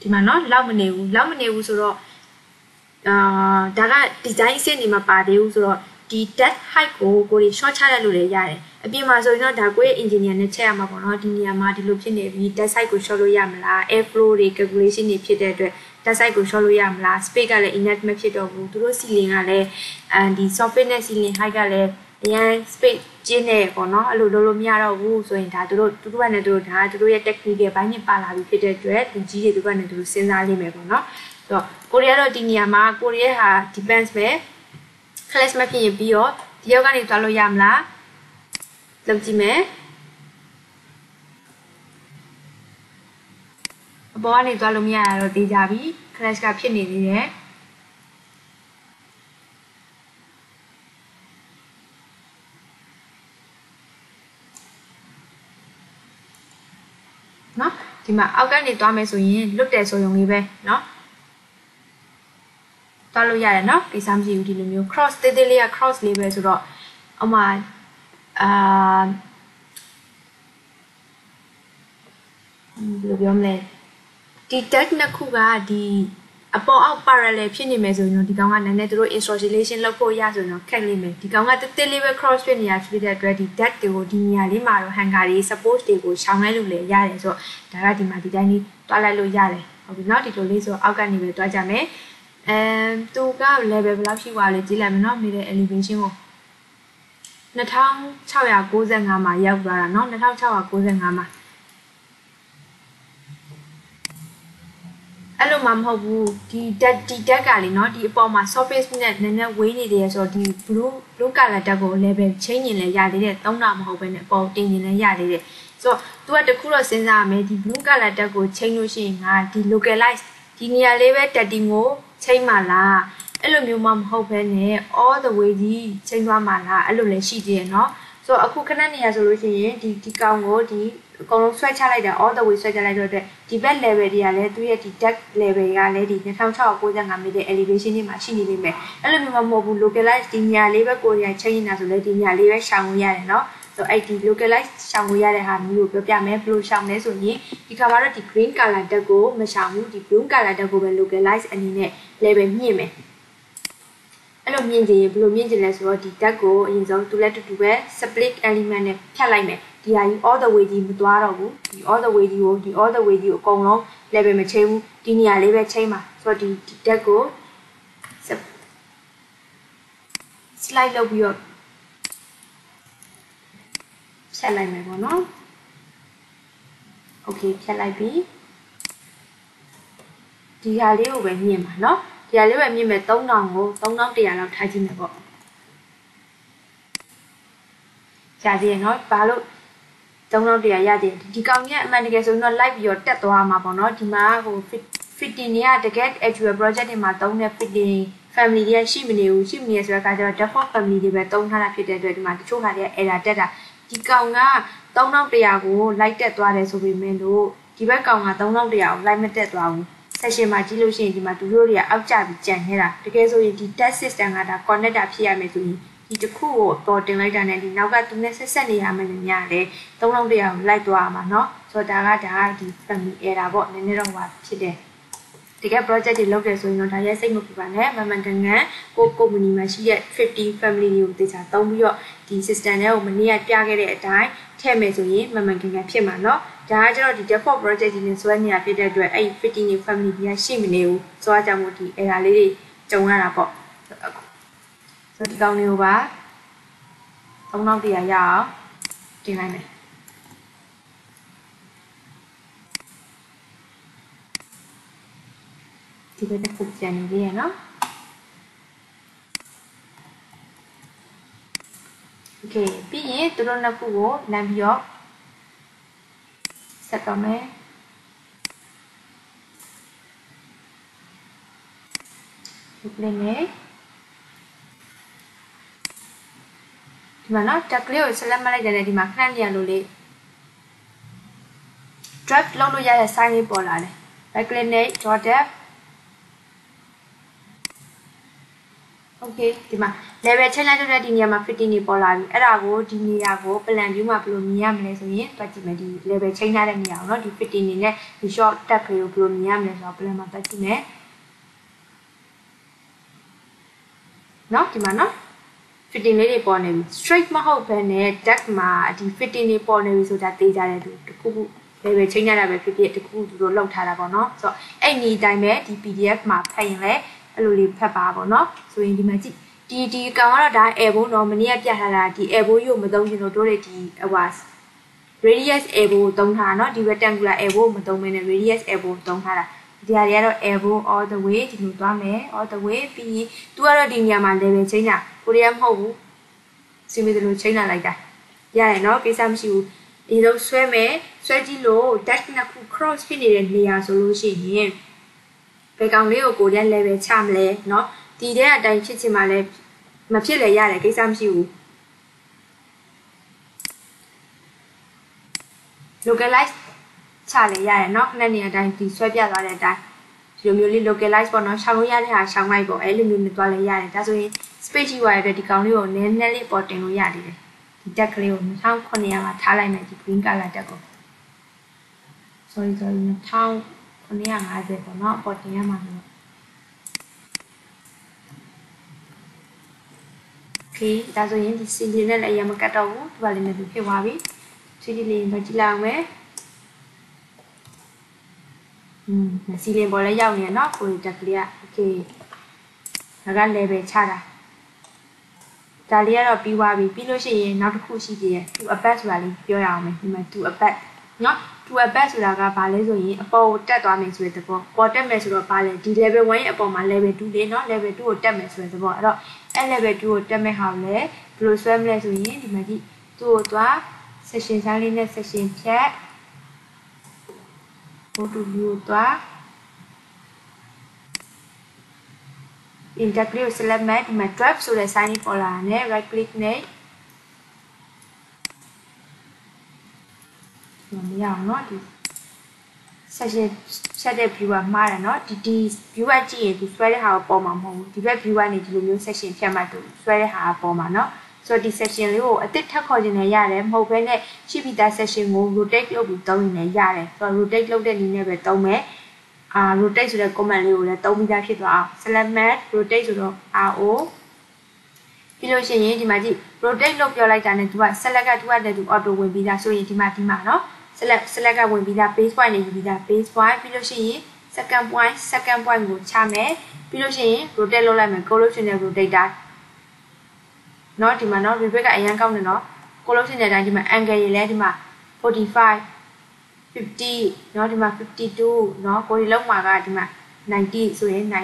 ဒီမှာเนาะလောက်မနေဘူးလောက်မနေဘူးဆိုတော့အာဒါကဒီဇိုင်းအဆင့်နေမှာပါသေးဘူးဆိုတော့ဒီ death height ကိုကိုတွေ short ချရလို့လည်းရတယ်အပြင်မှာဆိုရင်တော့ဒါကိုရဲ့ engineer နဲ့ချက်ရမှာပေါ့နော်ဒီနေရာမှာဒီလိုဖြစ်နေပြီ death height ကို short လို့ရမလား air flow တွေ calculation တွေဖြစ်တဲ့အတွက် death height ကို short လို့ရမလား space ကလည်း enough မဖြစ်တော့ဘူးသူတို့ ceiling ကလည်းအဲဒီ software နဲ့ ceiling height ကလည်းအရန် space ကျင်းနေပေါ့နော်အဲ့လိုလုပ်လို့မရတော့ဘူးဆိုရင်ဒါသူတို့သူတို့ကလည်းသူတို့ဒါသူတို့ရဲ့ technique တွေဘိုင်းနဲ့ပါလာပြီဖြစ်တဲ့အတွက်သူကြီးတွေသူကလည်းသူတို့စဉ်းစားလိမ့်မယ်ပေါ့နော်ဆိုတော့ကိုရီးယားတော့ဒီနေရာမှာကိုရီးယားဟာ depends ပဲ class မဖြစ်ရင်ပြီးတော့ဒီရောက်ကနေသွားလို့ရမလားလုပ်ကြည့်မယ် အပေါ်ကနေသွားလို့မရတာတော့တေးကြပြီ crash ကဖြစ်နေသေးတယ်နော်ဒီမှာအောက်ကနေသွားမယ်ဆိုရင်လွတ်တယ်ဆိုရုံလေးပဲနော်သွားလို့ရတယ်နော်ကိစ္စမရှိဘူးဒီလိုမျိုး cross တေးသေးလေးက cross လေးပဲဆိုတော့အမှအာဘယ်လိုပြောမလဲ ဒီ tag နှစ်ခုကဒီအပေါ်အောက် parallel ဖြစ်နေမယ်ဆိုရင်တော့ဒီကောင်ကနည်းနည်းသူတို့ installation လုပ်ဖို့ရဆိုရင်တော့ခက်လိမ့်မယ်ဒီကောင်ကတက်တက်လေးပဲ cross ဖြစ်နေရဖြစ်တဲ့အတွက်ဒီ deck တွေကိုဒီနေရာလေးမှာတော့ hanger တွေ support တွေကိုရှောင်လိုက်လို့လည်းရတယ်ဆိုတော့ဒါကဒီမှာဒီတိုင်းလေးတွားလိုက်လို့ရတယ်ဟုတ်ပြီเนาะဒီလိုလေးဆိုအောက်ကနေပဲတွားကြမယ်အဲသူက level ဘယ်လောက်ရှိသွားလဲကြည့်လိုက်မယ်เนาะမိတဲ့ elevation ကို2695မှာရောက်သွားတာเนาะ2695မှာ အဲ့လိုမှမဟုတ်ဘူးဒီဓာတ်ဒီဓာတ်ကလေနော်ဒီအပေါ်မှာ surface နဲ့နည်းနည်းဝေးနေတယ်ဆိုတော့ဒီ blue blue color ဓာတ်ကို level change ရင်လည်းရသေးတယ်သုံးတာမဟုတ်ဘဲနဲ့အပေါ်တင်ရင်လည်းရသေးတယ်ဆိုတော့ तू ကတခုတော့စဉ်းစားရမယ်ဒီ blue color ဓာတ်ကို change လို့ရှိရင်ငါဒီ localize ဒီနေရာလေးပဲ setting ကို change မှာလားအဲ့လိုမျိုးမှမဟုတ်ဘဲနဲ့ all the way ကြီး change သွားမှာလားအဲ့လိုလည်းရှိသေးတယ်နော်ဆိုတော့အခုခဏနေရဆိုလို့ရှိရင်ဒီဒီကောင်ကိုဒီ အကုန်လုံးဆွဲချလိုက်တာ all the way ဆွဲချလိုက်တော့အတွက်ဒီ back level တွေကလည်းသူ့ရဲ့ဒီ deck level ကလည်းဒီ2695 meter elevation တွေမှာရှိနေလိမ့်မယ်အဲ့လိုမျိုးမဟုတ်ဘူး localize ဒီညာလေးပဲကိုယ်ရချိန်နေတာဆိုလဲဒီညာလေးပဲရှောင်လို့ရတယ်เนาะဆိုအဲ့ဒီ localize ရှောင်လို့ရတဲ့ဟာမျိုးကိုပြောပြမယ်ဘယ်လိုရှောင်လဲဆိုရင်ဒီခါမှာတော့ဒီ green color deck ကိုမရှောင်ဘူးဒီ blue color deck ကိုပဲ localize အနေနဲ့ level မြင့်မယ်အဲ့လိုမြင့်ကြရင်ဘယ်လိုမြင့်ကြလဲဆိုတော့ဒီ deck ကိုအရင်ဆုံးသူလည်းတူတူပဲ split element နဲ့ဖြတ်လိုက်မယ် ဒီဟာကြီး all the way ကြီးမသွားတော့ဘူးဒီ all the way ကြီးကိုဒီ all the way ကြီးကိုအကုန်လုံး level မချိန်ဘူးဒီနေရာလေးပဲချိန်ပါဆိုတော့ဒီဒီ deck ကို slide လုပ်ပြီးတော့ဖြတ်လိုက်မယ်ပေါ့နော် okay ဖြတ်လိုက်ပြီဒီဟာလေးကိုပဲမြင်ပါနော်ဒီဟာလေးပဲမြင်မယ်3000ကို3100လောက်ထားကြည့်မယ်ပေါ့ကြာသေးရနော်ဘာလို့ 3100ရသေးတယ်ဒီကောင်ကြီးအမှန်တကယ်ဆိုရင်တော့ live ပြီးတော့တက်သွားမှာပေါ့နော်ဒီမှာဟို fitting တွေကတကယ် actual project တွေမှာသုံးတဲ့ fitting family တွေကရှိမနေဘူးရှိမနေဆိုတော့ကကျတော့ default family တွေပဲသုံးထားတာဖြစ်တဲ့အတွက်ဒီမှာတချို့ခါတွေက error တက်တာဒီကောင်က3100ကို live တက်သွားတယ်ဆိုပေမဲ့လို့ဒီဘက်ကောင်က3100ကို live မတက်သွားဘူး session မှာကြည့်လို့ရှိရင်ဒီမှာသူတို့တွေကအောက်ကျပြီးကြံနေတာတကယ်ဆိုရင်ဒီ test system ကဒါ connector ဖြစ်ရမယ်ဆိုရင် ဒီတစ်ခုကိုပေါ်တင်လိုက်တာနဲ့ဒီနောက်ကသူနဲ့ဆက်ဆက်နေရမယ်ညတယ်3000တရားကိုလိုက်သွားမှာเนาะဆိုတော့ဒါကဒါကဒီ family error ပေါ့နည်းနည်းတော့ဟိုဖြစ်တယ်တကယ် project တွေလုပ်တယ်ဆိုရင်တော့ဒါရဲ့စိတ်မပူပါနဲ့မမှန်ကန်ကန်ကို company မှာရှိတဲ့50 family တွေကိုတေချာသုံးပြီးတော့ဒီ system တွေကိုမနေ့ကပြခဲ့တဲ့အတိုင်းထည့်မယ်ဆိုရင်မမှန်ကန်ကန်ဖြစ်မှာเนาะဒါကကျတော့ဒီ default project ကြီးနဲ့ဆွဲနေတာဖြစ်တဲ့အတွက်အဲ့50နေ family တွေကရှိမနေဘူးဆိုတော့ကြောင့်မို့ဒီ error လေးတွေကြုံရတာပေါ့ ဆိုဒီကောင်လေးကိုပါ3100ရအောင်တင်လိုက်မယ်ဒီဘက်တစ်ခုပြန်နေသေးရနော်โอเคပြီးရင်သူတို့နှစ်ခုကိုလမ်းပြီးတော့ဆက်တော့မယ်ဒီပ ဒီမှာနော် tag လေးကို select မလိုက်တဲ့နဲ့ဒီမှာခဏနေရလို့လေး drag လုပ်လို့ရတဲ့ sign လေးပေါ်လာတယ် right click နဲ့ draw tab okay ဒီမှာ level change လိုက်တဲ့ဒီနေရာမှာ fitting နေပေါ်လာပြီအဲ့ဒါကိုဒီနေရာကို plan view မှာဘယ်လိုမြင်ရမလဲဆိုရင်တွက်ကြည့်မယ်ဒီ level change လိုက်တဲ့နေရာကိုနော်ဒီ fitting နေနဲ့ဒီ short tag လေးကိုဘယ်လိုမြင်ရမလဲဆိုတော့ plan မှာတွက်ကြည့်မယ်နော်ဒီမှာနော် fitting လေးတွေပေါ်နေပြီ straight မဟုတ်ဘဲနဲ့ deck မှာဒီ fitting တွေပေါ်နေပြီဆိုတာသိကြတယ်သူတခုခု level change ရတာပဲဖြစ်ဖြစ်တခုသူတို့လောက်ထားတာပေါ့เนาะဆိုတော့အဲ့ဒီအတိုင်းပဲဒီ PDF မှာဖတ်ရင်လည်းအဲ့လိုလေးဖတ်ပါပေါ့เนาะဆိုရင်ဒီမှာကြည့်ဒီဒီကောင်ကတော့ဒါ elbow เนาะမနေ့ကပြထားတာဒီ elbow ရုပ်မသုံးချင်လို့တို့တွေဒီဟို radius elbow ကိုသုံးထားတာเนาะဒီ rectangular elbow ကိုမသုံးဘဲနဲ့ radius elbow ကိုသုံးထားတာ ဒီဟာတွေကတော့ elbow all the way ဒီလိုသွားမယ် all the way ပြီးသူကတော့ဒီညမှာ level ချိန်တာကိုရီးယားမဟုတ်ဘူးစီမီဒီလိုချိန်လာလိုက်တာရတယ်နော်ကိစ္စမရှိဘူးဒီလိုဆွဲမယ်ဆွဲကြည့်လို့ dash နှစ်ခု cross ဖြစ်နေတဲ့နေရာဆိုလို့ရှိရင်ဘယ်ကောင်လေးကိုကိုရီးယား level ချမလဲနော်ဒီတဲ့အတိုင်းဖြစ်ချင်မှလည်းမဖြစ်လည်းရတယ်ကိစ္စမရှိဘူး localize ချလေရရနော်ခဏနေအတိုင်းဒီဆွဲပြသွားတဲ့အတိုင်းဒီလိုမျိုးလေး localize ပေါ့နော်ရှောင်လို့ရတဲ့ဟာရှောင်လိုက်ပေါ့အဲလိုမျိုးနဲ့သွားလေရတယ်ဒါဆိုရင် space ကြီးဝါရတဲ့ဒီကောင်လေးကိုနည်းနည်းလေးပေါ်တင်လို့ရသေးတယ်ဒီတက်ကလေးကို1900မှာထားလိုက်မယ်ဒီ green color တက်ကို sorry sorry 1950ပေါ့နော်ပေါ်တင်ရမှာလို့ okay ဒါဆိုရင်ဒီစီလီနဲ့လည်းအရင်မကတ်တော့ဘူးဒီပါလေးနဲ့ဒီဖြစ်သွားပြီ 3D လေးပဲကြည့်လိုက်အောင်မယ် စီလင်ပေါ်လည်းရောက်နေရเนาะကိုတက်ကလေးอ่ะ okay ဒါက level ချတာဒါလေးကတော့ပြီးသွားပြီပြီးလို့ရှိရင်နောက်တစ်ခုရှိသေးတယ် to a back ဆိုတာလေးပြောရအောင်မယ်ဒီမှာ to a back เนาะ to a back ဆိုတာကဘာလဲဆိုရင်အပေါ်ကိုတက်သွားမယ်ဆိုတဲ့သဘောပေါ်တက်မယ်ဆိုတော့ဘာလဲဒီ level 1ရဲ့အပေါ်မှာ level 2လေးเนาะ level 2ကိုတက်မယ်ဆိုတဲ့သဘောအဲ့တော့အဲ့ level 2ကိုတက်မဲ့ဟာကိုလည်းဘယ်လိုဆွဲမလဲဆိုရင်ဒီမှာကြည့်သူ့ကိုသွား section ဆိုင်လေးနဲ့ section ဖြတ် go to view သွား integrate select မဲ့ဒီမှာ drive ဆိုတဲ့ sign ပေါ်လာတယ် right click နဲ့မရအောင်เนาะဒီ section ဆက်တဲ့ view ကမှားတယ်เนาะဒီဒီ view ကကြည့်ရင်ဒီဆွဲတဲ့ဟာကိုပေါ်မှာမဟုတ်ဘူးဒီဘက် view ကနေဒီလိုမျိုး section ဖြတ်မှတူဆွဲတဲ့ဟာကပေါ်မှာเนาะ ဆိုတော့ဒီ section လေးကိုအစ်စ်ထပ်ခေါ်ခြင်းနဲ့ရတယ်မဟုတ်ဘဲနဲ့ရှိပြီးသား section ကို rotate လုပ်ပြီးသုံးရင်လည်းရတယ်ဆိုတော့ rotate လုပ်တဲ့နည်းနဲ့ပဲသုံးမယ်အာ rotate ဆိုတဲ့ command လေးကိုလည်းသုံးပြီးသားဖြစ်သွားအောင် select mat rotate ဆိုတော့ RO ပြီးလို့ရှိရင်ဒီမှာကြည့် rotate လို့ပြောလိုက်တာနဲ့သူက select ကသူကလည်းသူ auto ဝင်ပြီးသားဆိုရင်ဒီမှာဒီမှာနော် select select ကဝင်ပြီးသား base point နဲ့ယူပြီးသား base point ပြီးလို့ရှိရင် second point second point ကိုချမယ်ပြီးလို့ရှိရင် rotate လုပ်လိုက်မယ် collision နဲ့ rotator เนาะဒီမှာเนาะ repeat ကအရင်ကောင်းတယ်เนาะ collision နဲ့တိုင်းဒီမှာ angle ရေလဲဒီမှာ45 50เนาะဒီမှာ52เนาะကိုဒီလုံးမှာကဒီမှာ90ဆိုရင်90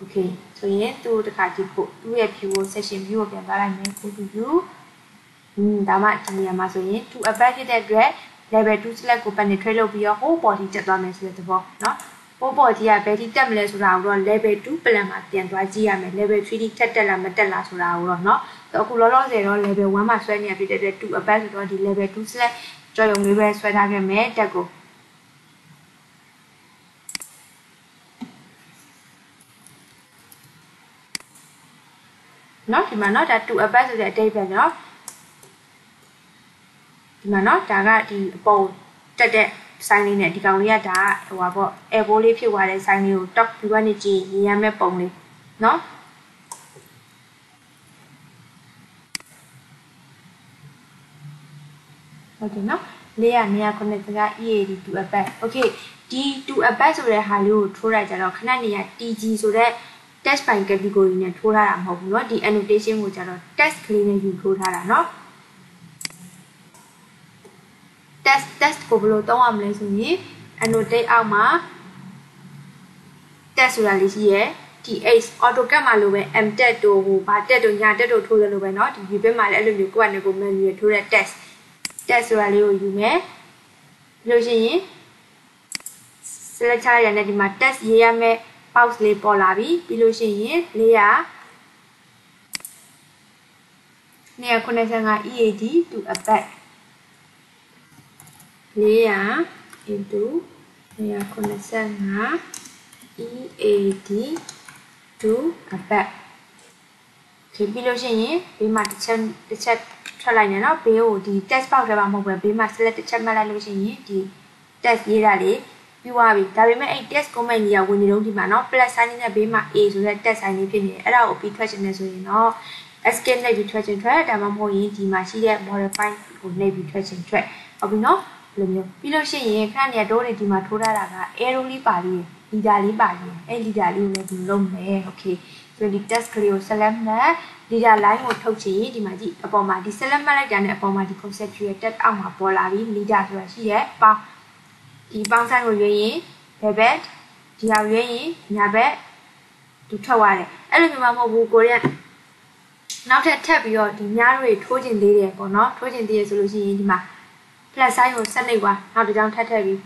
okay ဆိုရင်သူတခါကြည့်ဖို့သူ့ရဲ့ view ကို section view ကိုပြန်သွားလိုက်မယ် go to view อืมဒါမှဒီနေရာမှာဆိုရင် to above ဖြစ်တဲ့အတွက် level 2 select ကို penetrate လုပ်ပြီးတော့ whole body တက်သွားမယ်ဆိုတဲ့သဘောเนาะ whole body ကဘယ်ထိတက်မလဲဆိုတာကိုတော့ level 2 plan မှာပြန်သွားကြည့်ရမယ် level 3ထိထက်တက်လားမတက်လားဆိုတာကိုတော့เนาะဆိုတော့အခုလောလောဆယ်တော့ level 1မှာဆွဲနေရဖြစ်တဲ့အတွက် to above ဆိုတော့ဒီ level 2 select ကြော်ရုံလေးပဲဆွဲထားခဲ့မယ်တက်ကိုเนาะဒီမှာเนาะဒါ to above ဆိုတဲ့အတိတ်ပဲเนาะဒီမှာเนาะဒါကဒီအပေါ်တက်တဲ့ ဆိုင်လေးနဲ့ဒီကောင်လေးကဒါဟိုပါပေါ့ airbowl လေးဖြစ်သွားတဲ့ဆိုင်လေးကို top view ကနေကြည့်မြင်ရမယ့်ပုံလေးเนาะဟုတ်တယ်နော်လေးရနေရခုနှစ်က EAD 2 abet okay ဒီ 2 abet ဆိုတဲ့ဟာလေးကိုထိုးလိုက်ကြတော့ခဏနေရ TG ဆိုတဲ့ test by category နဲ့ထိုးထားတာမဟုတ်ဘူးเนาะဒီ annotation ကိုကြတော့ test ကလေးနဲ့ယူထိုးထားတာเนาะ test test ကိုဘယ်လိုသုံးရမလဲဆိုရင် annotate အောက်မှာ test ဆိုတာလေးရှိရယ် th AutoCAD မှာလိုပဲ m tet တို့ဟိုဘာ tet တို့ညာ tet တို့ထိုးတယ်လို့ပဲเนาะဒီ view ဘက်မှာလည်းအဲ့လိုမျိုးကိုယ့်အနေကို manual ထိုးတဲ့ test test ဆိုတာလေးကိုယူမယ်လို့ရှိရင် select ချရတဲ့ဒီမှာ test ရေးရမယ့် box လေးပေါ်လာပြီပြီးလို့ရှိရင်400 295 EAD to a back 400 into 185 EAD 2 above ဒီပြီးလို့ရှိရင်ဘေးမှာတစ်ချက်တစ်ချက်ထွက်လိုက်နေနော်ဘေးကိုဒီ test box ထဲမှာမဟုတ်ဘူးဘေးမှာ select တစ်ချက်မှတ်လိုက်လို့ရှိရင်ဒီ test ရေးတာလေးပြီးွားပြီဒါပေမဲ့အဲ့ test comment ကြီးကဝင်နေတော့ဒီမှာနော် plus sign နဲ့ဘေးမှာ a ဆိုတဲ့ test sign လေးဖြစ်နေတယ်အဲ့ဒါကိုပြီးထွက်ခြင်းနဲ့ဆိုရင်တော့ escape လိုက်ပြီးထွက်ခြင်းထွက်ဒါမှမဟုတ်ရင်ဒီမှာရှိတဲ့ modify ကိုနှိပ်ပြီးထွက်ခြင်းထွက်ဟုတ်ပြီနော် လိုမျိုးပြီးလို့ရှိရင်ခဏနေတော့ဒီမှာထိုးထားတာက arrow လေးပါလေး leader လေးပါလေးအဲ့ leader လေးကိုလည်းဒီလုံးမယ် okay ဆိုဒီ test ကလေးကို select နဲ့ leader line ကိုထုတ်ချင်ဒီမှာကြည့်အပေါ်မှာဒီ select မှတ်လိုက်တာနဲ့အပေါ်မှာဒီ conceptual tab အောက်မှာပေါ်လာပြီ leader ဆိုတာရှိရဲ့ပေါင်းဒီပေါင်းဆိုင်ကိုရွေးရင်ဘယ်ဘက်ဒီဟာရွေးရင်ညာဘက်သူထွက်သွားတယ်အဲ့လိုမျိုးမှမဟုတ်ဘူးကိုရီးယားနောက်ထပ်ထပ်ပြီးတော့ဒီညားတွေထိုးကျင်သေးတယ်ပေါ့နော်ထိုးကျင်သေးရဆိုလို့ရှိရင်ဒီမှာ plus sign ကိုဆက်နေသွားနောက်တစ်ကြောင်းထပ်ထည့်ပြီး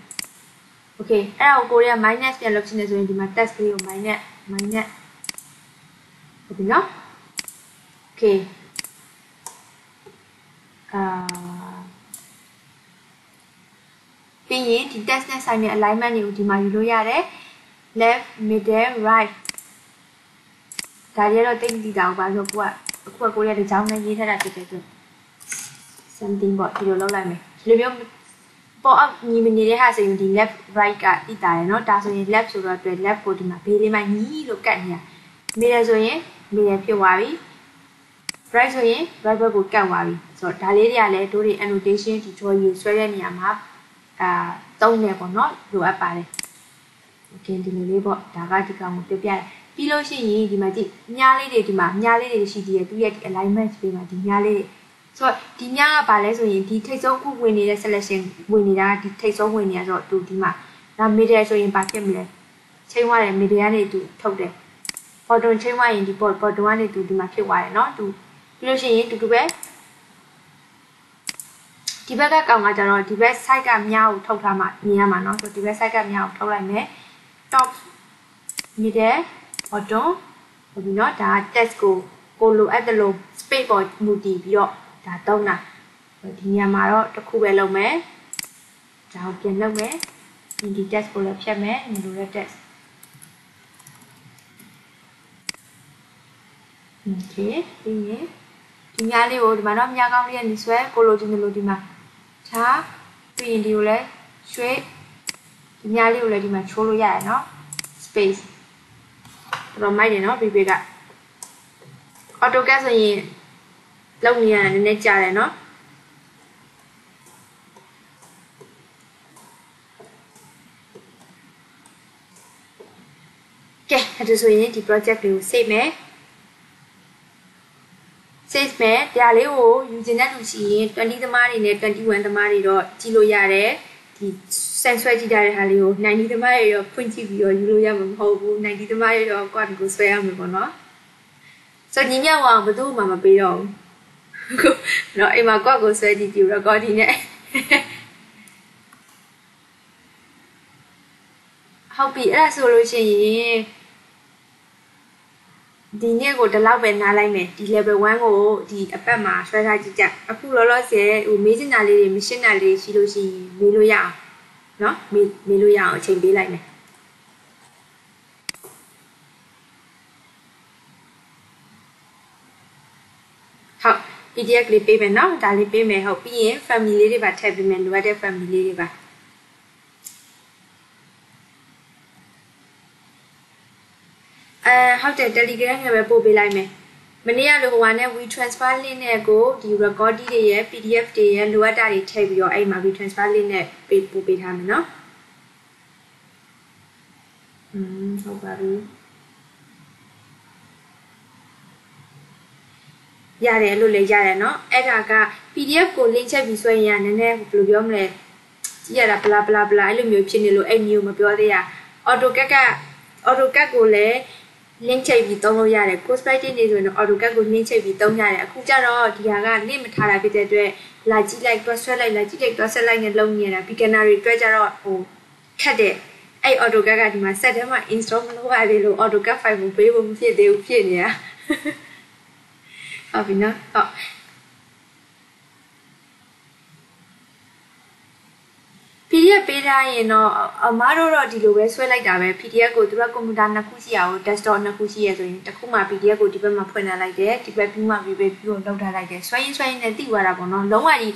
okay အဲ့ဒါကိုကိုရီးယား minus ပြန်လုပ်ချင်တယ်ဆိုရင်ဒီမှာ test ကလေးကို minus minus ဟုတ်ပြီနော် okay အာပြီးရင်ဒီ test နဲ့ဆိုင်တဲ့ alignment တွေကိုဒီမှာယူလို့ရတယ် left middle right ဒါတွေတော့တိတ်မသိတာဘူးဘာလို့ကိုကအခုကကိုရီးယားတကြောင်းနဲ့ရေးထားတာဖြစ်တဲ့အတွက် something ပေါ့ဒီလိုလုပ်လိုက်မယ် ဒီလိုမျိုး ပေါ်အပ်ညီမနေတဲ့ဟာဆိုရင်ဒီ left right ကတိတာရယ်เนาะဒါဆိုရင် left ဆိုတော့အတွက် left ကိုဒီမှာဘေးလေးမှာညီလို့ကတ်နေတာ middle ဆိုရင် middle ဖြစ်သွားပြီ right ဆိုရင် right ဘက်ကိုကတ်သွားပြီဆိုတော့ဒါလေးတွေကလည်းတို့တွေ annotation ဒီ draw ရေးဆွဲတဲ့နေရာမှာအာသုံးနေပေါ့เนาะလိုအပ်ပါတယ် okay ဒီလိုလေးပေါ့ဒါကဒီကောင်ကိုပြပြတယ်ပြီးလို့ရှိရင်ဒီမှာကြည့်ညားလေးတွေဒီမှာညားလေးတွေရှိသေးတယ်သူရဲ့ဒီ alignment ပေးမှာဒီညားလေးတွေ ဆိုတော့ဒီညားကဘာလဲဆိုရင်ဒီထိတ်ဆုံးခုဝင်နေတဲ့ selection ဝင်နေတာဒီထိတ်ဆုံးဝင်နေတာဆိုတော့သူဒီမှာဒါ middle ဆိုရင်ဘာဖြစ်မလဲချိန်သွားတယ် middle ကနေသူထုတ်တယ် bottom ချိန်သွားရင်ဒီ bottom ကနေသူဒီမှာဖြစ်သွားတယ်เนาะသူပြီးလို့ရှိရင်တူတူပဲဒီဘက်ကကောင်ကကျတော့ဒီဘက် side ကမြားကိုထုတ်ထားမှမြင်ရမှာเนาะဆိုဒီဘက် side ကမြားကိုထုတ်လိုက်မယ် top middle bottom ဟုတ်ပြီเนาะဒါ text ကိုကိုလိုအပ်တယ်လို့ space ပေါ်မူတည်ပြီးတော့ ဒါသုံးတာဒီညမှာတော့တစ်ခုပဲလုပ်မယ်ဒါကိုပြန်လုပ်မယ်ဒီ test ကိုလည်းဖြတ်မယ်မလိုတဲ့ test okay ဒီညဒီညလေးကိုဒီမှာတော့မြားကောင်းလေးရဲ့နီဆွဲကိုလိုချင်တယ်လို့ဒီမှာခြားပြီးရင်ဒီကိုလည်းရွှေ့ဒီညလေးကိုလည်းဒီမှာချိုးလို့ရရနော် space တော်တော်မိုက်တယ်နော် BB က AutoCAD ဆိုရင် လုပ်နေရတာနည်းနည်းကြာတယ်နော်ကဲဒါဆိုရင်ဒီ project လေးကို save မယ် save မယ်တရားလေးကိုယူကျင်တဲ့လူရှိရင်20သမားတွေနဲ့21သမားတွေတော့ကြည့်လို့ရတယ်ဒီဆန်ဆွဲကြည့်ကြတဲ့ဟာလေးကို90သမားတွေတော့ဖွင့်ကြည့်ပြီးတော့ယူလို့ရမှာမဟုတ်ဘူး90သမားတွေတော့ quad ကိုဆွဲရမှာပေါ့နော်ဆိုညီမြအောင်ဘယ်သူမှမပေးတော့ဘူး တော့အိမ်မှာ quad ကိုဆွဲကြည့်ကြည့် recording နဲ့ဟုတ်ပြီအဲ့ဒါဆိုလို့ရှိရင်ဒီနေ့ကိုဒီလောက်ပဲနားလိုက်မယ်ဒီ level 1ကိုဒီအပတ်မှာဆွဲထားကြည့်ကြအခုလောလောဆယ်ဟိုမေးချင်တာလေးတွေမရှင်းတာလေးရှိလို့ရှိရင်မေးလို့ရအောင်เนาะမေးမေးလို့ရအောင်အချိန်ပေးလိုက်မယ်ဟုတ် PDF လေးပေးမယ်နော်ဒါလေးပေးမယ်ဟုတ်ပြီးရင် family လေးတွေပါထည့်ပေးမယ်လိုအပ်တဲ့ family လေးတွေပါအဲဟုတ်တယ် Telegram နဲ့ပဲပို့ပေးလိုက်မယ်မနေ့ကလိုဟိုကနေ we transfer link နဲ့ကိုဒီ recording တွေရဲ့ PDF တွေရဲ့လိုအပ်တာတွေထည့်ပြီးတော့အဲ့မှာ we transfer link နဲ့ပေးပို့ပေးထားမယ်နော်อืมဟုတ်ပါပြီ ရတယ်လို့လည်းရတယ်เนาะအဲ့ဒါက PDF ကို link ချက်ပြီးဆွဲရင်နည်းနည်းဘယ်လိုပြောမလဲကြည့်ရတာဘလာဘလာဘလာအဲ့လိုမျိုးဖြစ်နေလို့အဲ့မျိုးမပြောသေးရ AutoCAD က AutoCAD ကိုလည်း link ချိန်ပြီးသုံးလို့ရတယ် course writing နေဆိုရင်တော့ AutoCAD ကို link ချိန်ပြီးသုံးရတယ်အခုကျတော့ဒီဟာက link မထားတာဖြစ်တဲ့အတွက်လာကြည့်လိုက်တွက်ဆွဲလိုက်လာကြည့်လိုက်တွက်ဆွဲလိုက်နဲ့လုပ်နေရတာ beginner တွေတွက်ကြတော့ဟိုခက်တယ်အဲ့ AutoCAD ကဒီမှာ set ထဲမှာ install မလုပ်ရသေးလို့ AutoCAD file ကိုပေးဖို့မဖြစ်သေးဘူးဖြစ်နေတာ ဟုတ်ပြီနော်ဟုတ် PDF ပေးထားရင်တော့အမားတို့တော့ဒီလိုပဲဆွဲလိုက်တာပဲ PDF ကိုသူကကွန်ပျူတာနှစ်ခုရှိရအောင် desktop နှစ်ခုရှိရဆိုရင်တစ်ခုမှ PDF ကိုဒီဘက်မှာဖွင့်ထားလိုက်တယ်ဒီဘက်ပြီးမှ view ပဲပြီးတော့လောက်ထားလိုက်တယ်ဆွဲရင်ဆွဲရင်လည်းတိသွားတာပေါ့နော်လုံးဝဒီ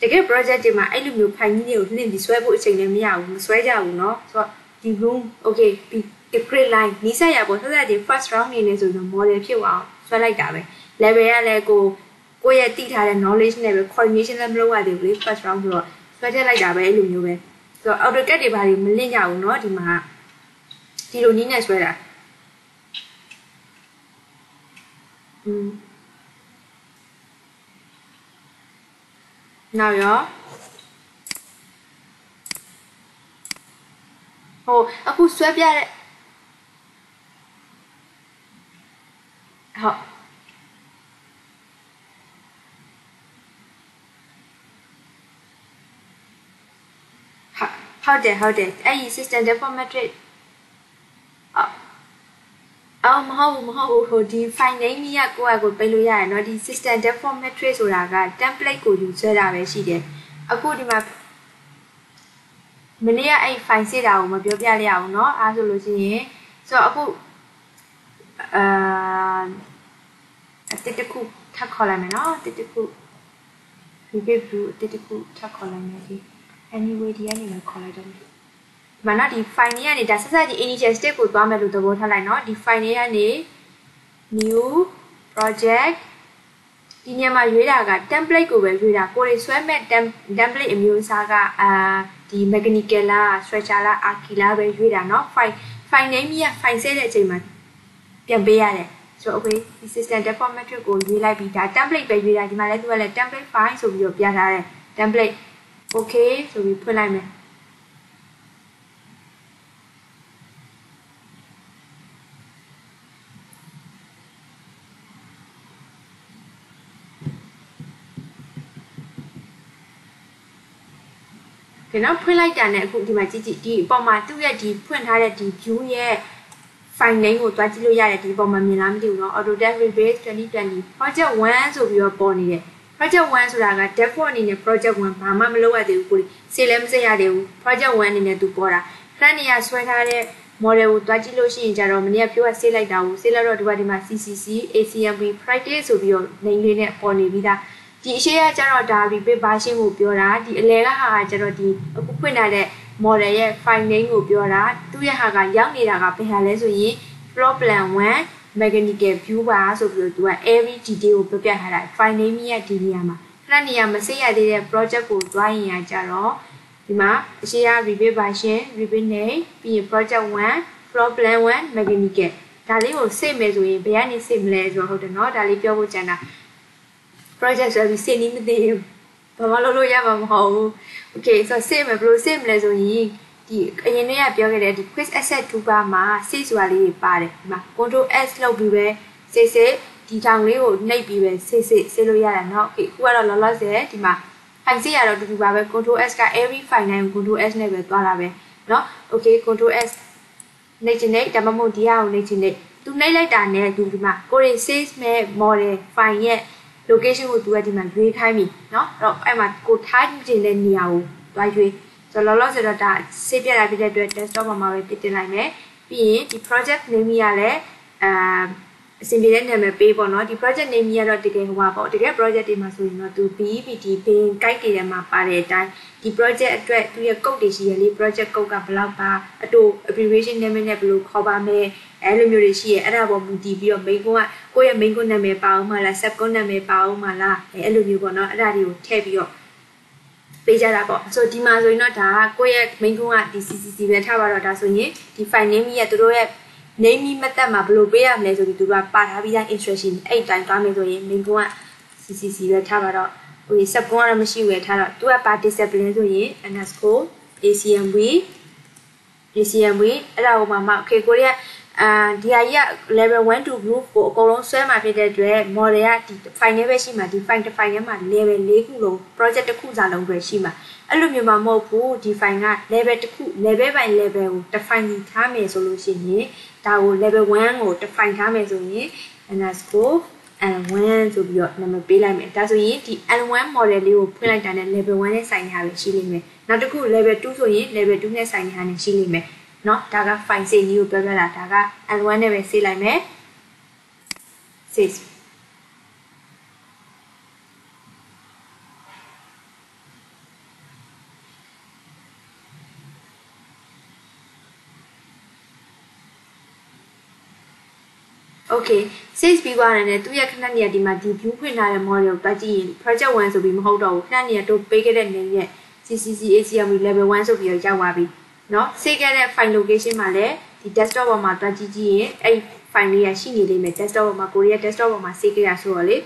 တကယ် project တွေမှာအဲ့လိုမျိုးဖိုင်ကြီးတွေကိုနှင့်ပြီးဆွဲဖို့အချိန်လည်းမရဘူးမဆွဲကြဘူးเนาะဆိုတော့ဒီ room okay ဒီ grade line နီးစပ်ရပေါ့ဆက်ဆက်ဒီ first round နေနေဆိုတော့ model ဖြစ်အောင်ဆွဲလိုက်တာပဲ level ကလည်းကိုကိုယ့်ရဲ့တိထားတဲ့ knowledge နဲ့ပဲ coordination လည်းမလုပ်ရသေးဘူးလေ first round ဆိုတော့ဆွဲထည့်လိုက်တာပဲအဲ့လိုမျိုးပဲဆိုတော့ AutoCAD တွေဘာတွေမလင့်ကြဘူးเนาะဒီမှာဒီလိုနည်းနဲ့ဆွဲတာอืมနောက်ရောဟိုအခုဆွဲပြတဲ့ဟုတ် ဟုတ်တယ်ဟုတ်တယ်အဲ့ဒီ system deformatrix အော်မဟုတ်ဘူးမဟုတ်ဘူးဟိုဒီ file name ကြီးကကိုယ့်အကိုပေးလို့ရတယ်เนาะဒီ system deformatrix ဆိုတာက template ကိုယူဆွဲတာပဲရှိတယ်အခုဒီမှာမနေ့ကအဲ့ file စစ်တာကိုမပြောပြရအောင်เนาะအားဆိုလို့ရှိရင်ဆိုတော့အခုအာအတစ်တခုထပ်ခေါ်လိုက်မယ်เนาะတစ်တခု review အတစ်တခုထပ်ခေါ်လိုက်မယ်ဒီ anyway ဒီကနေလည်းခေါ်လိုက်တော့မယ်ဒီမှာနော်ဒီ file လေးကနေဒါဆက်ဆက်ဒီ initial state ကိုသွားမယ်လို့သဘောထားလိုက်နော်ဒီ file လေးကနေ new project ဒီညမှာရွေးတာက template ကိုပဲရွေးတာကိုယ်ဆွဲမဲ့ template အမျိုးအစားကအာဒီ mechanical လား structure လား archi လားပဲရွေးတာเนาะ file file name ကြီးက file ဆဲတဲ့အချိန်မှာပြန်ပေးရတယ်ဆိုတော့ okay ဒီ system default metric ကိုရွေးလိုက်ပြီးဒါ template ပဲရွေးတာဒီမှာလည်းသူကလည်း template file ဆိုပြီးတော့ပြထားတယ် template okay ဆိုပြီးဖွင့်လိုက်မယ်ဒီနောက်ဖွင့်လိုက်တာနဲ့အခုဒီမှာကြည့်ကြည့်ဒီအပေါ်မှာသူ့ရဲ့ဒီဖွင့်ထားတဲ့ဒီ view ရဲ့ file name ကိုတွားကြည့်လို့ရတယ်ဒီပုံမှာမြင်လားမသိဘူးเนาะ Autodesk Rebase 2020 Project 1ဆိုပြီးတော့ပေါ်နေတယ် Project 1ဆိုတာက default အနေနဲ့ Project 1ဘာမှမလုပ်ရသေးဘူးကိုစေလည်းမစက်ရသေးဘူး Project 1အနေနဲ့သူပေါ်တာခဏနေရဆွဲထားတဲ့ model ကိုတွားကြည့်လို့ရှိရင်ကြတော့မနေ့ကပြောဆေးလိုက်တာကိုဆေးလိုက်တော့ဒီဘက်ဒီမှာ CCC ACMP practice ဆိုပြီးတော့ name လေးနဲ့ပေါ်နေပြီးသားဒီအရှိရကျတော့ဒါ repeat version ကိုပြောတာဒီအလဲကဟာကကျတော့ဒီအခုဖွင့်ထားတဲ့ model ရဲ့ file name ကိုပြောတာသူ့ရဲ့ဟာကရောက်နေတာကဘယ်ဟာလဲဆိုရင် floor plan 1 mechanical view ပါဆိုပြီးတော့သူက every detail ကိုပြပြထားတာ file name ရဲ့ဒီနေရာမှာခဏနေရာမစိရသေးတဲ့ project ကိုတွားရင်ရကြတော့ဒီမှာအရှိရ repeat version repeat name ပြီးရင် project 1 floor plan 1 mechanical ဒါလေးကိုစိတ်မယ်ဆိုရင်ဘယ်ကနေစိတ်မလဲဆိုတော့ဟုတ်တယ်เนาะဒါလေးပြောဖို့ကြံတာ project ဆိုပြီးစိတ်နီးမသိဘူးဘာမှလုပ်လို့ရမှာမဟုတ်ဘူး okay ဆိုတော့စိတ်မယ်ဘယ်လိုစိတ်မလဲဆိုရင် ဒီအရင်တည်းကပြောခဲ့တဲ့ဒီ quiz asset toolbar မှာ save ဆိုတာလေးတွေပါတယ်ဒီမှာ control s လုပ်ပြီးပဲ save save ဒီထောင်လေးကိုနှိပ်ပြီးပဲ save save save လို့ရတယ်เนาะ okay ခုကတော့လောလောဆယ်ဒီမှာ file save ရတော့တူတူပါပဲ control s က every file တိုင်းကို control s နဲ့ပဲသွားတာပဲเนาะ okay control s နှိပ်ချင်နေဒါမှမဟုတ်ဒီဟာကိုနှိပ်ချင်နေသူနှိပ်လိုက်တာနဲ့သူဒီမှာကိုရီ save မဲ့ model file ရဲ့ location ကိုသူကဒီမှာရွေးခိုင်းပြီเนาะအဲ့တော့အဲ့မှာကိုထားချင်တဲ့နေရာကိုတွားရွေး ဆိုတော့လောလောဆယ်တော့ဒါဆေးပြတာဖြစ်တဲ့အတွက် desktop ပေါ်မှာပဲပြတင်လိုက်မယ်ပြီးရင်ဒီ project name ကြီးကလည်းအာအစီအစဉ်တဲ့နာမည်ပေးပေါ့နော်ဒီ project name ကြီးကတော့တကယ်ဟိုပါပေါ့တကယ် project တွေမှာဆိုရင်တော့သူ BPT ဘင်း guide တွေထဲမှာပါတဲ့အတိုင်းဒီ project အတွက်သူရဲ့ code တွေရှိရလေ project code ကဘယ်လောက်ပါအတူ abbreviation name နဲ့ဘယ်လိုခေါ်ပါမယ်အဲလိုမျိုးတွေရှိရအဲ့ဒါပေါ်မူတည်ပြီးတော့ main ကကိုယ့်ရဲ့ main ကိုနာမည်ပါအောင်မလား sub ကိုနာမည်ပါအောင်မလားအဲအဲ့လိုမျိုးပေါ့နော်အဲ့ဒါတွေကိုထည့်ပြီးတော့ ပေးကြတာပေါ့ဆိုဒီမှာဆိုရင်တော့ဒါကကိုယ့်ရဲ့ main ကုန်းကဒီ CCC ပဲထားပါတော့ဒါဆိုရင်ဒီ file name ကြီးကတို့ရဲ့ name မတက်မှာဘယ်လိုပေးရမလဲဆိုပြီးသူကပါထားပြီးသား instruction အဲ့တိုင်းသွားမယ်ဆိုရင် main ကုန်းက CCC ပဲထားပါတော့ဟို sub ကုန်းကတော့မရှိဘူးပဲထားတော့သူကပါ discipline ဆိုရင် underscore acmv acmv အဲ့ဒါကိုမှမ okay ကိုရီးယား အာဒီဟာကြီးက level 1 to group ကိုအကုန်လုံးဆွဲမှာဖြစ်တဲ့အတွက် model ကဒီ file နဲ့ပဲရှိမှာဒီ file တစ် file ထဲမှာ level ၄ခုလုံး project တစ်ခုစာလုံးပဲရှိမှာအဲ့လိုမျိုးမှမဟုတ်ဘူးဒီ file က level တစ်ခု level by level ကိုတစ် file ကြီးထားမယ်ဆိုလို့ရှိရင်ဒါကို level 1ကိုတစ် file ထားမယ်ဆိုရင် underscore L1 ဆိုပြီးတော့နာမည်ပေးလိုက်မယ်ဒါဆိုရင်ဒီ L1 model လေးကိုဖွင့်လိုက်တာနဲ့ level 1နဲ့ဆိုင်နေတာပဲရှိလိမ့်မယ်နောက်တစ်ခု level 2ဆိုရင် level 2နဲ့ဆိုင်နေတာနဲ့ရှိလိမ့်မယ် เนาะဒါက file save ကြီးကိုပြောပြတာဒါက L1 နဲ့ပဲ save လိုက်မယ် save okay 6ပြီးသွားတယ်နဲ့သူ့ရဲ့ခဏနေရဒီမှာဒီ view ဖွင့်ထားတဲ့ model ကိုတွက်ကြည့်ရင် project 1ဆိုပြီးမဟုတ်တော့ဘူးခဏနေရတို့ပေးခဲ့တဲ့နေရဲ့ CCC ACME level 1ဆိုပြီးတော့ရောက်သွားပြီ เนาะ save ခဲ့တဲ့ file location မှာလည်းဒီ desktop ပေါ်မှာတွက်ကြည့်ကြည့်ရင်အဲ့ file လေးရရှိနေလိမ့်မယ် desktop ပေါ်မှာကိုရီးယား desktop ပေါ်မှာ save ခဲ့ရဆိုတော့လေ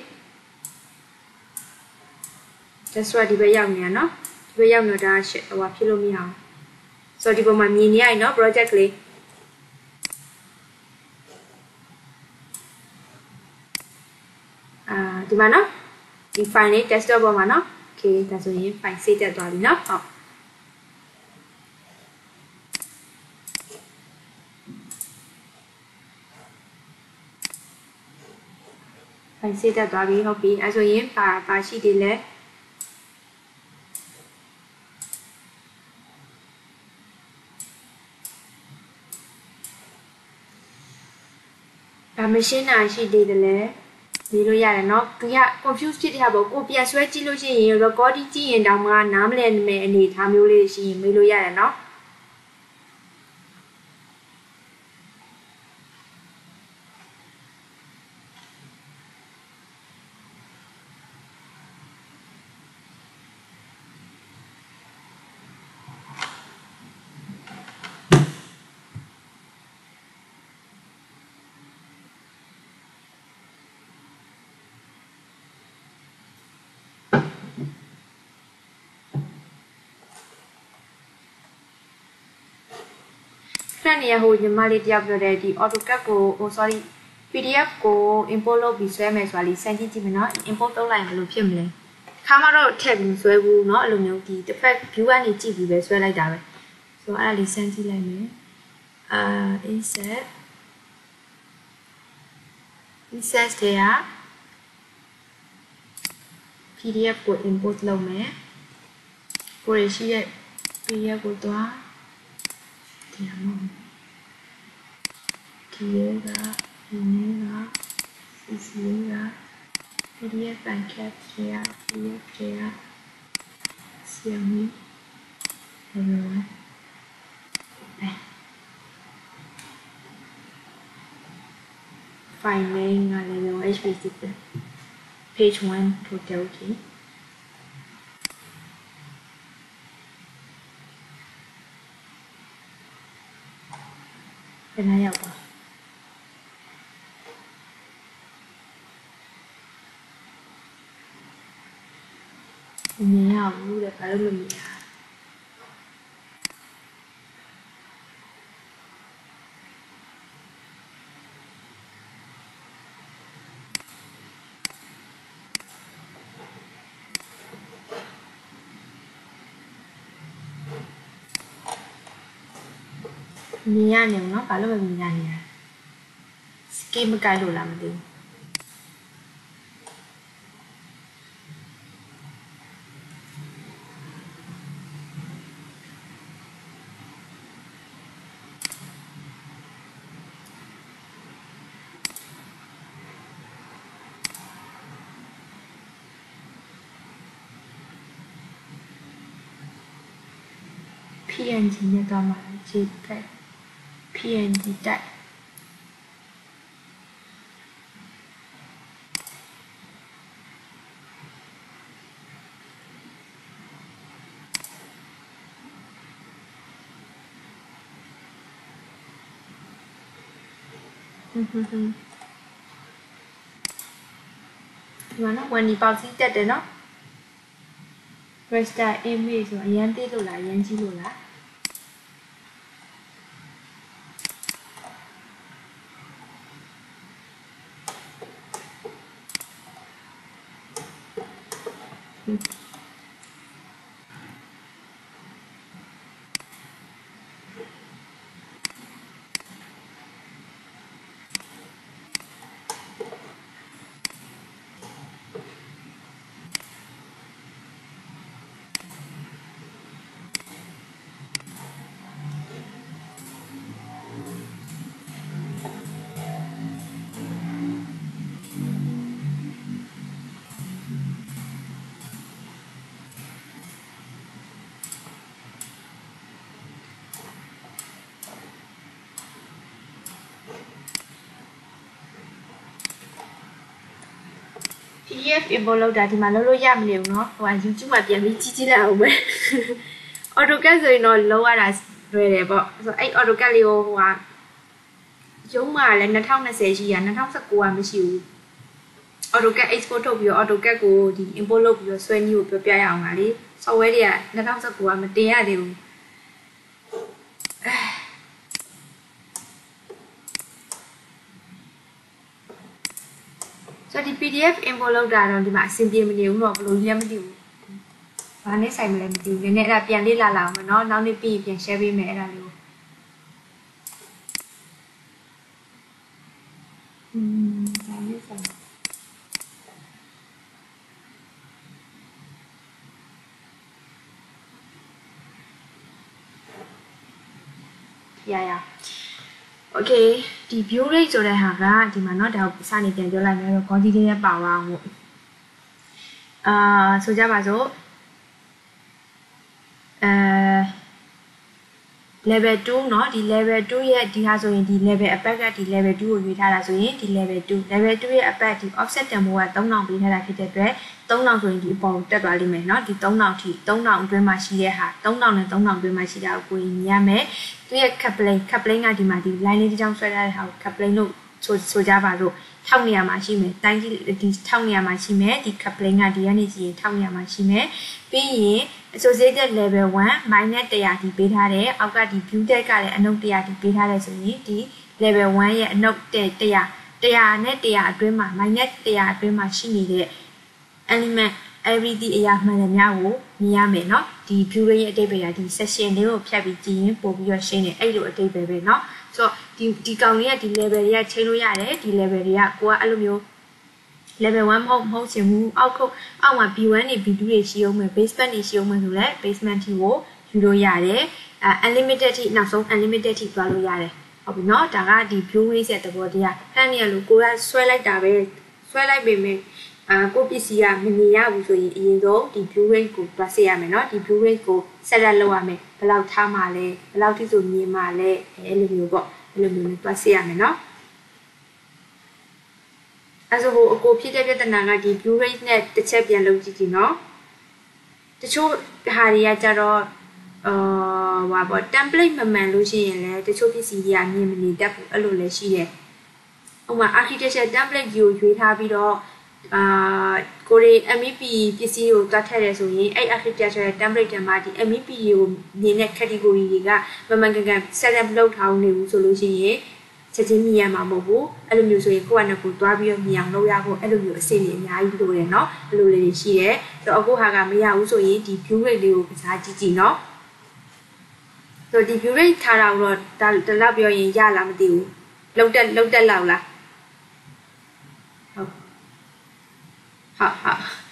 desktop ဒီဘက်ရောက်နေတာเนาะဒီဘက်ရောက်နေတာဟိုဟာဖြစ်လို့မရအောင်ဆိုတော့ဒီပေါ်မှာမြင်နေရရင်เนาะ project ကလေးအာဒီမှာနော်ဒီ file လေး desktop ပေါ်မှာနော် okay ဒါဆိုရင် file save တက်သွားပြီနော်ဟုတ် ဖိုင်စစ်တက်သွားပြီဟုတ်ပြီအဲဆိုရင်ပါပါရှိသေးလဲဗာမရှင်းတာရှိသေးတယ်လဲ နေလို့ရတယ်เนาะသူက confuse ဖြစ်တဲ့ပေါ့ကိုပြန်ဆွဲကြည့်လို့ရှိရင် recording ကြည့်ရင်တောင်မှနားမလည်မယ်အနေထားမျိုးလေးရှိရင်မေးလို့ရတယ်เนาะ ခဏနေရဟိုညီမလေးတယောက်ပြောတဲ့ဒီ AutoCAD ကိုဟို sorry PDF ကို import လုပ်ပြီးဆွဲမယ်ဆိုတာလေးစမ်းကြည့်ကြည့်မယ်နော် import လုပ်လိုက်ရင်ဘယ်လိုဖြစ်မလဲခါမှတော့ထည့်ပြီးဆွဲဘူးเนาะအဲ့လိုမျိုးဒီတစ်ဖက် view ကနေကြည့်ပြီးပဲဆွဲလိုက်တာပဲဆိုတော့အဲ့ဒါလေးစမ်းကြည့်လိုက်မယ်အာ insert insert တဲ့ PDF ကို import လုပ်မယ်ကိုရရှိရဲ့ PDF ကိုတွား ဒီမှာဒီရကဒီနေ့က CC က PDF ဘန်ကက်ချေရ PDF ချေရဆီယမီဘယ်လိုလဲအဲ file name ကလည်း HPC page 1 total ဘယ်နှရောက်ပါမမြင်ရဘူးတဲ့ဘာလို့မမြင်ရ မြင်ရနေဘူးเนาะဘာလို့မမြင်ရနေလဲစကေးမကိုက်လို့လားမသိဘူး။ PNG နဲ့တော့မှာ JPEG PNG တ က်ဟွန်းဟွန်းဟွန်းဒီမှာနော်ဝန်ဒီပေါက်စီးတက်တယ်နော် raster image ဆိုအရန်တိလို့လားအရန်ကြီးလို့လား Mm-hmm. PDF import လောက်တာဒီမှာလုပ်လို့ရမနေဘူးเนาะဟိုက YouTube မှာပြန်ပြီးကြည့်ကြည့်လိုက်အောင်ပဲ AutoCAD ဆိုရင်တော့လုံးရတာလွယ်တယ်ပေါ့ဆိုတော့အဲ့ AutoCAD လေးကိုဟိုကရုံးမှာလည်း2020ရှိရ2019ကမရှိဘူး AutoCAD export ထုတ်ပြီးတော့ AutoCAD ကိုဒီ import လုပ်ပြီးတော့ဆွဲနည်းကိုပြောပြရအောင်ပါလေ software တွေက2019ကမတင်ရသေးဘူး PDF import လုပ်တာတော့ဒီမှာအဆင်ပြေမနေဘူးတော့ဘယ်လိုလဲမသိဘူး။ဘာနဲ့ဆိုင်မလဲမသိဘူး။နည်းနည်းအဲ့ဒါပြန်လေ့လာလာအောင်မယ်နော်။နောက်နေ့ပြီးရင်ပြန် share ပေးမယ်အဲ့ဒါလေးကို။อืมဒါနဲ့ဆိုင်ရရ။ okay ဒီ view rate ဆိုတဲ့ဟာကဒီမှာเนาะဒါကိုစနေပြန်ပြောလိုက်မယ်တော့ quantity ရဲ့ power အောင်လို့အာဆိုကြပါစို့ level 2เนาะဒီ level 2ရဲ့ဒီဟာဆိုရင်ဒီ level အပတ်ကဒီ level 2ကိုရွေးထားတာဆိုရင်ဒီ level 2 level 2ရဲ့အပတ်ဒီ offset တန်ဖိုးက3000ပေးထားတာဖြစ်တဲ့အတွက်3000ဆိုရင်ဒီအပေါ်တက်သွားလိမ့်မယ်เนาะဒီ3000ထိ3000အတွင်းမှာရှိတဲ့ဟာ3000နဲ့3000အတွင်းမှာရှိတာကိုကိုရင်မြင်ရမယ်သူရဲ့ cap plane cap plane ကဒီမှာဒီ line လေးတစ်ချောင်းဆွဲထားတဲ့ဟာကို cap plane လို့ဆိုဆိုကြပါစို့ထောက်နေရမှာရှိမယ်တိုင်းကြီးဒီထောက်နေရမှာရှိမယ်ဒီ cap plane ကဒီကနေကြည့်ရင်ထောက်နေရမှာရှိမယ်ပြီးရင် associated level 1 minus 100ဒီပေးထားတယ်အောက်ကဒီ view tag ကလည်းအနုတ်100ဒီပေးထားတယ်ဆိုရင်ဒီ level 1ရဲ့အနုတ်100 100နဲ့100အတွင်းမှာ minus 100အတွင်းမှာရှိနေတဲ့ element everything အရာမှန်တယ်များကိုမြင်ရမယ်เนาะဒီ view rate ရဲ့အတိတ်ပဲဒီ session လေးကိုဖြတ်ပြီးကြည့်ရင်ပို့ပြီးတော့ရှင်းတယ်အဲ့လိုအတိတ်ပဲပဲเนาะဆိုတော့ဒီဒီကောင်လေးကဒီ level တွေကချိန်လို့ရတယ်ဒီ level တွေကကိုကအဲ့လိုမျိုး level 1မဟုတ်မဟုတ်ချင်ဘူးအောက်ခုအောက်မှာ B1 နေ B2 တွေရှိအောင်မယ် basement တွေရှိအောင်မယ်ဆိုလဲ basement ထိကိုယူလို့ရတယ်အဲ unlimited ထိနောက်ဆုံး unlimited ထိသွားလို့ရတယ်ဟုတ်ပြီเนาะဒါကဒီ view rate ရဲ့သဘောတရားဖမ်းနေရလို့ကိုကဆွဲလိုက်တာပဲဆွဲလိုက်ပေမဲ့အာကိုပစ္စည်းကမမြင်ရဘူးဆိုရင်အရင်ဆုံးဒီ view rate ကိုတွက်စေရမယ်เนาะဒီ view rate ကို set up လုပ်ရမယ်ဘယ်လောက်ထားမှလဲဘယ်လောက်ထိဆိုမြင်မှလဲအဲ့လိုမျိုးပေါ့အဲ့လိုမျိုးတွက်စေရမယ်เนาะ ဒါဆိုဟိုအကိုဖြစ်တဲ့ပြဿနာကဒီ blue rate နဲ့တစ်ချက်ပြန်လုပ်ကြည့်ကြည့်နော်တချို့ဟာတွေကကြတော့အာဟိုပါ template မမှန်လို့ရှိရင်လည်းတချို့ပစ္စည်းတွေကမြင်မနေတတ်ဘူးအဲ့လိုလည်းရှိတယ်ဥပမာ architecture template ကြီးကိုရွေးထားပြီးတော့အာကိုရီ MEP ပစ္စည်းကိုတွတ်ထည့်တယ်ဆိုရင်အဲ့ architecture template တမှာဒီ MEP ကိုမြင်တဲ့ category တွေကမမှန်ကန်ကန် set up လုပ်ထားနေဘူးဆိုလို့ရှိရင် ချက်ချင်းမြင်ရမှာမဟုတ်ဘူးအဲ့လိုမျိုးဆိုရင်ကိုယ့်အနေကိုသွားပြီးတော့မြင်အောင်လုပ်ရဖို့အဲ့လိုမျိုးအစီအစဉ်အများကြီးလိုတယ်နော်အဲ့လိုလေးရှိတယ်ဆိုတော့အခုဟာကမရဘူးဆိုရင်ဒီ view rate လေးကိုကစားကြည့်ကြည့်နော်ဆိုတော့ဒီ view rate ထားတာတော့ဒါတလောက်ပြောရင်ရလားမသိဘူးလောက်တက်လောက်တက်လောက်လားဟုတ်ဟုတ်ဟုတ်